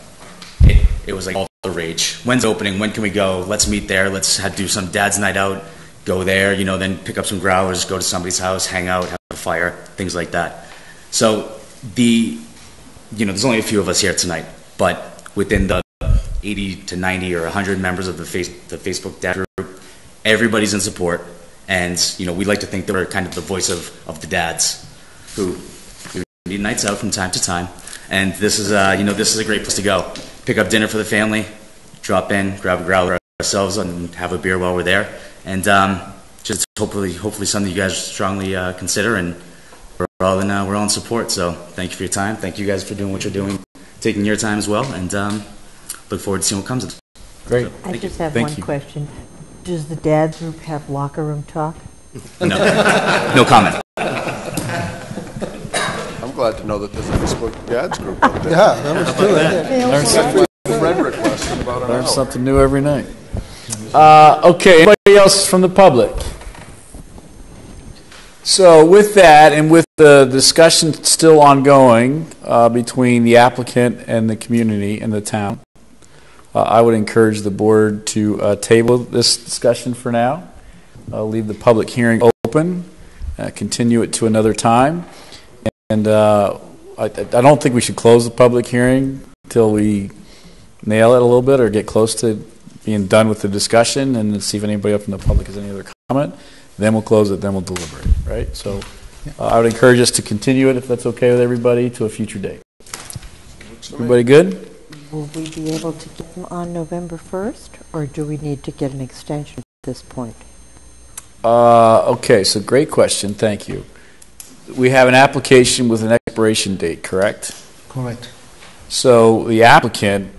it, it was like all the rage. When's opening? When can we go? Let's meet there. Let's have, do some dad's night out. Go there, you know, then pick up some growlers, go to somebody's house, hang out, have a fire, things like that. So the, you know, there's only a few of us here tonight, but within the 80 to 90 or 100 members of the, face, the Facebook dad group, everybody's in support, and you know, we like to think that we're kind of the voice of, of the dads who need nights out from time to time. And this is, uh, you know, this is a great place to go. Pick up dinner for the family, drop in, grab a growler ourselves, and have a beer while we're there. And um, just hopefully, hopefully something you guys strongly uh, consider. And we're all in, uh, we're all in support. So thank you for your time. Thank you guys for doing what you're doing, taking your time as well. And um, look forward to seeing what comes of it. Great. I just have Thank one you. question. Does the dad's group have locker room talk? No, no comment. I'm glad to know that there's a Facebook dads group out there. Yeah, that was true, isn't it? Learn something, Frederick less about learn something new every night. Uh, okay, anybody else from the public? So with that, and with the discussion still ongoing uh, between the applicant and the community and the town, I would encourage the board to uh, table this discussion for now, uh, leave the public hearing open, uh, continue it to another time, and uh, I, I don't think we should close the public hearing until we nail it a little bit or get close to being done with the discussion and see if anybody up in the public has any other comment. Then we'll close it, then we'll deliberate, right? So uh, I would encourage us to continue it, if that's okay with everybody, to a future date. Everybody good? Will we be able to get them on November 1st, or do we need to get an extension at this point? Uh, okay, so great question, thank you. We have an application with an expiration date, correct? Correct. So the applicant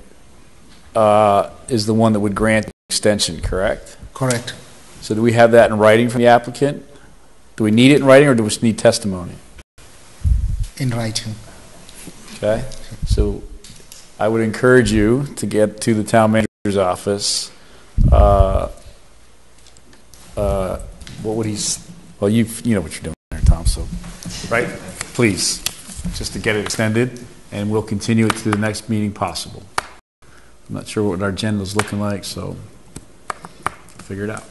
uh, is the one that would grant the extension, correct? Correct. So do we have that in writing from the applicant? Do we need it in writing, or do we just need testimony? In writing. Okay? So I would encourage you to get to the town manager's office. Uh, uh, What would he, s- Well, you, you know what you're doing there, Tom, so, right? Please, just to get it extended, and we'll continue it to the next meeting possible. I'm not sure what our agenda's looking like, so figure it out.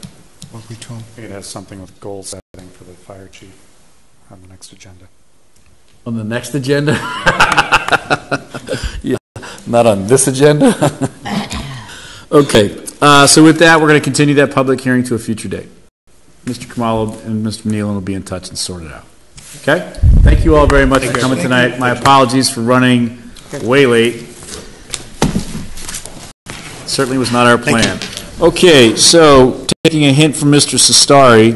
What we told. It has something with goal setting for the fire chief on the next agenda. On the next agenda? Yeah, Not on this agenda? Okay, uh, so with that, we're going to continue that public hearing to a future date. Mr. Khumalo and Mr. Nealon will be in touch and sort it out. Okay? Thank you all very much for coming tonight. My apologies for running way late. Certainly was not our plan. Okay, so taking a hint from Mr. Cestari,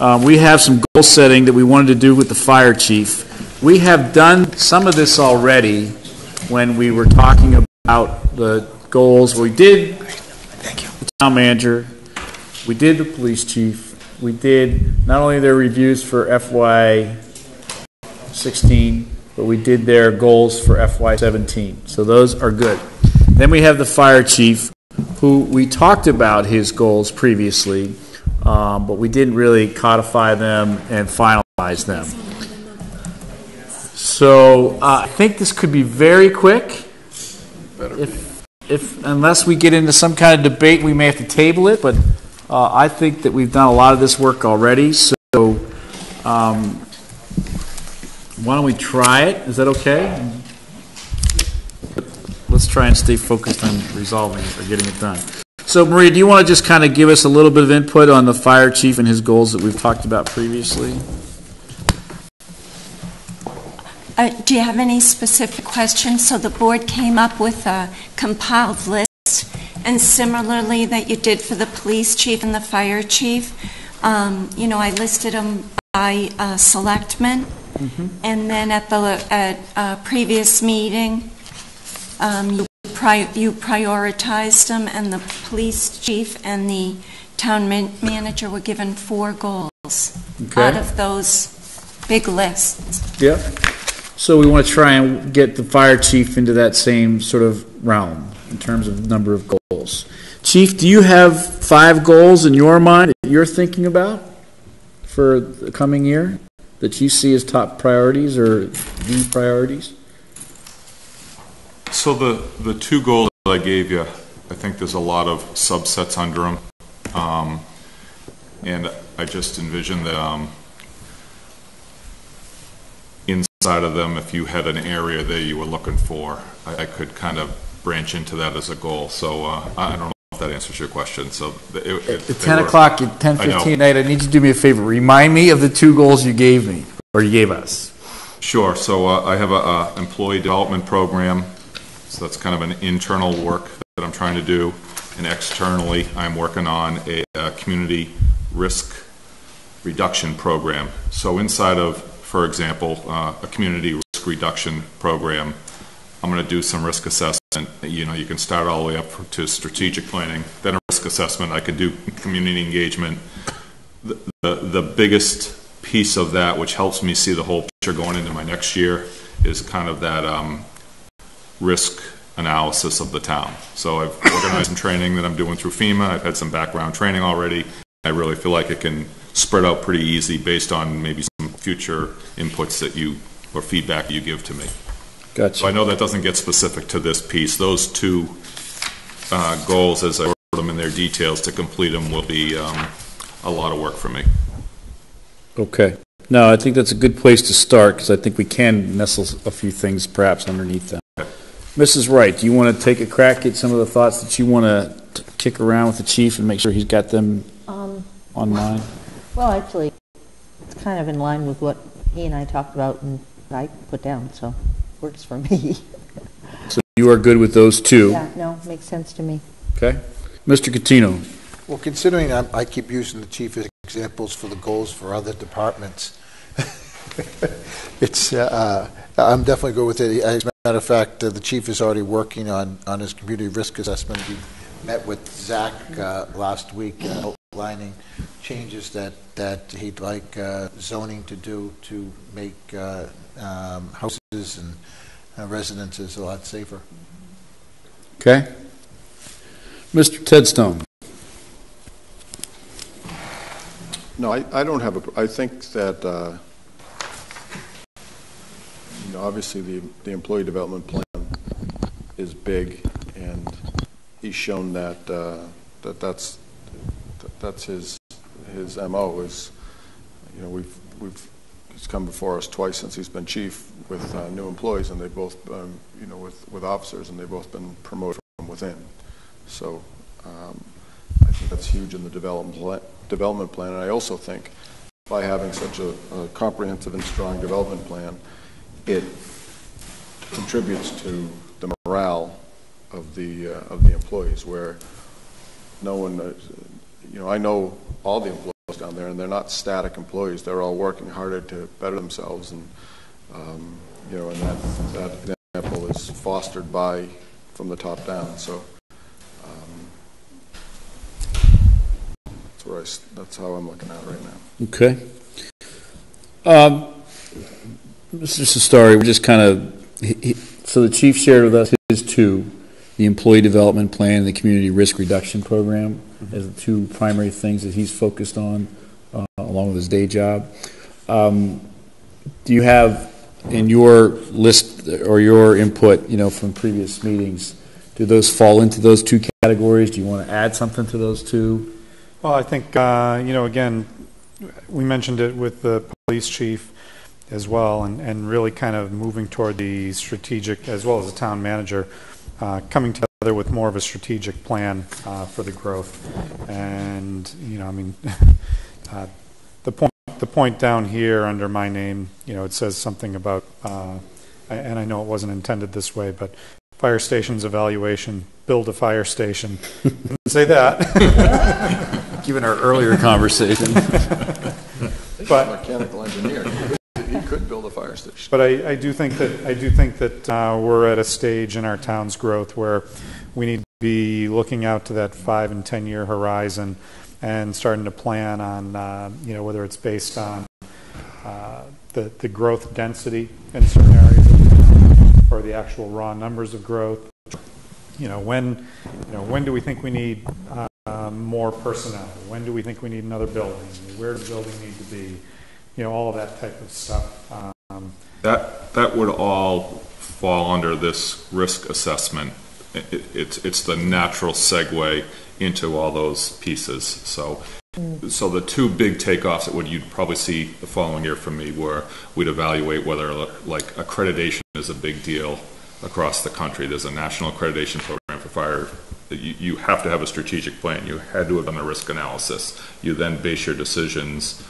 uh, we have some goal setting that we wanted to do with the fire chief. We have done some of this already when we were talking about the goals. We did the town manager, we did the police chief, we did not only their reviews for FY 16, but we did their goals for FY 17. So those are good. Then we have the fire chief, who we talked about his goals previously, um, but we didn't really codify them and finalize them. So uh, I think this could be very quick. If, if unless we get into some kind of debate, we may have to table it. But uh, I think that we've done a lot of this work already. So um, why don't we try it? Is that okay? Let's try and stay focused on resolving it or getting it done. So, Maria, do you want to just kind of give us a little bit of input on the fire chief and his goals that we've talked about previously? Uh, Do you have any specific questions? So the board came up with a compiled list, and similarly that you did for the police chief and the fire chief, um, you know, I listed them by uh, selectmen, and then at the, at a previous meeting, um, you pri- you prioritized them, and the police chief and the town man- manager were given four goals Okay. out of those big lists. Yep. So we want to try and get the fire chief into that same sort of realm in terms of number of goals. Chief, do you have five goals in your mind that you're thinking about for the coming year that you see as top priorities or the priorities? So the, the two goals that I gave you, I think there's a lot of subsets under them. Um, and I just envision that, um, inside of them, if you had an area that you were looking for, I, I could kind of branch into that as a goal. So, uh, I don't know if that answers your question, so. it- it- At 10 were- o'clock, at I know. 10:15 at night, I need you to do me a favor. Remind me of the two goals you gave me, or you gave us. Sure, so uh, I have a, uh employee development program, so that's kind of an internal work that I'm trying to do. And externally, I'm working on a, uh community risk reduction program. So inside of, for example, uh, a community risk reduction program, I'm going to do some risk assessment. You know, you can start all the way up to strategic planning, then a risk assessment. I could do community engagement. The, the, the biggest piece of that, which helps me see the whole picture going into my next year, is kind of that um, risk analysis of the town. So I've organized some training that I'm doing through FEMA. I've had some background training already. I really feel like it can spread out pretty easy based on maybe future inputs that you, or feedback you give to me. Gotcha. So I know that doesn't get specific to this piece. Those two uh, goals, as I wrote them in their details to complete them, will be um, a lot of work for me. Okay. No, I think that's a good place to start, because I think we can nestle a few things perhaps underneath that. Mrs. Wright, do you want to take a crack at some of the thoughts that you want to kick around with the chief and make sure he's got them Um, on mind? Well, actually, it's kind of in line with what he and I talked about and I put down, so works for me. So you are good with those two? Yeah, no, makes sense to me. Okay. Mr. Coutinho? Well, considering I, I keep using the chief as examples for the goals for other departments, it's, uh, I'm definitely good with it. As a matter of fact, uh, the chief is already working on, on his community risk assessment. He met with Zach uh, last week outlining changes that, that he'd like uh, zoning to do to make uh, um, houses and uh, residences a lot safer. Okay. Mr. Tedstone? No, I, I don't have a, I think that, uh, you know, obviously the, the employee development plan is big, and he's shown that, uh, that that's, that that's his, his MO is, you know, we've, we've, he's come before us twice since he's been chief with uh, new employees, and they both, um, you know, with, with officers, and they've both been promoted from within. So um, I think that's huge in the development, development plan, and I also think by having such a, a comprehensive and strong development plan, it contributes to the morale of the, uh, of the employees, where no one, uh, you know, I know all the employees down there, and they're not static employees. They're all working harder to better themselves, and um, you know, and that that example is fostered by from the top down. So um, that's where I, that's how I'm looking at it right now. Okay. Um, Mr. Cestari, we're just kind of, so the chief shared with us his two, the employee development plan and the community risk reduction program as the two primary things that he's focused on uh, along with his day job. Um, Do you have in your list or your input, you know, from previous meetings, do those fall into those two categories? Do you want to add something to those two? Well, I think, uh, you know, again, we mentioned it with the police chief as well, and, and really kind of moving toward the strategic, as well as the town manager, uh, coming together with more of a strategic plan uh, for the growth. And, you know, I mean, uh, the point, the point down here under my name, you know, it says something about, uh, and I know it wasn't intended this way, but fire stations evaluation, build a fire station. Didn't say that. Given our earlier conversation. But- mechanical engineer, he could- build a fire station. But I, I do think that, I do think that uh, we're at a stage in our town's growth where we need to be looking out to that five and 10-year horizon and starting to plan on, uh, you know, whether it's based on uh, the, the growth density in certain areas or the actual raw numbers of growth. You know, when, you know, when do we think we need uh, more personnel? When do we think we need another building? Where does the building need to be? You know, all of that type of stuff. Um, That, that would all fall under this risk assessment. It- it- It's, it's the natural segue into all those pieces. So, so the two big takeoffs that would, you'd probably see the following year from me were, we'd evaluate whether, like, accreditation is a big deal across the country. There's a national accreditation program for fire. You, you have to have a strategic plan. You had to have done a risk analysis. You then base your decisions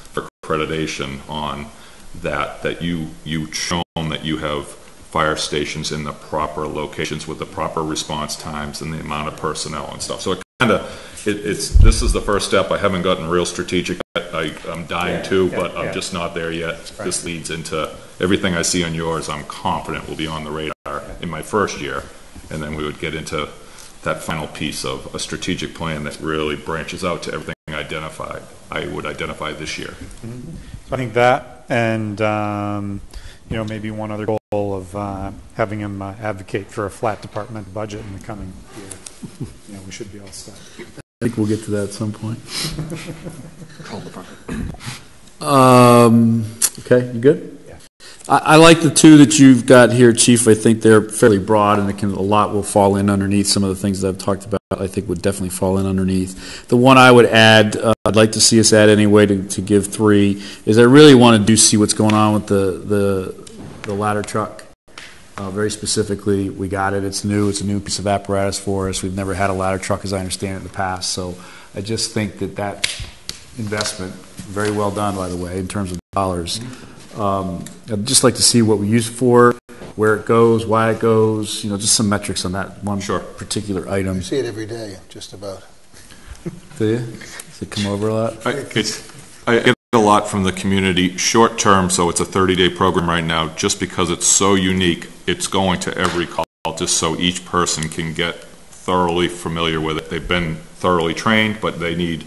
accreditation on that, that you, you've shown that you have fire stations in the proper locations with the proper response times and the amount of personnel and stuff. So it kind of, it, it's, this is the first step. I haven't gotten real strategic yet. I, I'm dying to, Yeah, but yeah. I'm just not there yet. This leads into, everything I see on yours, I'm confident will be on the radar in my first year. And then we would get into that final piece of a strategic plan that really branches out to everything identified, I would identify this year. So I think that, and um, you know, maybe one other goal of uh, having him uh, advocate for a flat department budget in the coming year. You know, we should be all set. I think we'll get to that at some point. Um, okay, you good? I, like the two that you've got here, Chief. I think they're fairly broad, and can, a lot will fall in underneath some of the things that I've talked about. I think would definitely fall in underneath. The one I would add, uh, I'd like to see us add anyway to, to give three, is I really want to do see what's going on with the, the, the ladder truck. Uh, very specifically, we got it. It's new. It's a new piece of apparatus for us. We've never had a ladder truck, as I understand it, in the past. So I just think that that investment, very well done, by the way, in terms of dollars. Um, I'd just like to see what we use it for, where it goes, why it goes. You know, just some metrics on that one particular item. You see it every day, just about. Do you? Does it come over a lot? I, it's, I get a lot from the community, short term, so it's a 30-day program right now, just because it's so unique, it's going to every call, just so each person can get thoroughly familiar with it. They've been thoroughly trained, but they need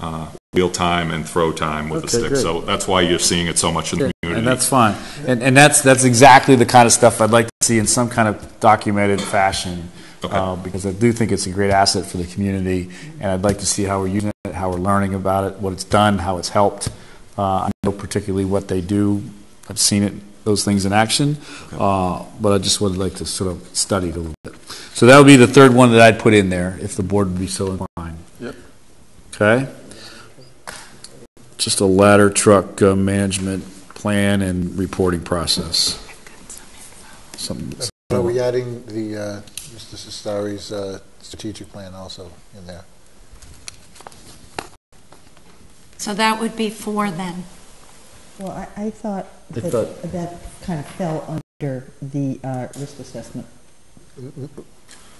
uh, wheel time and throw time with the Okay, stick. great. So that's why you're seeing it so much in the community. And that's fine. And, and that's, that's exactly the kind of stuff I'd like to see in some kind of documented fashion. uh, Because I do think it's a great asset for the community, and I'd like to see how we're using it, how we're learning about it, what it's done, how it's helped. Uh, I know particularly what they do. I've seen it, those things in action, uh, but I just would like to sort of study it a little bit. So that would be the third one that I'd put in there, if the board would be so inclined. Yep. Okay? Just a ladder truck uh, management plan and reporting process. Something. Are we adding the, uh, Mr. Cestari's uh, strategic plan also in there? So that would be four then. Well, I, I thought I that thought- that kind of fell under the uh, risk assessment.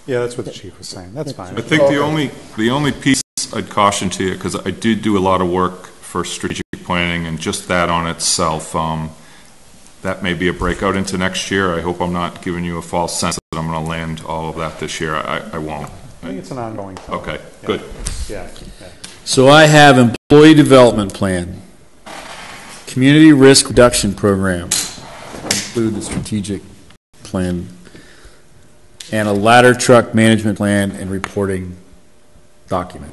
Yeah, that's what the chief was saying. That's fine. I think the only, the only piece I'd caution to you, because I did do a lot of work for strategic planning, and just that on itself, um, that may be a breakout into next year. I hope I'm not giving you a false sense that I'm going to land all of that this year. I, I won't. I think it's an ongoing thing. Okay, Yeah. good. Yeah, yeah. So I have employee development plan, community risk reduction program, include the strategic plan, and a ladder truck management plan and reporting document.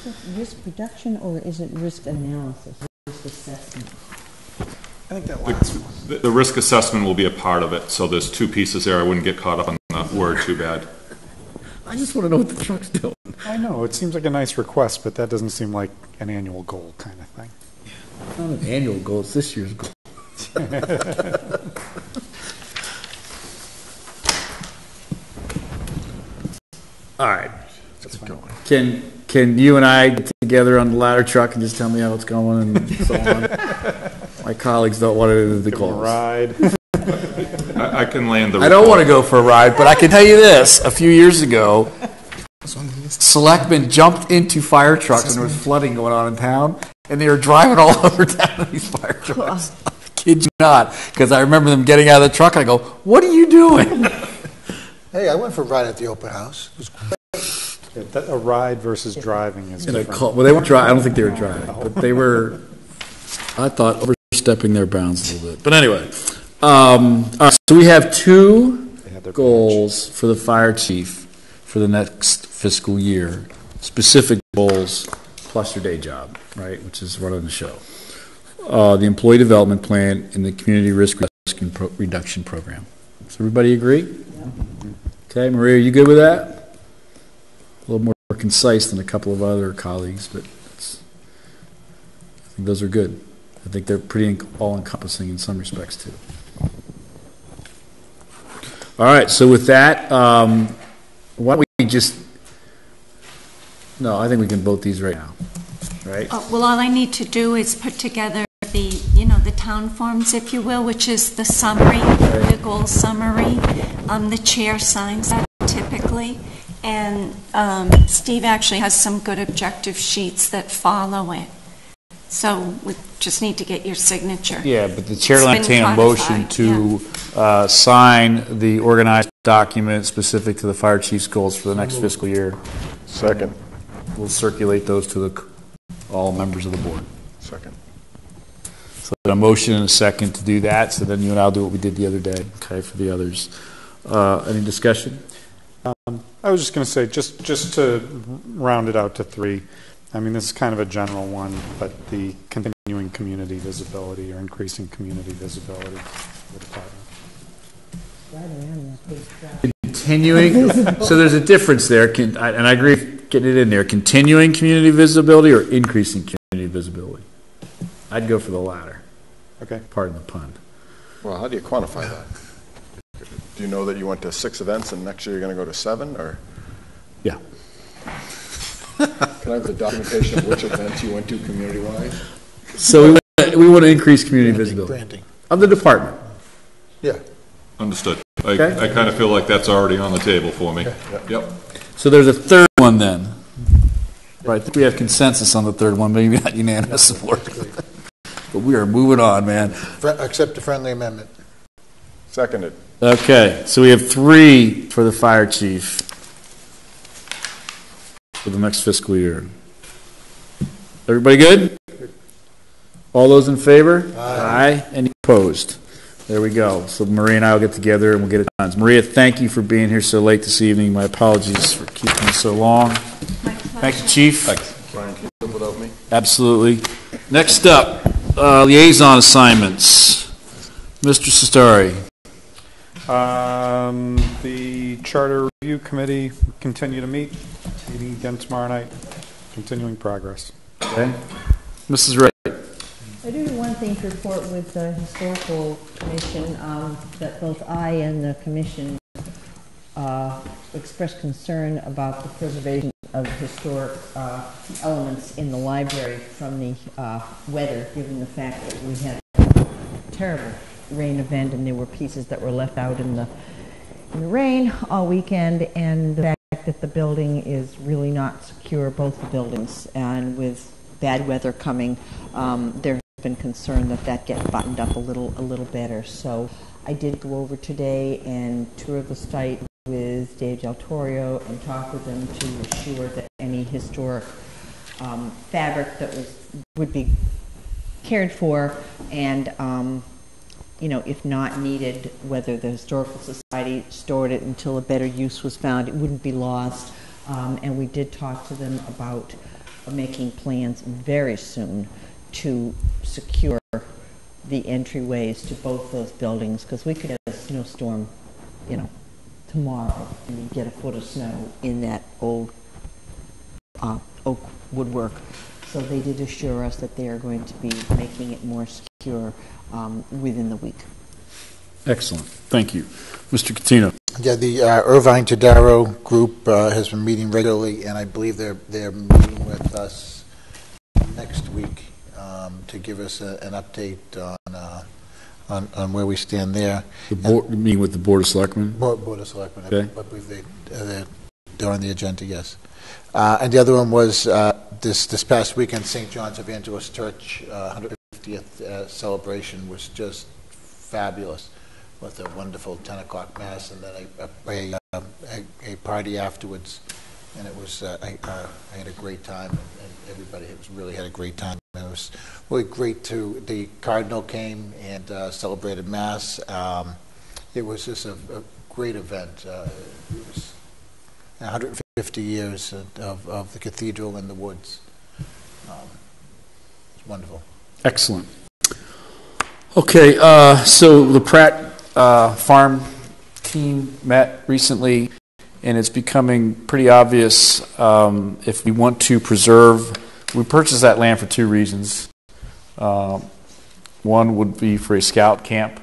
Is it risk reduction or is it risk analysis, risk assessment? I think that The, the risk assessment will be a part of it, so there's two pieces there. I wouldn't get caught up on the word too bad. I just want to know what the truck's doing. I know, it seems like a nice request, but that doesn't seem like an annual goal kind of thing. It's not an annual goal, it's this year's goal. All right. Let's get going. Can, can you and I get together on the ladder truck and just tell me how it's going and so on? My colleagues don't want to do the Give 'em a calls. ride. I, I can land the. I don't want to go for a ride, but I can tell you this, a few years ago, selectmen jumped into fire trucks when there was flooding going on in town, and they were driving all over town in these fire trucks. I kid you not, because I remember them getting out of the truck, and I go, what are you doing? Hey, I went for a ride at the open house. It was great. Yeah, that- A ride versus driving is In a different. car- Well, they weren't driving, I don't think they were driving, but they were, I thought, overstepping their bounds a little bit. But anyway, um, all right, so we have two goals for the fire chief for the next fiscal year, specific goals plus your day job, right, which is running the show. Uh, the employee development plan and the community risk reduction pro- reduction program. Does everybody agree? Okay, Maria, are you good with that? A little more concise than a couple of other colleagues, but I think those are good. I think they're pretty all-encompassing in some respects, too. All right, so with that, um, why don't we just, no, I think we can vote these right now, right? Uh, Well, all I need to do is put together the, you know, the town forms, if you will, which is the summary, the goal summary. Um, The chair signs that typically, and um, Steve actually has some good objective sheets that follow it. So we just need to get your signature. Yeah, but the chair It's will been entertain a motion codified, to uh, sign the organized document specific to the fire chief's goals for the next fiscal year. Second. We'll circulate those to the, all members of the board. Second. So a motion and a second to do that, so then you and I'll do what we did the other day, okay, for the others. Uh, Any discussion? I was just going to say, just, just to round it out to three, I mean, this is kind of a general one, but the continuing community visibility or increasing community visibility of the department. Right around that page. Continuing, so there's a difference there, can- I- and I agree with getting it in there, continuing community visibility or increasing community visibility? I'd go for the latter. Okay. Pardon the pun. Well, how do you quantify that? Do you know that you went to six events and next year you're going to go to seven, or? Yeah. Can I have the documentation of which events you went to community-wise? So we want- we want to increase community visibility. Branding. Of the department. Yeah. Understood. I, Okay. I kind of feel like that's already on the table for me. Yep. So there's a third one then. Right, I think we have consensus on the third one, maybe not unanimous support. But we are moving on, man. Fri- Accept a friendly amendment. Seconded. Okay, so we have three for the fire chief for the next fiscal year. Everybody good? All those in favor? Aye. Aye. Any opposed? There we go. So Maria and I will get together and we'll get it done. Maria, thank you for being here so late this evening. My apologies for keeping you so long. Thank you, Chief. Brian, can you without me? Absolutely. Next up, uh, liaison assignments. Mr. Cestari. Um, The Charter Review Committee continue to meet, meeting again tomorrow night, continuing progress. Okay. Mrs. Wright. I do have one thing to report with the Historical Commission, um, that both I and the commission uh, expressed concern about the preservation of historic uh, elements in the library from the uh, weather, given the fact that we had terrible rain event and there were pieces that were left out in the, in the rain all weekend, and the fact that the building is really not secure, both the buildings, and with bad weather coming, um, there has been concern that that get buttoned up a little, a little better. So I did go over today and tour the site with Dave Del Torrio and talk with them to assure that any historic um, fabric that was, would be cared for and, um, you know, if not needed, whether the Historical Society stored it until a better use was found, it wouldn't be lost. Um, and we did talk to them about making plans very soon to secure the entryways to both those buildings, because we could have a snowstorm, you know, tomorrow, and get a foot of snow in that old uh, oak woodwork. So they did assure us that they are going to be making it more secure um, within the week. Excellent. Thank you. Mr. Coutinho. Yeah, the uh, Irvine Todaro group uh, has been meeting regularly, and I believe they're, they're meeting with us next week um, to give us a- an update on, uh, on, on where we stand there. The board, you mean with the Board of Selectmen? Board, Board of Selectmen, Okay. I believe they, uh, they're, they're on the agenda, yes. Uh, and the other one was, uh, this, this past weekend, St. John's Evangelist Church, uh, 150th uh, celebration was just fabulous with a wonderful 10 o'clock mass and then a, a, a, a, a party afterwards. And it was, uh, I, uh, I had a great time and, everybody really had a great time. It was really great to, the Cardinal came and celebrated mass. Um, it was just a, a great event. It was 150 years of, of the cathedral in the woods. Um, it's wonderful. Excellent. Okay, uh, so the Pratt uh, Farm team met recently, and it's becoming pretty obvious um, if we want to preserve. We purchased that land for two reasons. Um, one would be for a scout camp,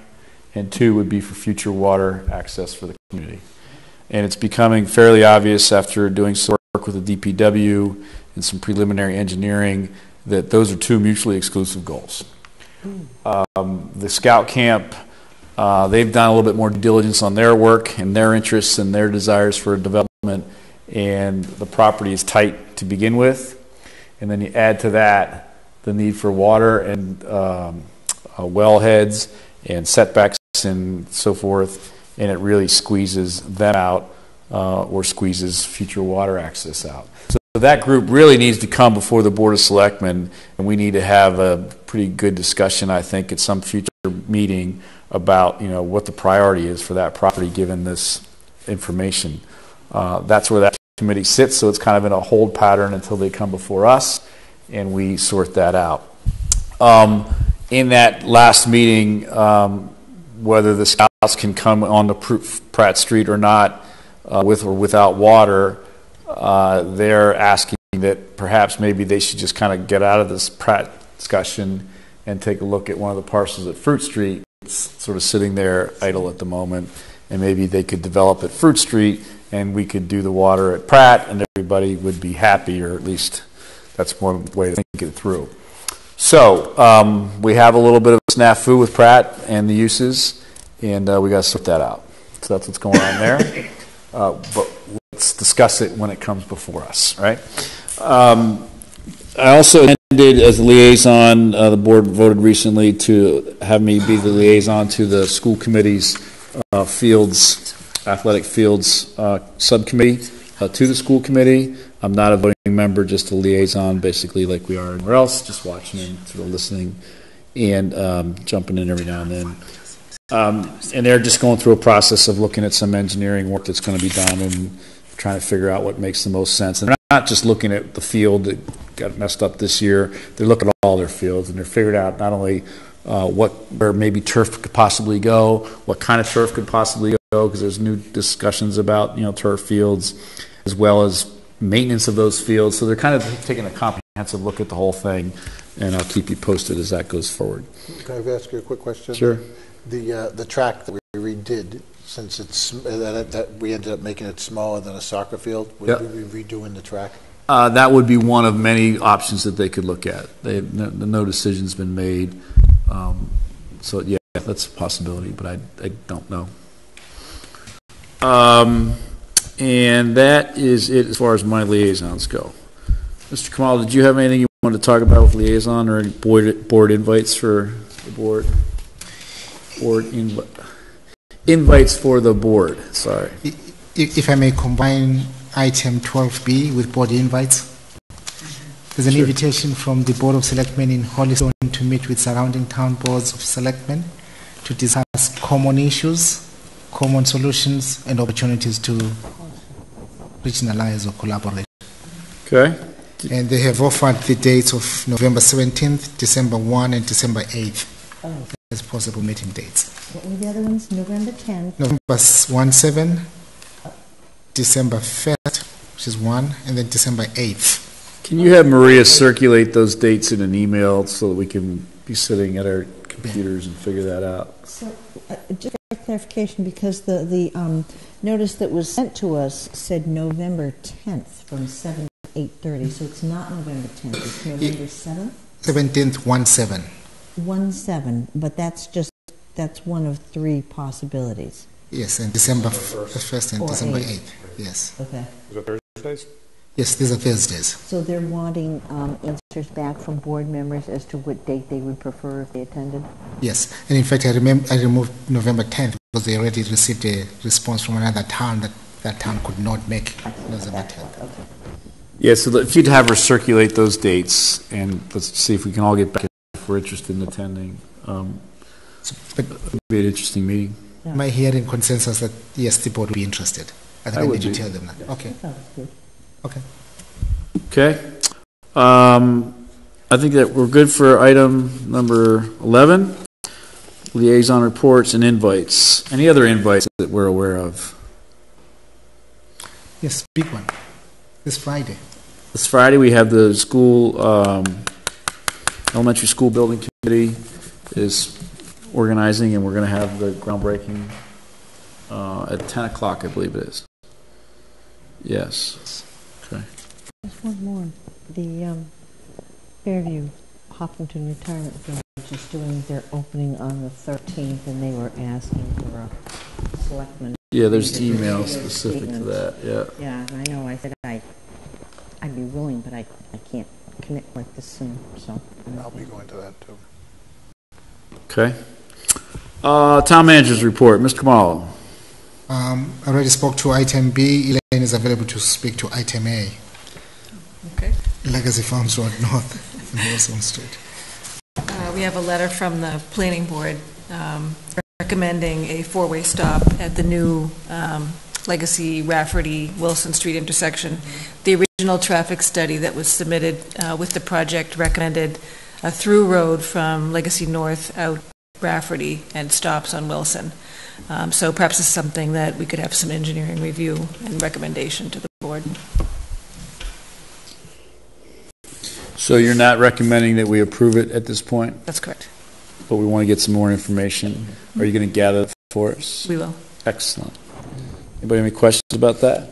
and two would be for future water access for the community. And it's becoming fairly obvious after doing some work with the DPW and some preliminary engineering that those are two mutually exclusive goals. Um, the scout camp, uh, they've done a little bit more diligence on their work and their interests and their desires for development, and the property is tight to begin with. And then you add to that the need for water and um, uh, wellheads and setbacks and so forth, and it really squeezes them out uh, or squeezes future water access out. So that group really needs to come before the Board of Selectmen, and we need to have a pretty good discussion, I think, at some future meeting about, you know, what the priority is for that property given this information. Uh, that's where that committee sits, so it's kind of in a hold pattern until they come before us, and we sort that out. Um, in that last meeting, um, whether the scouts can come onto Pr- Pratt Street or not, uh, with or without water, uh, they're asking that perhaps maybe they should just kind of get out of this Pratt discussion and take a look at one of the parcels at Fruit Street. It's sort of sitting there idle at the moment, and maybe they could develop at Fruit Street, and we could do the water at Pratt, and everybody would be happy, or at least that's one way to think it through. So um, we have a little bit of a snafu with Pratt and the uses, and uh, we got to sort that out. So that's what's going on there. Uh, but let's discuss it when it comes before us, right? Um, I also attended as a liaison. Uh, the board voted recently to have me be the liaison to the school committee's uh, fields, athletic fields uh, subcommittee. uh, to the school committee. I'm not a voting member, just a liaison, basically like we are anywhere else, just watching and sort of listening and um, jumping in every now and then. Um, and they're just going through a process of looking at some engineering work that's going to be done and trying to figure out what makes the most sense. And they're not just looking at the field that got messed up this year. They're looking at all their fields and they're figuring out not only uh, what where maybe turf could possibly go, what kind of turf could possibly go, because there's new discussions about you know turf fields, as well as maintenance of those fields. So they're kind of taking a comprehensive look at the whole thing, and I'll keep you posted as that goes forward. Can I ask you a quick question? Sure. The, uh, the track that we redid, since it's, that, that we ended up making it smaller than a soccer field, would Yep. we be redoing the track? Uh, that would be one of many options that they could look at. They, no, no decision's been made. Um, so yeah, that's a possibility, but I, I don't know. Um, and that is it as far as my liaisons go. Mr. Kamal, did you have anything you wanted to talk about with liaison or board, board invites for the board? Board invi- invites for the board, sorry. If, if I may combine item 12B with board invites. There's an Sure. invitation from the Board of Selectmen in Holliston to meet with surrounding town boards of selectmen to discuss common issues, common solutions, and opportunities to regionalize or collaborate. Okay. And they have offered the dates of November 17th, December 1, and December 8th Oh, as possible meeting dates. what were the other ones? November 10th? November 1, 7, December 1st, which is 1, and then December 8th. Can you have Maria circulate those dates in an email so that we can be sitting at our computers and figure that out? So, uh, just for clarification, because the, the um, notice that was sent to us said November 10th from 7 to 8:30, so it's not November 10th, it's November 7th? 17th, 1, 7. 1, 7, but that's just, that's one of three possibilities. Yes, and December 1st and Or December 8th. 8th. Yes. Okay. Is it Thursdays? Yes, these are Thursdays. So they're wanting um, answers back from board members as to what date they would prefer if they attended? Yes, and in fact, I remember I removed November 10th because they already received a response from another town that that town could not make November 10th. Yeah, so that- if you'd have her circulate those dates, and let's see if we can all get back if we're interested in attending. Um, It'd be an interesting meeting. Am I hearing consensus that yes, the board would be interested? I think I I, would need to tell them that. Okay. Okay. Okay. Um, I think that we're good for item number 11, liaison reports and invites. Any other invites that we're aware of? Yes, big one. This Friday. This Friday, we have the school, um, elementary school building committee is organizing, and we're going to have the groundbreaking uh, at 10 o'clock, I believe it is. Yes. Okay. There's one more. The um, Fairview Hopkinton Retirement Village is doing their opening on the 13th, and they were asking for a selectman. Yeah, there's email specific to that, yeah. Yeah, I know, I said I, I'd be willing, but I, I can't commit like this soon, so. I'll be going to that too. Okay. Uh, Town managers report, Mr. Khumalo. Um, I already spoke to item B. Elaine is available to speak to item A. Okay. Legacy Farms Road North and Wilson Street. Uh, We have a letter from the planning board um, recommending a four-way stop at the new um, Legacy Rafferty Wilson Street intersection. The original traffic study that was submitted uh, with the project recommended a through road from Legacy North out Rafferty and stops on Wilson. Um, So perhaps it's something that we could have some engineering review and recommendation to the board. So you're not recommending that we approve it at this point? That's correct. But we want to get some more information. Are you going to gather it for us? We will. Excellent. Anybody have any questions about that?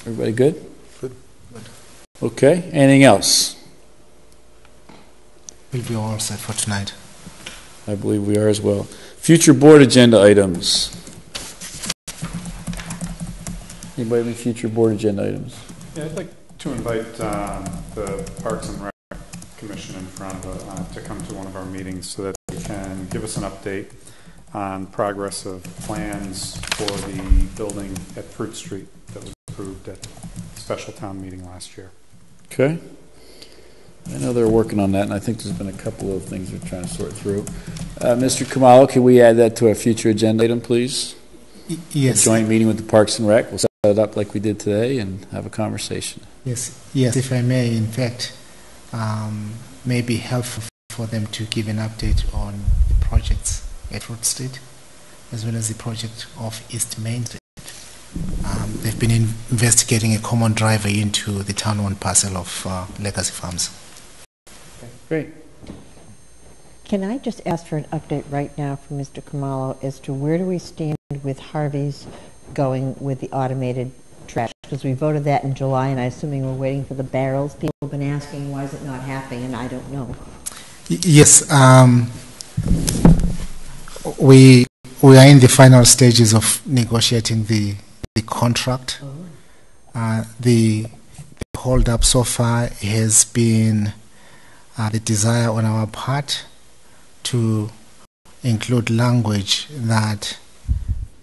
Everybody good? Good. Okay, anything else? We'll be all set for tonight. I believe we are as well. Future board agenda items. Anybody have any future board agenda items? Yeah, I'd like to invite um, the Parks and Rec Commission in front of, uh, to come to one of our meetings so that they can give us an update on progress of plans for the building at Fruit Street that was approved at special town meeting last year. Okay. I know they're working on that, and I think there's been a couple of things they're trying to sort through. Uh, Mr. Khumalo, can we add that to our future agenda item, please? yes. A joint meeting with the Parks and Rec. We'll set it up like we did today and have a conversation. Yes, yes, if I may, in fact, um, may be helpful for them to give an update on the projects at Road Street, as well as the project of East Main Street. Um, they've been in- investigating a common driveway into the town-owned parcel of uh, Legacy Farms. Great. Can I just ask for an update right now from Mr. Khumalo as to where do we stand with Harvey's going with the automated trash? Because we voted that in July, and I'm assuming we're waiting for the barrels. People have been asking, why is it not happening, and I don't know. Y- Yes, um, we we are in the final stages of negotiating the the contract. Uh, the, the hold up so far has been uh, the desire on our part to include language that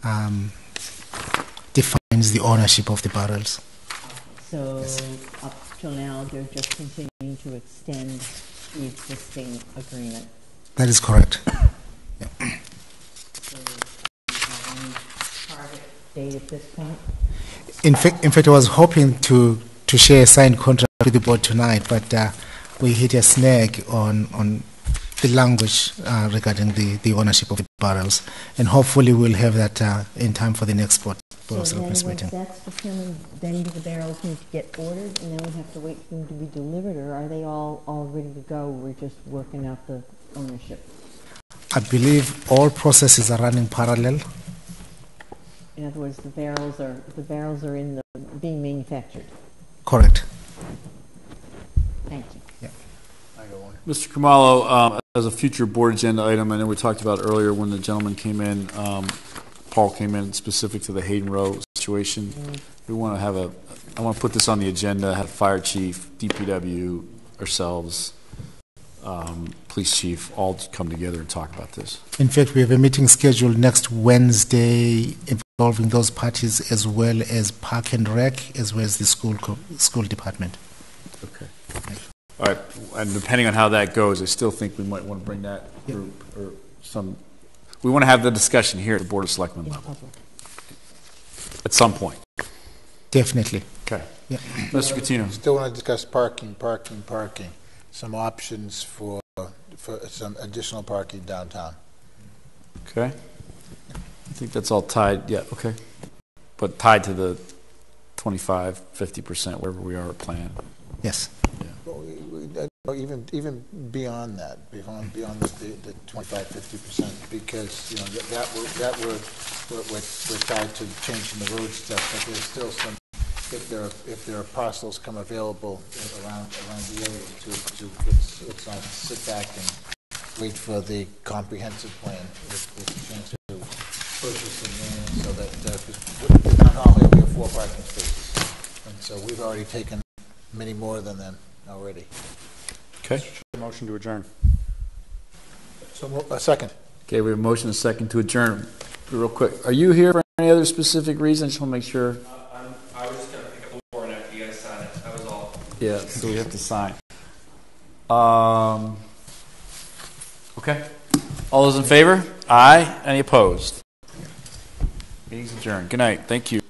um, defines the ownership of the barrels. So up till now, they're just continuing to extend the existing agreement. That is correct. Um, target date at this point? In fact, in fact, I was hoping to, to share a signed contract with the board tonight, but uh, we hit a snag on, on the language uh, regarding the, the ownership of the barrels, and hopefully we'll have that uh, in time for the next board, board of So then, meeting. that's determined, then do the barrels need to get ordered, and then we have to wait for them to be delivered, or are they all, all ready to go? We're just working out the ownership. I believe all processes are running parallel. In other words, the barrels are, the barrels are in the, being manufactured. Correct. Thank you. Mr. Khumalo, um, as a future board agenda item, I know we talked about earlier when the gentleman came in, um, Paul came in specific to the Hayden Rowe situation. We want to have a, I want to put this on the agenda, have fire chief, DPW, ourselves, um, police chief, all come together and talk about this. In fact, we have a meeting scheduled next Wednesday involving those parties as well as Park and Rec, as well as the school co- school department. Okay. All right, and depending on how that goes, I still think we might want to bring that group or some, we want to have the discussion here at the Board of Selectmen level at some point. Definitely. Okay. Yeah. Mr. Coutinho. Still want to discuss parking, parking, parking. Some options for, for some additional parking downtown. Okay. I think that's all tied, yeah, okay. But tied to the 25, 50%, wherever we are at plan. Yes. Well, we- we- uh, or Even, even beyond that, beyond, beyond the, the 25, 50 percent, because, you know, that, that we're, that we're, we're, we're we're tied to changing the road stuff, but there's still some, if there are, if there are parcels come available around, around the area to, to, let's, let's not sit back and wait for the comprehensive plan, with, with a chance to purchase some land, so that, uh, 'cause with the town hall here, we have four parking spaces, and so we've already taken many more than them already. Okay. Motion to adjourn. So, mo- a second. Okay, we have a motion and a second to adjourn. Real quick, are you here for any other specific reason? Just want to make sure. I was just gonna pick up the warrant after you guys sign it, that was all. Yeah, so we have to sign. Um, okay. All those in favor? Aye. Any opposed? Meeting's adjourned. Good night. Thank you.